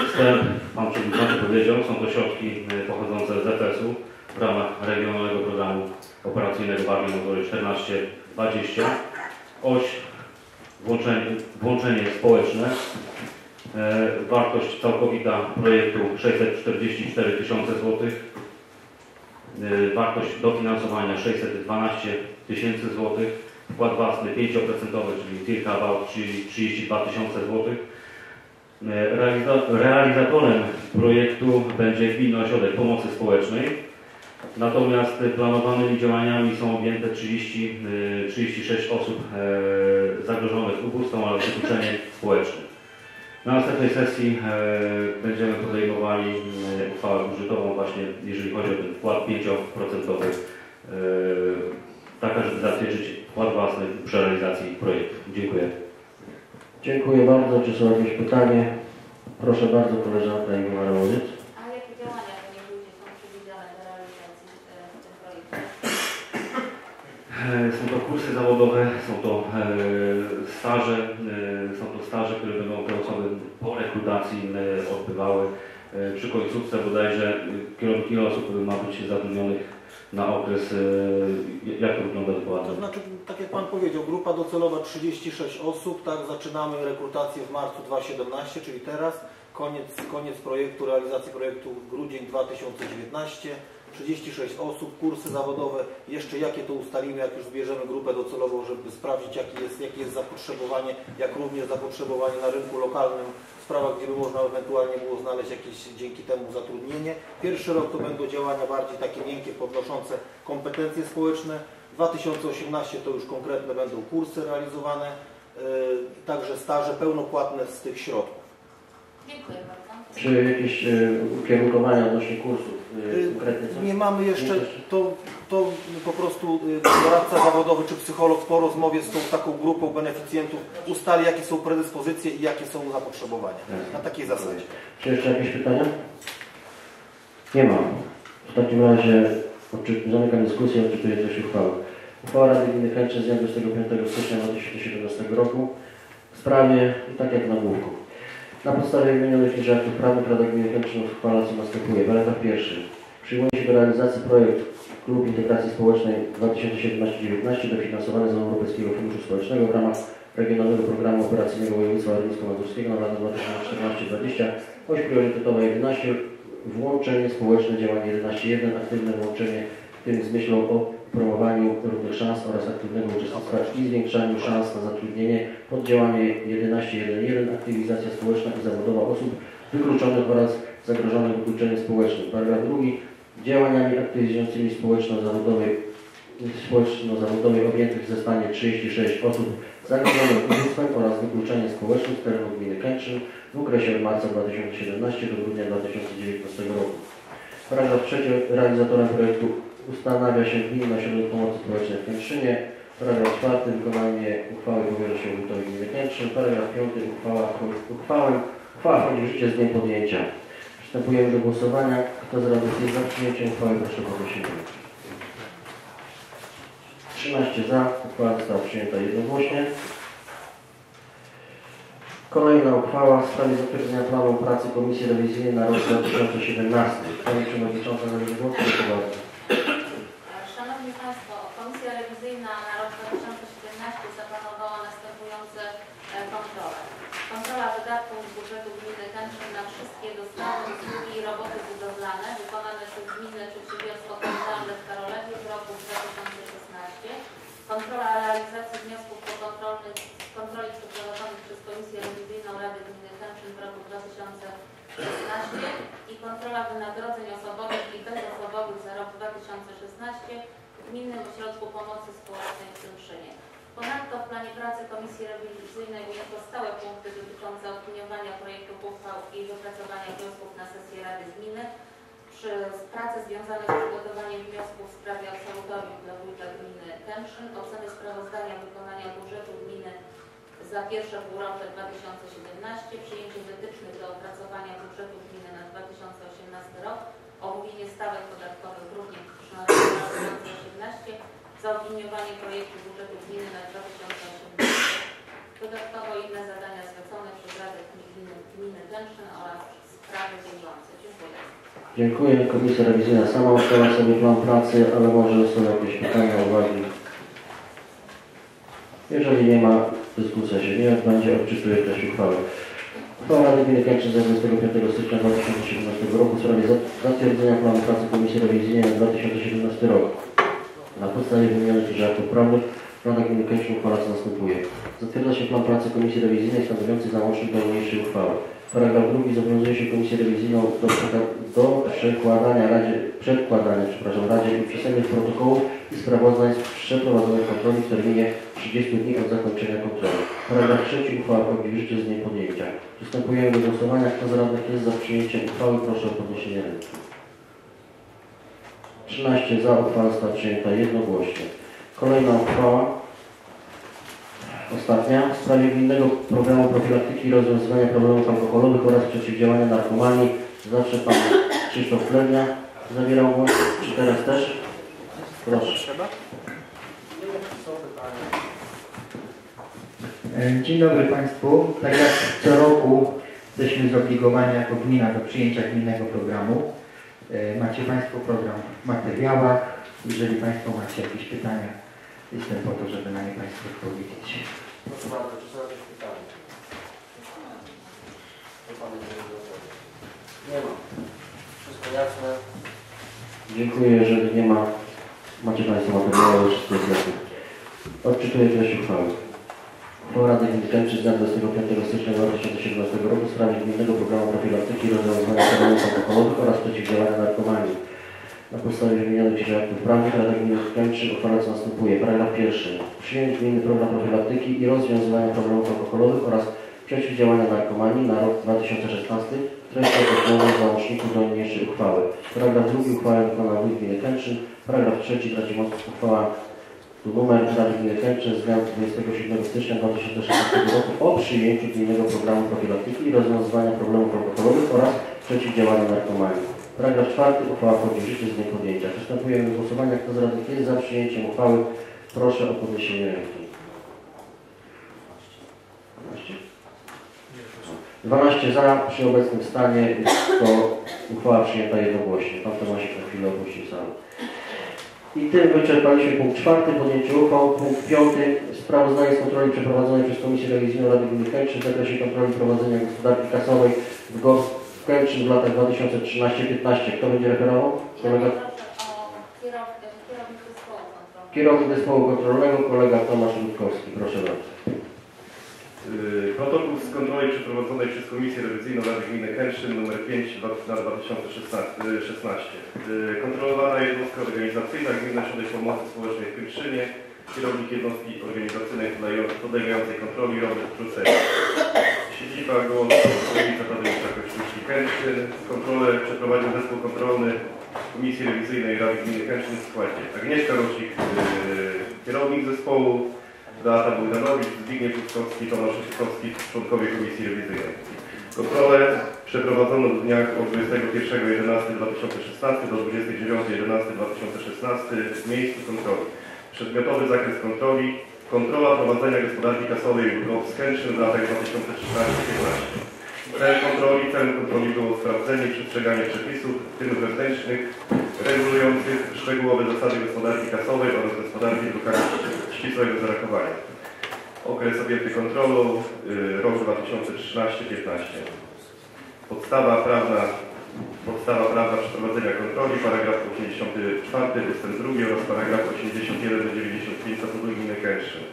Wstęp, Pan Przewodniczący powiedział, są to środki e, pochodzące z ZS-u w ramach Regionalnego Programu Operacyjnego Warmii Mazury 14-20. Oś włączenie, włączenie społeczne. E, wartość całkowita projektu 644 tysiące złotych. E, wartość dofinansowania 612 tysięcy złotych. Wkład własny 5%, czyli circa about 32 tysiące złotych. E, realiza realizatorem projektu będzie Gminny Ośrodek Pomocy Społecznej. Natomiast planowanymi działaniami są objęte 30, 36 osób e, zagrożonych ubóstwem oraz wykluczeniem społecznym. Na następnej sesji e, będziemy podejmowali e, uchwałę budżetową właśnie, jeżeli chodzi o ten wkład 5%. E, taka, żeby zatwierdzić wkład własny przy realizacji projektu. Dziękuję. Dziękuję bardzo. Czy są jakieś pytanie? Proszę bardzo, koleżanka Iwona Łodziec. A jakie działania w nie ludzie są przewidziane do realizacji e, w tym projekcie? E, Są to kursy zawodowe, są to e, staże, e, są to staże, które będą te osoby po rekrutacji e, odbywały. E, Przy końcówce bodajże e, kierownik ile osób ma być zatrudnionych na okres, e, jak to wygląda To dokładnie? znaczy, tak jak Pan powiedział, grupa docelowa 36 osób, tak, zaczynamy rekrutację w marcu 2017, czyli teraz, koniec, koniec projektu, realizacji projektu grudzień 2019, 36 osób, kursy zawodowe, jeszcze jakie to ustalimy, jak już zbierzemy grupę docelową, żeby sprawdzić jakie jest, jakie jest zapotrzebowanie, jak również zapotrzebowanie na rynku lokalnym, w sprawach, gdzie by można ewentualnie było znaleźć jakieś dzięki temu zatrudnienie. Pierwszy rok to będą działania bardziej takie miękkie, podnoszące kompetencje społeczne. 2018 to już konkretne będą kursy realizowane, yy, także staże pełnopłatne z tych środków. Dziękuję bardzo. Czy jakieś e, ukierunkowania odnośnie kursów? E, co? Nie mamy jeszcze, to, to po prostu y, doradca zawodowy czy psycholog po rozmowie z tą taką grupą beneficjentów ustali jakie są predyspozycje i jakie są zapotrzebowania. Na takiej zasadzie. Czy jeszcze jakieś pytania? Nie ma. W takim razie zamykam dyskusję, odczytuję treść uchwały. Uchwała Rady Gminy Kętrzyn z dnia 25 stycznia 2017 roku w sprawie, tak jak na główku. Na podstawie wymienionych niżej aktów prawnych Rada Gminy Kętrzyn uchwala co następuje. Paragraf pierwszy. Przyjmuje się do realizacji projekt Klub Integracji Społecznej 2017-2019 dofinansowany z Europejskiego Funduszu Społecznego w ramach Regionalnego Programu Operacyjnego Województwa Warmińsko-Mazurskiego na lata 2014-2020 oś priorytetowa 11 włączenie społeczne działanie 11.1 aktywne włączenie w tym z myślą o promowaniu równych szans oraz aktywnego uczestnictwa i zwiększaniu szans na zatrudnienie poddziałanie 11.1.1 aktywizacja społeczna i zawodowa osób wykluczonych oraz zagrożonych wykluczeniem społecznym. Paragraf drugi działaniami aktywizującymi społeczno-zawodowej społeczno-zawodowej objętych w zestanie 36 osób zagrożonych ubóstwem oraz wykluczeniem społecznym z terenu gminy Kętrzyn w okresie od marca 2017 do grudnia 2019 roku. Paragraf trzeci. Realizatorem projektu ustanawia się Gminny Ośrodek Pomocy Społecznej w Kętrzynie. Paragraf czwarty. Wykonanie uchwały powierza się wójtowi gminy Kętrzyn. Paragraf piąty. Uchwała, uchwałę, uchwała wchodzi w życie z dniem podjęcia. Przystępujemy do głosowania. Kto z radnych jest za przyjęciem uchwały, proszę podnosić rękę. 13 za. Uchwała została przyjęta jednogłośnie. Kolejna uchwała w sprawie zatwierdzenia planu pracy Komisji Rewizyjnej na rok 2017. Pani Przewodnicząca zabiera głos, proszę bardzo. Szanowni Państwo, Komisja Rewizyjna na rok 2017 zaplanowała następujące e, kontrole. Kontrola wydatków z budżetu gminy Kętrzyn na wszystkie dostawy, usługi i roboty budowlane wykonane przez gminne przedsiębiorstwo komunalne w Karolewie w roku 2016. Kontrola realizacji wniosków pokontrolnych z kontroli przeprowadzonych przez Komisję Rewizyjną Rady Gminy Kętrzyn w roku 2016 i kontrola wynagrodzeń osobowych i bezosobowych za rok 2016 w Gminnym Ośrodku Pomocy Społecznej w Kętrzynie. Ponadto w planie pracy Komisji Rewizyjnej ujęto stałe punkty dotyczące opiniowania projektów uchwał i wypracowania wniosków na sesję Rady Gminy przy pracy związane z przygotowaniem wniosków w sprawie absolutorium dla wójta gminy Kętrzyn, oceny sprawozdania wykonania budżetu gminy za pierwsze półrocze 2017, przyjęcie wytycznych do opracowania budżetu gminy 2018 rok, omówienie stawek podatkowych również na rok 2018, zaopiniowanie projektu budżetu gminy na 2018. Dodatkowo inne zadania zlecone przez Radę Gminy, gminy Kętrzyn oraz sprawy bieżące. Dziękuję. Dziękuję. Komisja Rewizyjna sama ustala sobie plan pracy, ale może są jakieś pytania, uwagi. Jeżeli nie ma, dyskusja się nie odbędzie. Odczytuję treść uchwały. Uchwała Rady Kętrzyn z 25 stycznia 2017 roku w sprawie za- zatwierdzenia planu pracy Komisji Rewizyjnej na 2017 rok. Na podstawie wymienionych już aktów prawnych Rada Gminy Kętrzyn uchwala co następuje. Zatwierdza się plan pracy Komisji Rewizyjnej stanowiący załącznik do niniejszej uchwały. Paragraf drugi zobowiązuje się Komisję Rewizyjną do, do przekładania Radzie, przedkładania, przepraszam, Radzie pisemnych protokołów i sprawozdań z przeprowadzonych kontroli w terminie 30 dni od zakończenia kontroli. Paragraf 3. Uchwała w życie z dniem podjęcia. Przystępujemy do głosowania. Kto z radnych jest za przyjęciem uchwały, proszę o podniesienie ręki. 13 za, uchwała została przyjęta jednogłośnie. Kolejna uchwała, ostatnia, w sprawie gminnego programu profilaktyki i rozwiązywania problemów alkoholowych oraz przeciwdziałania narkomanii. Zawsze Pan Krzysztof Plewnia zabierał głos. Czy teraz też? Proszę. E, Dzień dobry Państwu. Tak jak co roku jesteśmy zobligowani jako gmina do przyjęcia gminnego programu. E, Macie Państwo program w materiałach. Jeżeli Państwo macie jakieś pytania, jestem po to, żeby na nie Państwu odpowiedzieć. Proszę bardzo, czy są jakieś pytania? Pan Nie ma. Wszystko jasne. Dziękuję, jeżeli nie ma, macie Państwo materiały, wszystko jest jasne. Odczytuję treść uchwały. Rady Kęczy z dnia 25 stycznia 2017 roku w sprawie Gminnego Programu Profilaktyki i Rozwiązywania Problemów Alkoholowych oraz Przeciwdziałania Narkomanii. Na podstawie wymienionych dzisiaj aktów prawnych Rada Gminy Kęczy uchwala co następuje. Paragraf pierwszy. Przyjąć Gminny Program Profilaktyki i Rozwiązywania Problemów Alkoholowych oraz Przeciwdziałania Narkomanii na rok 2016 treść określona w załączniku do niniejszej uchwały. Paragraf drugi. Uchwała wykonała Wójt Gminy Kęczy. Paragraf trzeci. Traci moc uchwała numer Kęczy z dnia 27 stycznia 2016 roku o przyjęciu Gminnego Programu Profilaktyki i Rozwiązywania Problemów Alkoholowych oraz Przeciwdziałania Narkomanii. Paragraf czwarty. Uchwała wchodzi w życie z dniem podjęcia. Przystępujemy do głosowania. Kto z radnych jest za przyjęciem uchwały? Proszę o podniesienie ręki. 12 za, przy obecnym stanie to uchwała przyjęta jednogłośnie. Pan Tomasik na chwilę opuścił salę. I tym wyczerpaliśmy punkt czwarty, podjęcie uchwał. Punkt piąty, sprawozdanie z kontroli przeprowadzonej przez Komisję Rewizyjną Rady Gminy Kęczy w zakresie kontroli prowadzenia gospodarki kasowej w GOS w Kęczyn w latach 2013-15. Kto będzie referował? Kolega, Kierownik zespołu kontrolnego. kierownik zespołu kontrolnego, kolega Tomasz Ludkowski. Proszę bardzo. Yy, Protokół z kontroli przeprowadzonej przez Komisję Rewizyjną Rady Gminy Kętrzyn nr 5 na 2016. Yy, Kontrolowana organizacyjna Gminny Ośrodek Pomocy Społecznej w Kętrzynie, kierownik jednostki organizacyjnej podlegającej kontroli Robert Prucek. Siedziba Gołąb, ulica Tadeusza Kościuszki Kętrzyn. Kontrolę przeprowadził zespół kontrolny Komisji Rewizyjnej Rady Gminy Kętrzyn w składzie Agnieszka Rosik, yy, kierownik zespołu, Beata Bogdanowicz, Zbigniew Puskowski, Tomasz Puskowski, członkowie Komisji Rewizyjnej. Kontrolę przeprowadzono w dniach od 21.11.2016 do 29.11.2016 w miejscu kontroli. Przedmiotowy zakres kontroli kontrola prowadzenia gospodarki kasowej w Skęczyn w latach 2013-2015. Cel kontroli, celem kontroli było sprawdzenie i przestrzeganie przepisów, w tym wewnętrznych, regulujących szczegółowe zasady gospodarki kasowej oraz gospodarki drukami ścisłego zarachowania. Okres objęty kontrolą y, rok 2013-15. Podstawa prawna, podstawa prawna przeprowadzenia kontroli, paragraf 84 ustęp 2 oraz paragraf 81 do 95 Statutu Gminy Kętrzyn.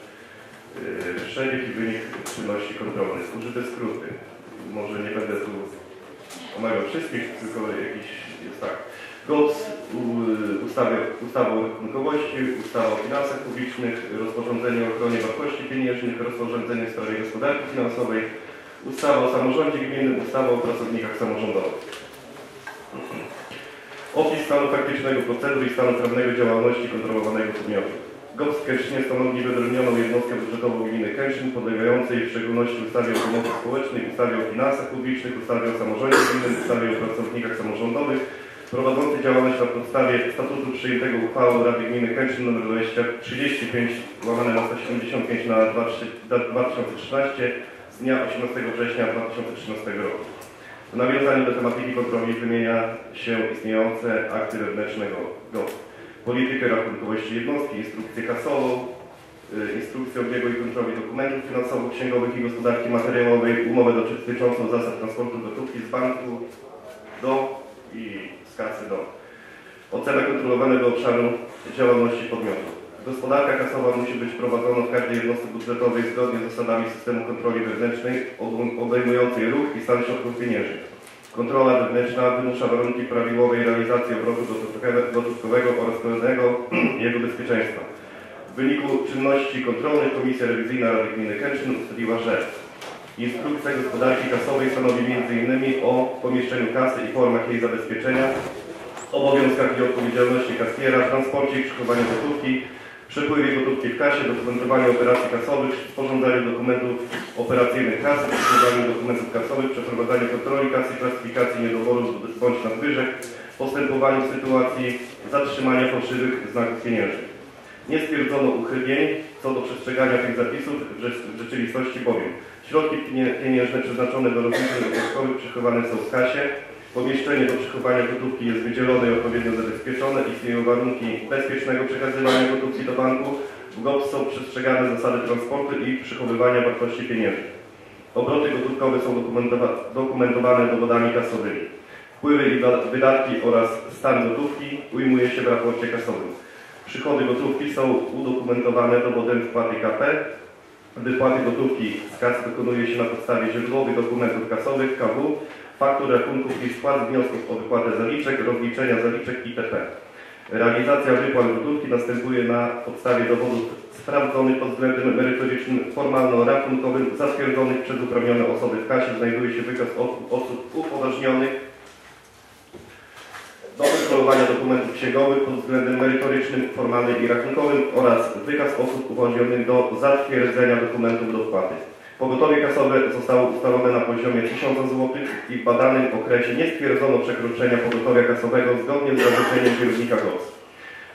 Przebieg i wynik czynności kontrolnych. Użyte skróty. Może nie będę tu omawiał wszystkich, tylko jakiś jest tak. GOPS, ustawy, ustawa o rachunkowości, ustawa o finansach publicznych, rozporządzenie o ochronie wartości pieniężnych, rozporządzenie w sprawie gospodarki finansowej, ustawa o samorządzie gminnym, ustawa o pracownikach samorządowych. Opis stanu faktycznego procedur i stanu prawnego działalności kontrolowanego podmiotu. GOPS Kęcznie stanowi wyodrębnioną jednostkę budżetową gminy Kęczyn, podlegającej w szczególności ustawie o pomocy społecznej, ustawie o finansach publicznych, ustawie o samorządzie gminnym, ustawie o pracownikach samorządowych, prowadzący działalność na podstawie statutu przyjętego uchwałą Rady Gminy Kęczyn nr 2035 łamane na 175 na 2013 z dnia 18 września 2013 roku. W nawiązaniu do tematyki kontroli wymienia się istniejące akty wewnętrznego GOP. Politykę rachunkowości jednostki, instrukcję kasową, y, instrukcję obiegu i kontroli dokumentów finansowo-księgowych i gospodarki materiałowej, umowę dotyczącą zasad transportu gotówki z banku do i kasy do. Ocena kontrolowanego obszaru działalności podmiotu. Gospodarka kasowa musi być prowadzona w każdej jednostce budżetowej zgodnie z zasadami systemu kontroli wewnętrznej obejm- obejmującej ruch i stan środków pieniężnych. Kontrola wewnętrzna wymusza warunki prawidłowej realizacji obrotu gotówkowego- oraz pełnego jego bezpieczeństwa. wyniku czynności kontrolnych Komisja Rewizyjna Rady Gminy Kętrzyn ustaliła, że instrukcja gospodarki kasowej stanowi m.in. o pomieszczeniu kasy i formach jej zabezpieczenia, obowiązkach i odpowiedzialności kasjera, transporcie i przechowaniu gotówki, przepływie gotówki w kasie, dokumentowaniu operacji kasowych, sporządzaniu dokumentów operacyjnych kasy, przechowaniu dokumentów kasowych, przeprowadzaniu kontroli kasy, klasyfikacji niedoborów bądź nadwyżek, postępowaniu w sytuacji zatrzymania fałszywych znaków pieniężnych. Nie stwierdzono uchybień co do przestrzegania tych zapisów w rzeczywistości bowiem środki pieniężne przeznaczone do rozliczeń obowiązkowych przechowane są w kasie, pomieszczenie do przechowania gotówki jest wydzielone i odpowiednio zabezpieczone, istnieją warunki bezpiecznego przekazywania gotówki do banku, w GOPS są przestrzegane zasady transportu i przechowywania wartości pieniężnych. Obroty gotówkowe są dokumentowa- dokumentowane dowodami kasowymi. Wpływy i wydatki oraz stan gotówki ujmuje się w raporcie kasowym. Przychody gotówki są udokumentowane dowodem wpłaty KP. Wypłaty gotówki z kas dokonuje się na podstawie źródłowych dokumentów kasowych KW, faktur, rachunków i spłat wniosków o wypłatę zaliczek, rozliczenia zaliczek itp. Realizacja wypłat gotówki następuje na podstawie dowodów sprawdzonych pod względem merytorycznym, formalno-rachunkowym, zatwierdzonych przez uprawnione osoby w kasie. Znajduje się wykaz osób upoważnionych kontrolowania dokumentów księgowych pod względem merytorycznym, formalnym i rachunkowym oraz wykaz osób upoważnionych do zatwierdzenia dokumentów do wpłaty. Pogotowie kasowe zostało ustalone na poziomie 1000 zł i w badanym okresie nie stwierdzono przekroczenia pogotowia kasowego zgodnie z zażyczeniem kierownika GOS.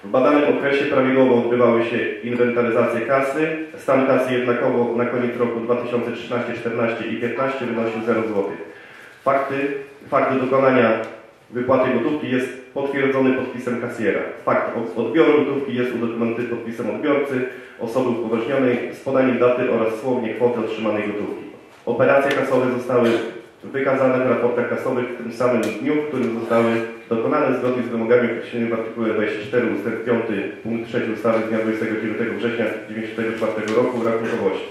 W badanym okresie prawidłowo odbywały się inwentaryzacje kasy. Stan kasy jednakowo na koniec roku 2013, 14 i 15 wynosił 0 zł. Fakty, fakty dokonania wypłaty gotówki jest potwierdzony podpisem kasjera. Fakt od- odbioru gotówki jest udokumentowany podpisem odbiorcy, osoby upoważnionej z podaniem daty oraz słownie kwoty otrzymanej gotówki. Operacje kasowe zostały wykazane w raportach kasowych w tym samym dniu, w którym zostały dokonane zgodnie z wymogami określonymi w artykule 24 ust. 5 punkt 3 ustawy z dnia 29 września 1994 roku rachunkowości.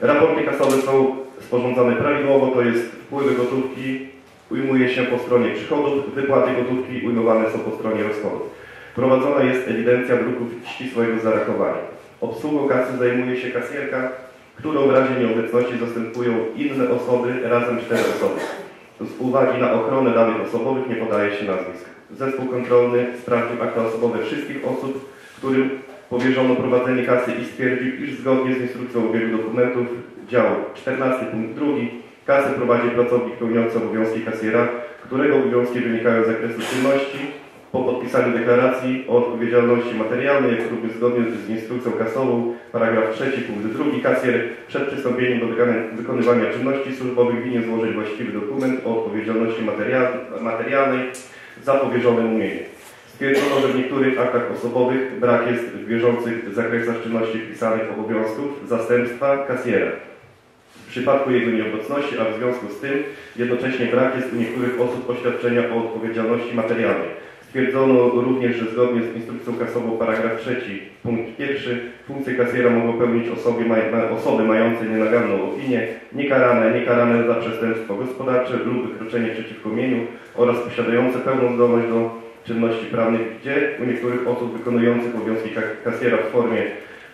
Raporty kasowe są sporządzane prawidłowo, to jest wpływy gotówki ujmuje się po stronie przychodów, wypłaty gotówki ujmowane są po stronie rozchodów. Prowadzona jest ewidencja druków ścisłego zarachowania. Obsługą kasy zajmuje się kasjerka, którą w razie nieobecności zastępują inne osoby, razem cztery osoby. Z uwagi na ochronę danych osobowych nie podaje się nazwisk. Zespół kontrolny sprawdził akta osobowe wszystkich osób, którym powierzono prowadzenie kasy i stwierdził, iż zgodnie z instrukcją obiegu dokumentów dział 14 punkt 2 kasę prowadzi pracownik pełniący obowiązki kasjera, którego obowiązki wynikają z zakresu czynności po podpisaniu deklaracji o odpowiedzialności materialnej, jak również zgodnie z instrukcją kasową, paragraf 3 punkt 2 kasjer przed przystąpieniem do wykonywania czynności służbowych winien złożyć właściwy dokument o odpowiedzialności material- materialnej za powierzone mu mienie. Stwierdzono, że w niektórych aktach osobowych brak jest w bieżących zakresach czynności wpisanych obowiązków zastępstwa kasjera. Przypadku jego nieobecności, a w związku z tym jednocześnie brak jest u niektórych osób oświadczenia o odpowiedzialności materialnej. Stwierdzono również, że zgodnie z instrukcją kasową paragraf 3 punkt 1 funkcję kasjera mogą pełnić osoby, maj, ma- osoby mające nienaganną opinię, niekarane, niekarane za przestępstwo gospodarcze lub wykroczenie przeciwko mieniu oraz posiadające pełną zdolność do czynności prawnych, gdzie u niektórych osób wykonujących obowiązki ka- kasjera w formie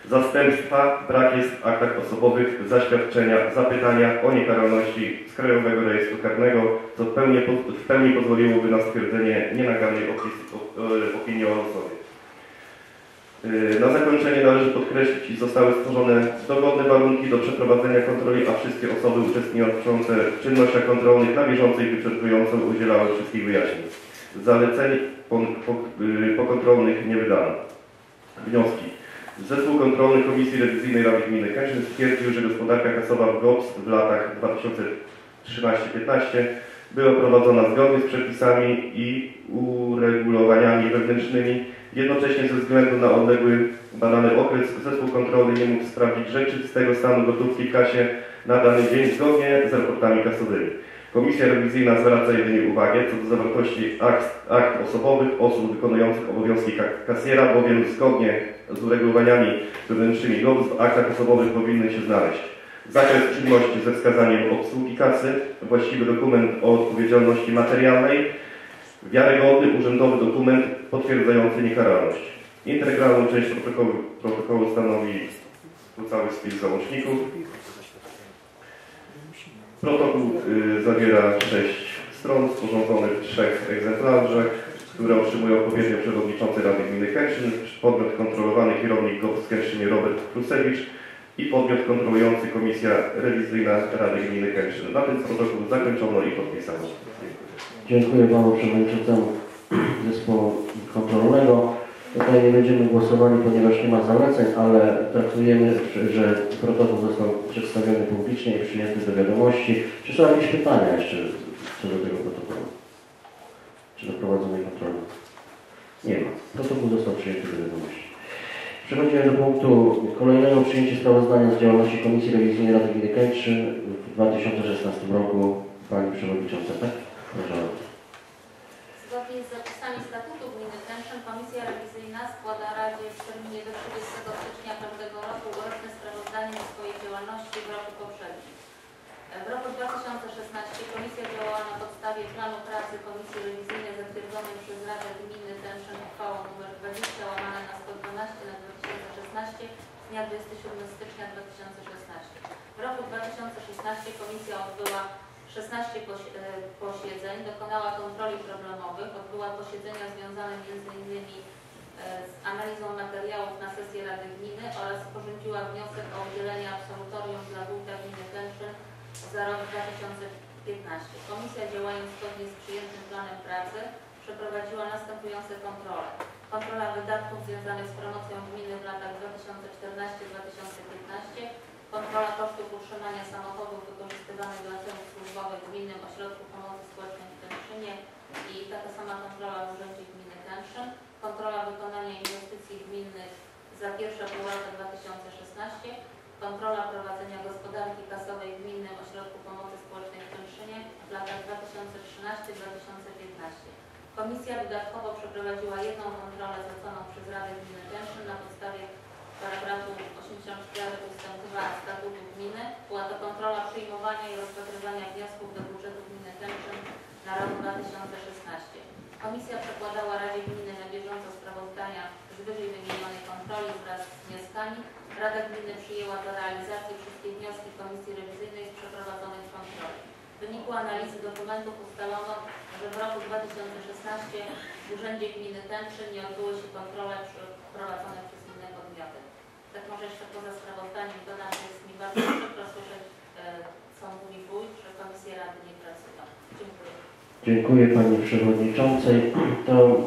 zastępstwa brak jest w aktach osobowych zaświadczenia, zapytania o niekaralności z Krajowego Rejestru Karnego, co w pełni, w pełni pozwoliłoby na stwierdzenie nienagannej e, opinii o osobie. Yy, Na zakończenie należy podkreślić, iż zostały stworzone dogodne warunki do przeprowadzenia kontroli, a wszystkie osoby uczestniczące w czynnościach kontrolnych na bieżąco i wyczerpująco udzielały wszystkich wyjaśnień. Zaleceń po, po, yy, pokontrolnych nie wydano. Wnioski. Zespół kontrolny Komisji Rewizyjnej Rady Gminy Kęczyn stwierdził, że gospodarka kasowa w GOPS w latach 2013-15 była prowadzona zgodnie z przepisami i uregulowaniami wewnętrznymi. Jednocześnie ze względu na odległy badany okres zespół kontrolny nie mógł sprawdzić rzeczywistego stanu gotówki w kasie na dany dzień zgodnie z raportami kasowymi. Komisja rewizyjna zwraca jedynie uwagę co do zawartości akt, akt osobowych osób wykonujących obowiązki ka- kasjera, bowiem zgodnie z uregulowaniami wewnętrznymi GOWS w aktach osobowych powinny się znaleźć zakres czynności ze wskazaniem obsługi kasy, właściwy dokument o odpowiedzialności materialnej, wiarygodny urzędowy dokument potwierdzający niekaralność. Integralną część protokołu, protokołu stanowi cały spis załączników. Protokół y, zawiera sześć stron sporządzonych w trzech egzemplarzach, które otrzymują odpowiednio przewodniczący Rady Gminy Kętrzyn, podmiot kontrolowany kierownik GOPS w Kętrzynie Robert Krusewicz i podmiot kontrolujący Komisja Rewizyjna Rady Gminy Kętrzyn. Na ten protokół zakończono i podpisano. Dziękuję Panu Przewodniczącemu Zespołu Kontrolnego. Tutaj nie będziemy głosowali, ponieważ nie ma zaleceń, ale traktujemy, że protokół został przedstawiony publicznie i przyjęty do wiadomości. Czy są jakieś pytania jeszcze co do tego protokołu? Czy do prowadzonej kontroli? Nie ma. Protokół został przyjęty do wiadomości. Przechodzimy do punktu kolejnego. Przyjęcie sprawozdania z działalności Komisji Rewizyjnej Rady Gminy Kętrzyn w 2016 roku. Pani Przewodnicząca, tak? Proszę bardzo. Zgodnie z zapisami statutu gminy Kętrzyn Komisja Rewizyjna składa Radzie w terminie do 30 stycznia każdego roku roczne sprawozdanie o swojej działalności w roku poprzednim. W roku 2016 Komisja działała na podstawie planu pracy Komisji Rewizyjnej zatwierdzonej przez Radę Gminy Kętrzyn uchwałą nr 20 łamane na 112 na 2016 z dnia 27 stycznia 2016. W roku 2016 Komisja odbyła 16 posi- e, posiedzeń, dokonała kontroli problemowych, odbyła posiedzenia związane m.in. e, z analizą materiałów na sesję Rady Gminy oraz sporządziła wniosek o udzielenie absolutorium dla wójta gminy Kętrzyn za rok 2015. Komisja działając zgodnie z przyjętym planem pracy przeprowadziła następujące kontrole. Kontrola wydatków związanych z promocją gminy w latach 2014-2015, kontrola kosztów utrzymania samochodów wykorzystywanych dla celów służbowych w Gminnym Ośrodku Pomocy Społecznej w Kętrzynie i taka sama kontrola w Urzędzie Gminy Kętrzyn, kontrola wykonania inwestycji gminnych za pierwsze półrocze 2016, kontrola prowadzenia gospodarki kasowej w Gminnym Ośrodku Pomocy Społecznej w Kętrzynie w latach 2013-2015. Komisja wydatkowo przeprowadziła jedną kontrolę zleconą przez Radę Gminy Kętrzyn na podstawie paragrafu 84 ust. 2 statutu gminy. Była to kontrola przyjmowania i rozpatrywania wniosków do budżetu gminy Kętrzyn na rok 2016. Komisja przekładała Radzie Gminy na bieżąco sprawozdania z wyżej wymienionej kontroli wraz z wnioskami. Rada Gminy przyjęła do realizacji wszystkie wnioski Komisji Rewizyjnej z przeprowadzonych kontroli. W wyniku analizy dokumentów ustalono, że w roku 2016 w Urzędzie Gminy Kętrzyn nie odbyły się kontrole przeprowadzone przez inne podmioty. Tak może jeszcze poza sprawozdaniem dodam, że jest mi bardzo przykro słyszeć, e, co mówi wójt, że komisje rady nie pracują. Dziękuję. Pani Przewodniczącej. To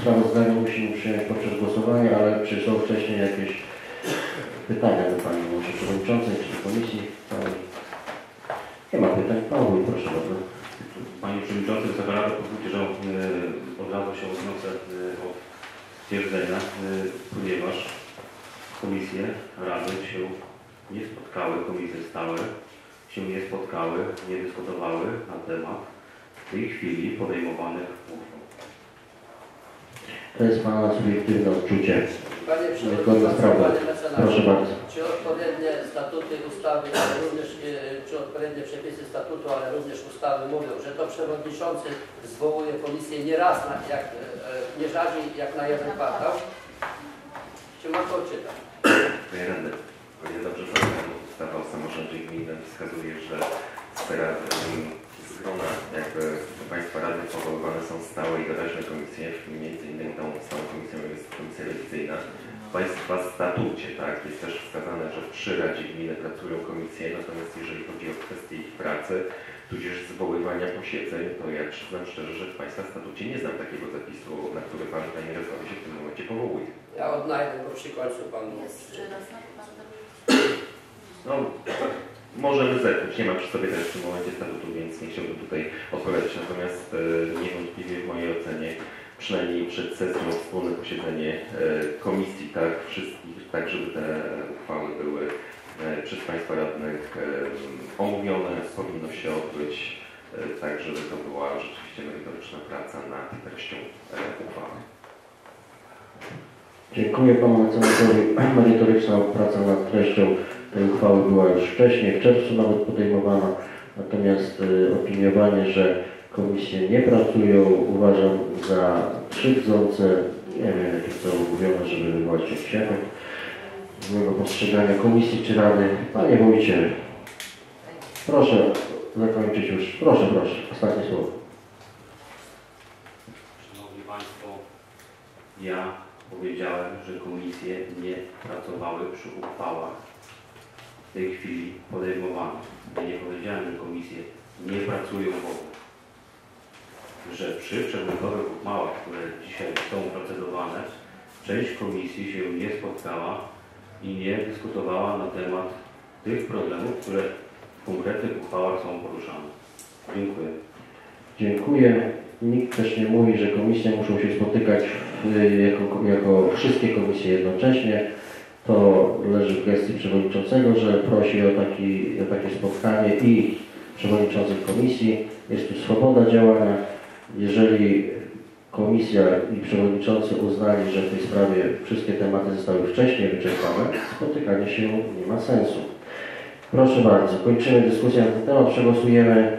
sprawozdanie musimy przyjąć podczas głosowania, ale czy są wcześniej jakieś pytania do Pani Przewodniczącej czy do Komisji? Pani? Nie ma pytań. Wójt, proszę bardzo. Panie Przewodniczący, Wysoka Rada, pozwólcie, że e, od razu się odniosę e, od stwierdzenia, e, ponieważ komisje Rady się nie spotkały, komisje stałe się nie spotkały, nie dyskutowały na temat w tej chwili podejmowanych uchwał. To jest Pana subiektywne odczucie. Panie Przewodniczący. Panie Proszę bardzo. czy odpowiednie statuty ustawy, również e, czy odpowiednie przepisy statutu, ale również ustawy mówią, że to przewodniczący zwołuje komisję nie raz, na, jak, e, nie rzadziej jak na jeden kwartał? Czy mam to czytać? Panie Radny, ile dobrze pamiętam, ustawa o samorządzie gminnym wskazuje, że sfera grona jakby Państwa Rady powoływane są stałe i doraźne komisje, w tym między innymi tą stałą komisją jest komisja rewizyjna. W Państwa statucie tak, jest też wskazane, że przy Radzie Gminy pracują komisje, natomiast jeżeli chodzi o kwestie ich pracy, tudzież zwoływania posiedzeń, to ja przyznam szczerze, że w Państwa statucie nie znam takiego zapisu, na który Pan, Panie Radny, się w tym momencie powołuje. Ja odnajdę go przy końcu panu. Jeszcze raz na pan No, możemy zerknąć. Nie mam przy sobie też w tym momencie statutu, więc nie chciałbym tutaj odpowiadać. Natomiast e, niewątpliwie w mojej ocenie, przynajmniej przed sesją wspólne posiedzenie e, komisji, tak, wszystkich, tak żeby te uchwały były e, przez Państwa radnych omówione, powinno się odbyć tak, żeby to była rzeczywiście merytoryczna praca nad treścią uchwały. Dziękuję Panu Mecenasowi. Merytoryczna praca nad treścią tej uchwały była już wcześniej, w czerwcu nawet podejmowana. Natomiast y, opiniowanie, że komisje nie pracują, uważam za krzywdzące Nie wiem, jakie to mówione, żeby wywołać jakiś efekt złego postrzegania komisji czy rady. Panie wójcie, proszę zakończyć już. Proszę, proszę. Ostatnie słowo. Szanowni Państwo, ja powiedziałem, że komisje nie pracowały przy uchwałach tej chwili podejmowanych. Ja nie powiedziałem, że komisje nie pracują w ogóle. Że przy przedmiotowych uchwałach, które dzisiaj są procedowane, część komisji się nie spotkała i nie dyskutowała na temat tych problemów, które w konkretnych uchwałach są poruszane. Dziękuję. Dziękuję. Nikt też nie mówi, że komisje muszą się spotykać y, jako, jako wszystkie komisje jednocześnie. To leży w gestii przewodniczącego, że prosi o, taki, o takie spotkanie i przewodniczących komisji. Jest tu swoboda działania. Jeżeli komisja i przewodniczący uznali, że w tej sprawie wszystkie tematy zostały wcześniej wyczerpane, spotykanie się nie ma sensu. Proszę bardzo, kończymy dyskusję na ten temat. Przegłosujemy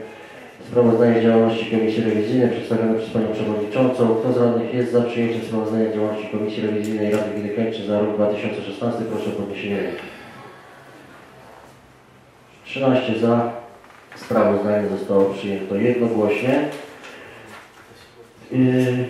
Sprawozdanie działalności Komisji Rewizyjnej przedstawione przez Panią Przewodniczącą. Kto z radnych jest za przyjęciem sprawozdania działalności Komisji Rewizyjnej Rady Gminy Kęczy za rok 2016? Proszę o podniesienie ręki. 13 za. Sprawozdanie zostało przyjęte jednogłośnie. Yy,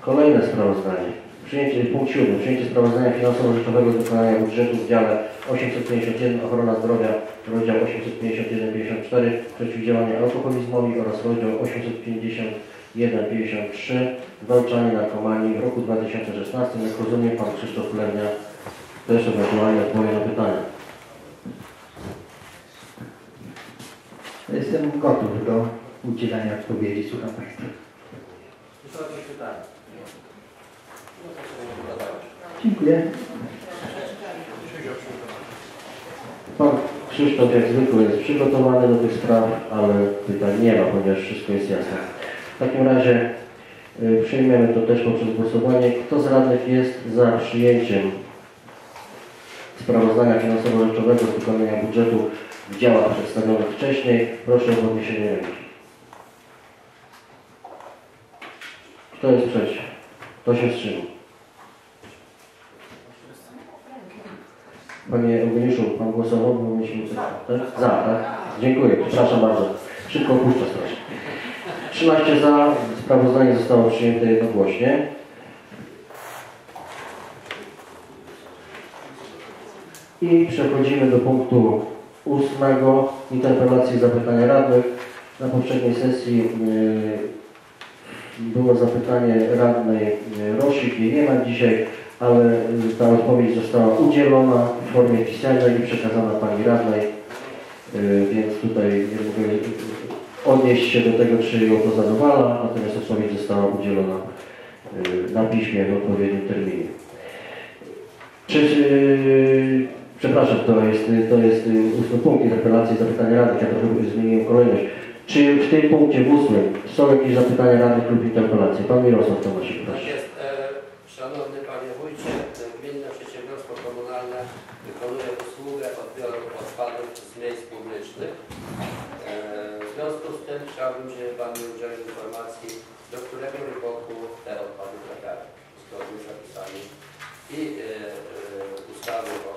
kolejne sprawozdanie. Przyjęcie, punkt 7. Przyjęcie sprawozdania finansowo-rzeczowego z wykonania budżetu w dziale 851 Ochrona Zdrowia, rozdział 851-54 Przeciwdziałanie alkoholizmowi oraz rozdział 851-53 Zwalczanie narkomanii w roku 2016. Jak rozumiem, Pan Krzysztof Lewnia też ewentualnie odpowie na pytania. Jestem gotów do udzielania odpowiedzi. Słucham Państwa. Są jakieś pytania? No to sobie zadawać. Dziękuję. Pan Krzysztof jak zwykle jest przygotowany do tych spraw, ale pytań nie ma, ponieważ wszystko jest jasne. W takim razie y, przyjmiemy to też poprzez głosowanie. Kto z radnych jest za przyjęciem sprawozdania finansowo-rzeczowego z wykonania budżetu w działach przedstawionych wcześniej? Proszę o podniesienie ręki. Kto jest przeciw? Kto się wstrzymał? Panie Eugeniuszu, Pan głosował, bo mieliśmy coś, tak? Za, tak? Dziękuję, przepraszam bardzo. Szybko opuszczę straż. 13 za, sprawozdanie zostało przyjęte jednogłośnie. I przechodzimy do punktu ósmego, interpelacji i zapytania radnych. Na poprzedniej sesji yy, było zapytanie radnej yy, Rosik, nie ma dzisiaj ale ta odpowiedź została udzielona w formie pisemnej i przekazana Pani Radnej, Y, więc tutaj nie mogę odnieść się do tego, czy ją to zadowala, natomiast odpowiedź została udzielona y, na piśmie w odpowiednim terminie. Czy, y, przepraszam, to jest, to jest ósmy punkt interpelacji zapytania radnych, ja trochę zmieniłem kolejność. Czy w tym punkcie w ósmym są jakieś zapytania radnych lub interpelacje? Pan Mirosław Tomasik, Tak proszę. jest. E, Szanowny Panie Wójcie, e, Gminne Przedsiębiorstwo Komunalne wykonuje usługę odbioru odpadów z miejsc publicznych. E, W związku z tym chciałbym, żeby Pan mi udzielił informacji, do którego roku te odpady trafiają, zapisami i e, e, ustawy o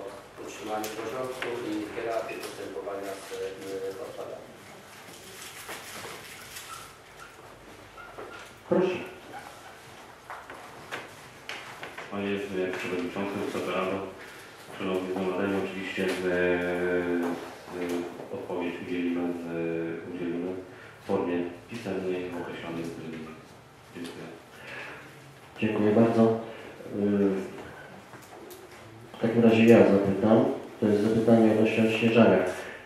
utrzymaniu porządku i hierarchii postępowania z e, odpadami. Proszę. Panie Przewodniczący, Wysoka Rado, Szanowni Zgromadzeni, oczywiście e, e, odpowiedź udzielimy, e, udzielimy w formie pisemnej w określonym terminie. Dziękuję. Dziękuję bardzo. W takim razie ja zapytam. To jest zapytanie odnośnie odśnieżania.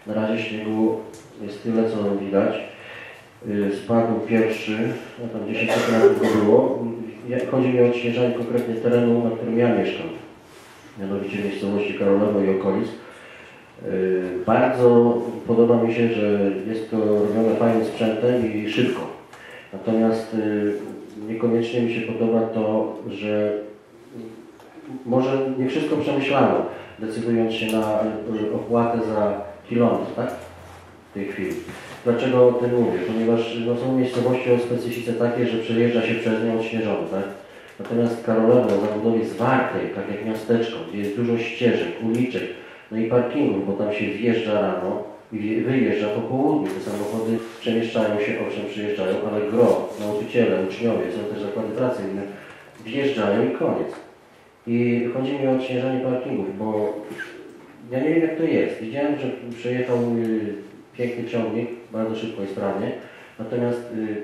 Na razie śniegu jest tyle, co widać. Y, Spadł pierwszy, no tam 10 cm go było. Chodzi mi o odśnieżanie konkretnie terenu, na którym ja mieszkam. Mianowicie miejscowości Karolowo i okolic. Y, Bardzo podoba mi się, że jest to robione fajnym sprzętem i szybko. Natomiast y, niekoniecznie mi się podoba to, że może nie wszystko przemyślano, decydując się na opłatę za kilometr, tak? W tej chwili. Dlaczego o tym mówię? Ponieważ no, są miejscowości o specyfice takiej, że przejeżdża się przez nie odśnieżone, tak? Natomiast Karolowo, zabudowie zwartej, tak jak miasteczko, gdzie jest dużo ścieżek, uliczek, no i parkingów, bo tam się wjeżdża rano i wyjeżdża po południu. Te samochody przemieszczają się, owszem przyjeżdżają, ale gro, nauczyciele, uczniowie, są też zakłady pracy inne, wjeżdżają i koniec. I chodzi mi o odśnieżanie parkingów, bo ja nie wiem jak to jest. Widziałem, że przejechał y, piękny ciągnik, bardzo szybko i sprawnie, natomiast y,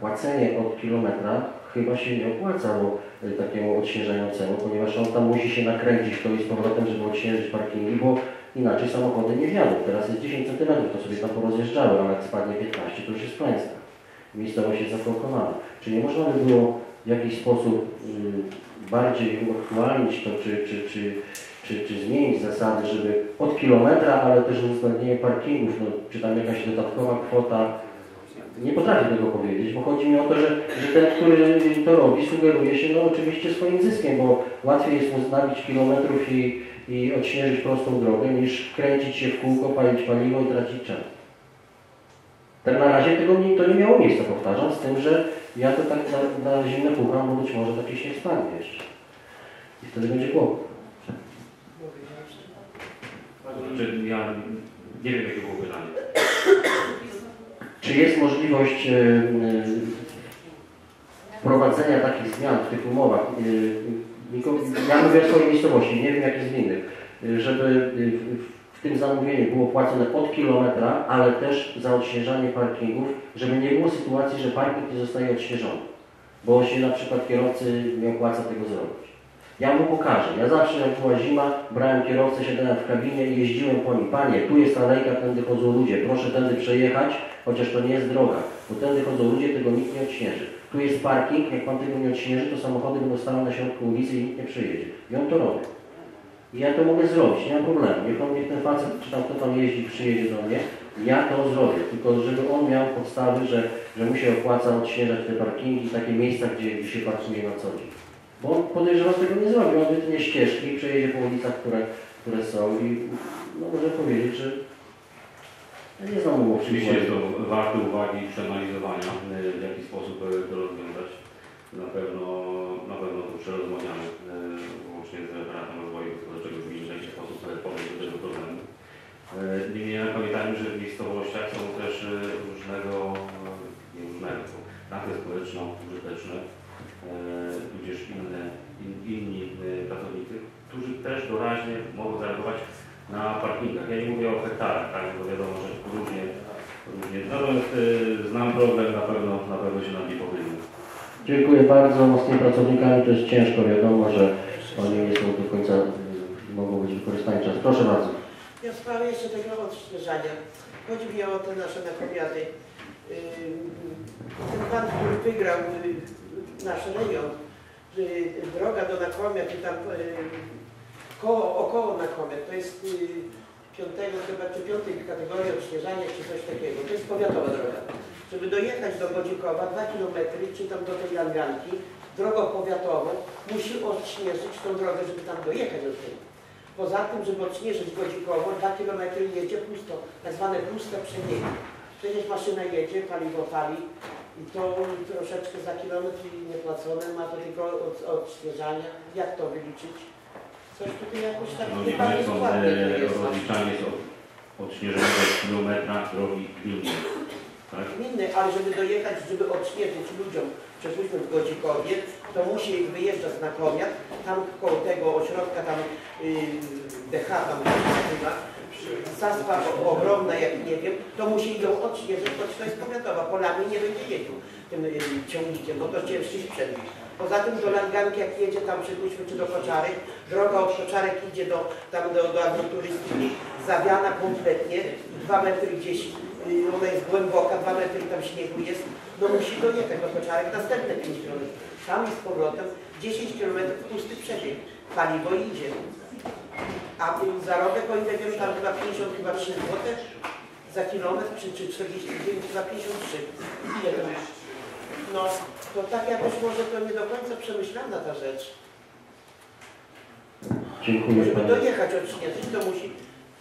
płacenie od kilometra chyba się nie opłaca bo, y, takiemu odśnieżającemu, ponieważ on tam musi się nakręcić to i z powrotem, żeby odśnieżyć parkingi, bo inaczej samochody nie wjadą. Teraz jest 10 cm, to sobie tam porozjeżdżały, ale jak spadnie 15, to już jest klęska. Miejscowość jest zablokowana. Czy nie można by było w jakiś sposób y, bardziej uaktualnić to, czy, czy, czy, czy, czy zmienić zasady, żeby od kilometra, ale też uwzględnienie parkingów, no, czy tam jakaś dodatkowa kwota, nie potrafię tego powiedzieć, bo chodzi mi o to, że, że ten, który to robi, sugeruje się no oczywiście swoim zyskiem, bo łatwiej jest mu kilometrów i, i odśnieżyć prostą drogę, niż kręcić się w kółko, palić paliwo i tracić czas. Tak na razie tego nie, to nie miało miejsca, powtarzam, z tym, że ja to tak na, na zimne pucham, bo być może taki się spadnie jeszcze. I wtedy będzie kłopot. Znaczy, ja nie wiem, jakie było pytanie. Czy jest możliwość e, e, wprowadzenia takich zmian w tych umowach? e, Ja mówię o swojej miejscowości, nie wiem jak jest w innych, żeby w- tym zamówieniu było płacone od kilometra, ale też za odśnieżanie parkingów, żeby nie było sytuacji, że parking nie zostaje odśnieżony, bo się na przykład kierowcy nie opłaca tego zrobić. Ja mu pokażę. Ja zawsze jak była zima, brałem kierowcę, siadałem w kabinie i jeździłem po nim. Panie, tu jest alejka, tędy chodzą ludzie, proszę tędy przejechać, chociaż to nie jest droga, bo tędy chodzą ludzie, tego nikt nie odśnieży. Tu jest parking, jak pan tego nie odśnieży, to samochody będą stały na środku ulicy i nikt nie przejedzie. I on to robi. I ja to mogę zrobić, nie ma problemu. Niech, on, niech ten facet, czy tam kto tam jeździ, przyjedzie do mnie, ja to zrobię. Tylko żeby on miał podstawy, że, że mu się opłaca odśnieżać te parkingi, takie miejsca, gdzie, gdzie się parkuje na co dzień. Bo on podejrzewam tego nie zrobi. On wytnie ścieżki, przejedzie po ulicach, które, które są i no, może powiedzieć, że ja nie znam umów Oczywiście jest to warte uwagi i przeanalizowania, w jaki sposób y, to rozwiązać. Na pewno, na pewno to przerozmawiamy y, łącznie z referatem rozwoju gospodarczego gminy, w jaki sposób y, podejść do tego problemu. Y, Niemniej jednak pamiętajmy, że w miejscowościach są też y, różnego, nie różnego, rady społeczno-użyteczne, y, tudzież inne, in, inni pracownicy, którzy też doraźnie mogą zareagować na parkingach. Ja nie mówię o hektarach, tak, bo wiadomo, że różnie, różnie. Natomiast znam problem, na pewno, na pewno się nad nim pochylimy. Dziękuję bardzo. Z tymi pracownikami to jest ciężko. Wiadomo, że oni nie są do końca, mogą być wykorzystani czas. Proszę bardzo. Ja w sprawie jeszcze tego odśnieżania. Chodzi mi o te nasze nakomiady. Yy, Ten pan, który wygrał yy, nasz rejon, że droga do Nakomiat i tam yy, koło, około Nakomiat, to jest yy, piątego, chyba czy piątej kategorii odśnieżania, czy coś takiego. To jest powiatowa droga. Żeby dojechać do Godzikowa, dwa kilometry, czy tam do tej Langanki, drogą powiatową, musi odśnieżyć tą drogę, żeby tam dojechać do tej. Poza tym, żeby odśnieżyć Godzikowo, dwa kilometry jedzie pusto, tak zwane puste przebiegi. Przecież maszyna jedzie, paliwo pali i to troszeczkę za kilometr niepłacone, ma to tylko od, odśnieżania. Jak to wyliczyć? Coś tutaj jakoś tak No nie nie są dokładnie to e, jest. rozliczanie jest od odśnieżonego kilometra drogi gminnej. Tak? Gminy, ale żeby dojechać, żeby odśnieżyć ludziom, przeszliśmy w Godzikowie, to musi wyjeżdżać na Komiat, tam koło tego ośrodka, tam yy, DH, tam chyba, zaspa ogromna, jak nie wiem, to musi ją odśnieżyć, choć to jest powiatowa, polami nie będzie jeździł tym yy, ciągnikiem, bo to cięższy sprzęt. Poza tym do Langanki, jak jedzie tam przypuśćmy, czy do Koczarek, droga od Koczarek idzie do, tam do, do agroturystyki, zawiana kompletnie, dwa metry gdzieś, yy, ona jest głęboka, dwa metry tam śniegu jest, no musi dojechać do Koczarek, następne 5 km. Tam z powrotem 10 km pusty przebieg, paliwo idzie. A yy, zarobek, o ile wiem, tam chyba 50, chyba 3 zł za kilometr, czy, czy 49, chyba 53. Ile? No, to tak jakoś może to nie do końca przemyślana ta rzecz. Dziękuję Żeby dojechać od Śnieżyc, to musi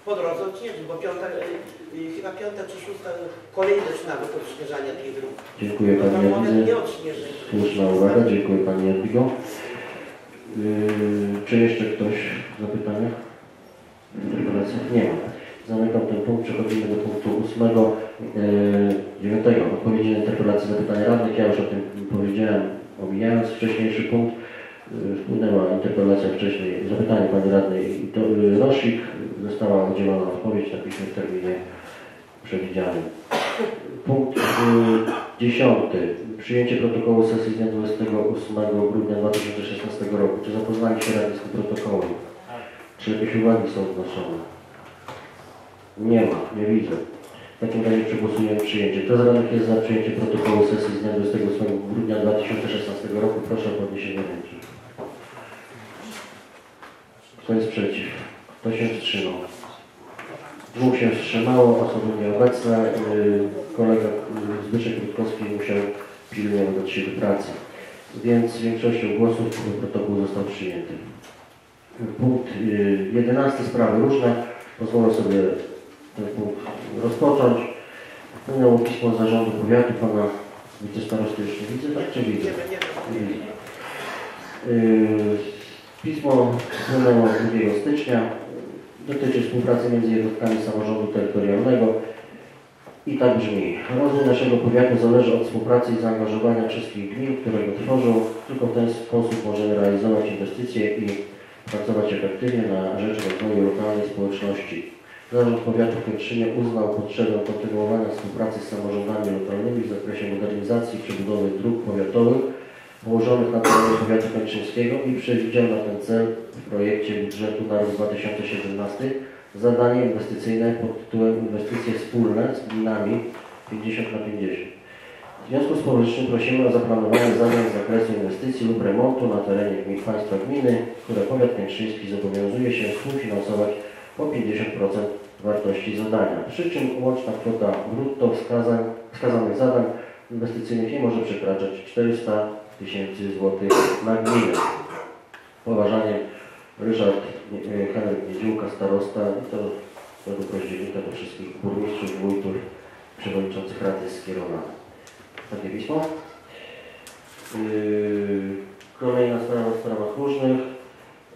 po drodze odśnieżyć, bo piąta, y, y, chyba piąta czy szósta kolejność nawet odśnieżania tej dróg. Dziękuję No Pani odśnieży. Słuszna uwaga, dziękuję Pani Jadwigo. Yy, czy jeszcze ktoś zapytania? Nie ma. Zamykam ten punkt, przechodzimy do punktu ósmego, yy, dziewiątego. Odpowiedzi na interpelację zapytania radnych. Ja już o tym powiedziałem, omijając wcześniejszy punkt. Yy, Wpłynęła interpelacja wcześniej, zapytanie Pani Radnej yy, Rosik. Została udzielona odpowiedź na piśmie w terminie przewidzianym. Punkt y, dziesiąty. Przyjęcie protokołu sesji z dnia 28 grudnia 2016 roku. Czy zapoznali się radni z tym protokołem? Czy jakieś uwagi są wnoszone? Nie ma, nie widzę. W takim razie przegłosujemy przyjęcie. Kto z radnych jest za przyjęcie protokołu sesji z dnia 28 grudnia 2016 roku? Proszę o podniesienie ręki. Kto jest przeciw? Kto się wstrzymał? Dwóch się wstrzymało, osoby nieobecne. Yy, Kolega yy, Zbyszek Rutkowski musiał pilnie udać się do pracy. Więc większością głosów protokół został przyjęty. Punkt yy, 11. Sprawy różne. Pozwolę sobie ten punkt rozpocząć. Wpłynęło pismo z zarządu powiatu pana wicestarosty widzę, tak czy widzę? Pismo wpłynęło 2 stycznia. Dotyczy współpracy między jednostkami samorządu terytorialnego i tak brzmi. Rozwój naszego powiatu zależy od współpracy i zaangażowania wszystkich gmin, które go tworzą. Tylko w ten sposób możemy realizować inwestycje i pracować efektywnie na rzecz rozwoju lokalnej społeczności. Zarząd Powiatu w Kętrzynie uznał potrzebę kontynuowania współpracy z samorządami lokalnymi w zakresie modernizacji i przebudowy dróg powiatowych położonych na terenie powiatu kętrzyńskiego i przewidział na ten cel w projekcie budżetu na rok 2017 zadanie inwestycyjne pod tytułem Inwestycje wspólne z gminami 50 na 50. W związku z powyższym prosimy o zaplanowanie zadań z zakresu inwestycji lub remontu na terenie gmin, państwa gminy, które powiat kętrzyński zobowiązuje się współfinansować po 50% wartości zadania. Przy czym łączna kwota brutto wskazań, wskazanych zadań inwestycyjnych nie może przekraczać 400 tysięcy złotych na gminę. Poważaniem Ryszard Henryk Niedziółka, starosta i to według rozdzielnika do wszystkich burmistrzów, wójtów, przewodniczących rad jest skierowane. Takie pismo. Yy, Kolejna sprawa w sprawach różnych.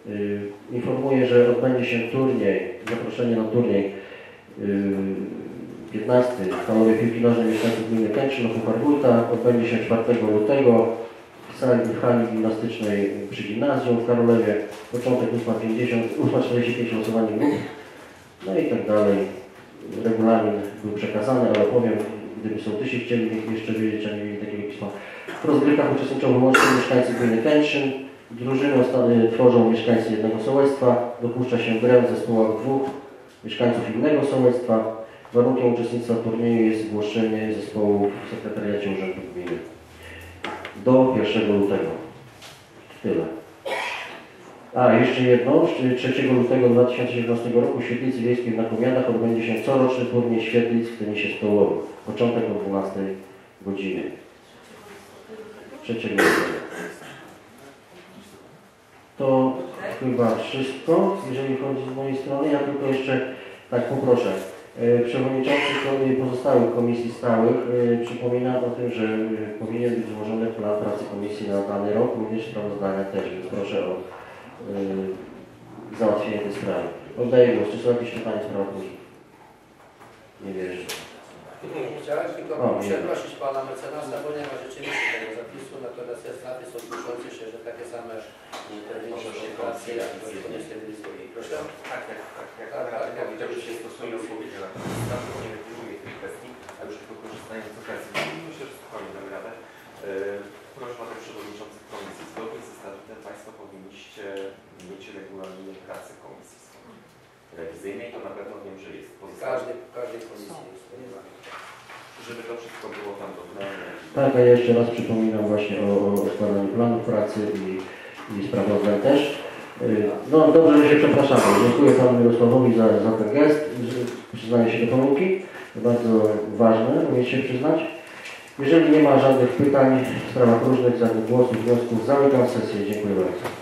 Yy, Informuję, że odbędzie się turniej, zaproszenie na turniej yy, 15 Panowie Piłki Nożnej Mieszkańców Gminy Kętrzyn na Puchar Wójta. Odbędzie się 4 lutego sali hali gimnastycznej przy gimnazjum w Karolewie. Początek 8.50, 8.45 losowanie grup. No i tak dalej. Regulamin był przekazany, ale powiem, gdyby sołtysi chcieli jeszcze wiedzieć, a nie mieli takiego pisma. W rozgrywkach uczestniczą wyłącznie mieszkańcy gminy Kętrzyn. Drużyny ostany tworzą mieszkańcy jednego sołectwa. Dopuszcza się grę w zespołach dwóch mieszkańców innego sołectwa. Warunkiem uczestnictwa w turnieju jest zgłoszenie zespołu w sekretariacie Urzędu Gminy. Do 1 lutego. Tyle. A, jeszcze jedno. 3 lutego 2017 roku w Świetlicy Wiejskiej w Nakomiadach odbędzie się coroczny turniej świetlic w tenisie stołowym. Początek o 12 godziny. 3 lutego. To chyba wszystko, jeżeli chodzi z mojej strony. Ja tylko jeszcze tak poproszę. E, Przewodniczący pozostałych komisji stałych e, przypominam o tym, że e, powinien być złożony plan pracy komisji na dany rok, również sprawozdania też, więc proszę o załatwienie tej sprawy. Oddaję głos. Czy są jakieś pytania w? Nie wierzę. Chciałem tylko O, nie. przeprosić pana mecenasa, bo nie ma rzeczywiście tego zapisu, natomiast jest napis odnoszący się, że takie same pracy, jak to jest Proszę? Tak, tak, tak. Jak Tak, tak, tak, tak, tak. że się stosują odpowiedzi na sprawy, nie wytyczuje tych kwestii, a już tylko korzystając z okazji, myślę, że spokojnie damy radę. Yy, Prośba do przewodniczących komisji. Zgodnie ze statutem Państwo powinniście mieć regulaminy pracy komisji rewizyjnej, to na pewno wiem, że jest. Pozostałe, każdej, w każdej komisji jest. to nie ma. żeby to wszystko było tam dodane. Tak, a ja jeszcze raz przypominam właśnie o, o składaniu planów pracy i, i sprawozdań też. No dobrze, że się przepraszamy. Dziękuję Panu Mirosławowi za, za ten gest, że przyznaję się do pomyłki. Bardzo ważne, umieć się przyznać. Jeżeli nie ma żadnych pytań w sprawach różnych, żadnych głosów, wniosków, zamykam sesję. Dziękuję bardzo.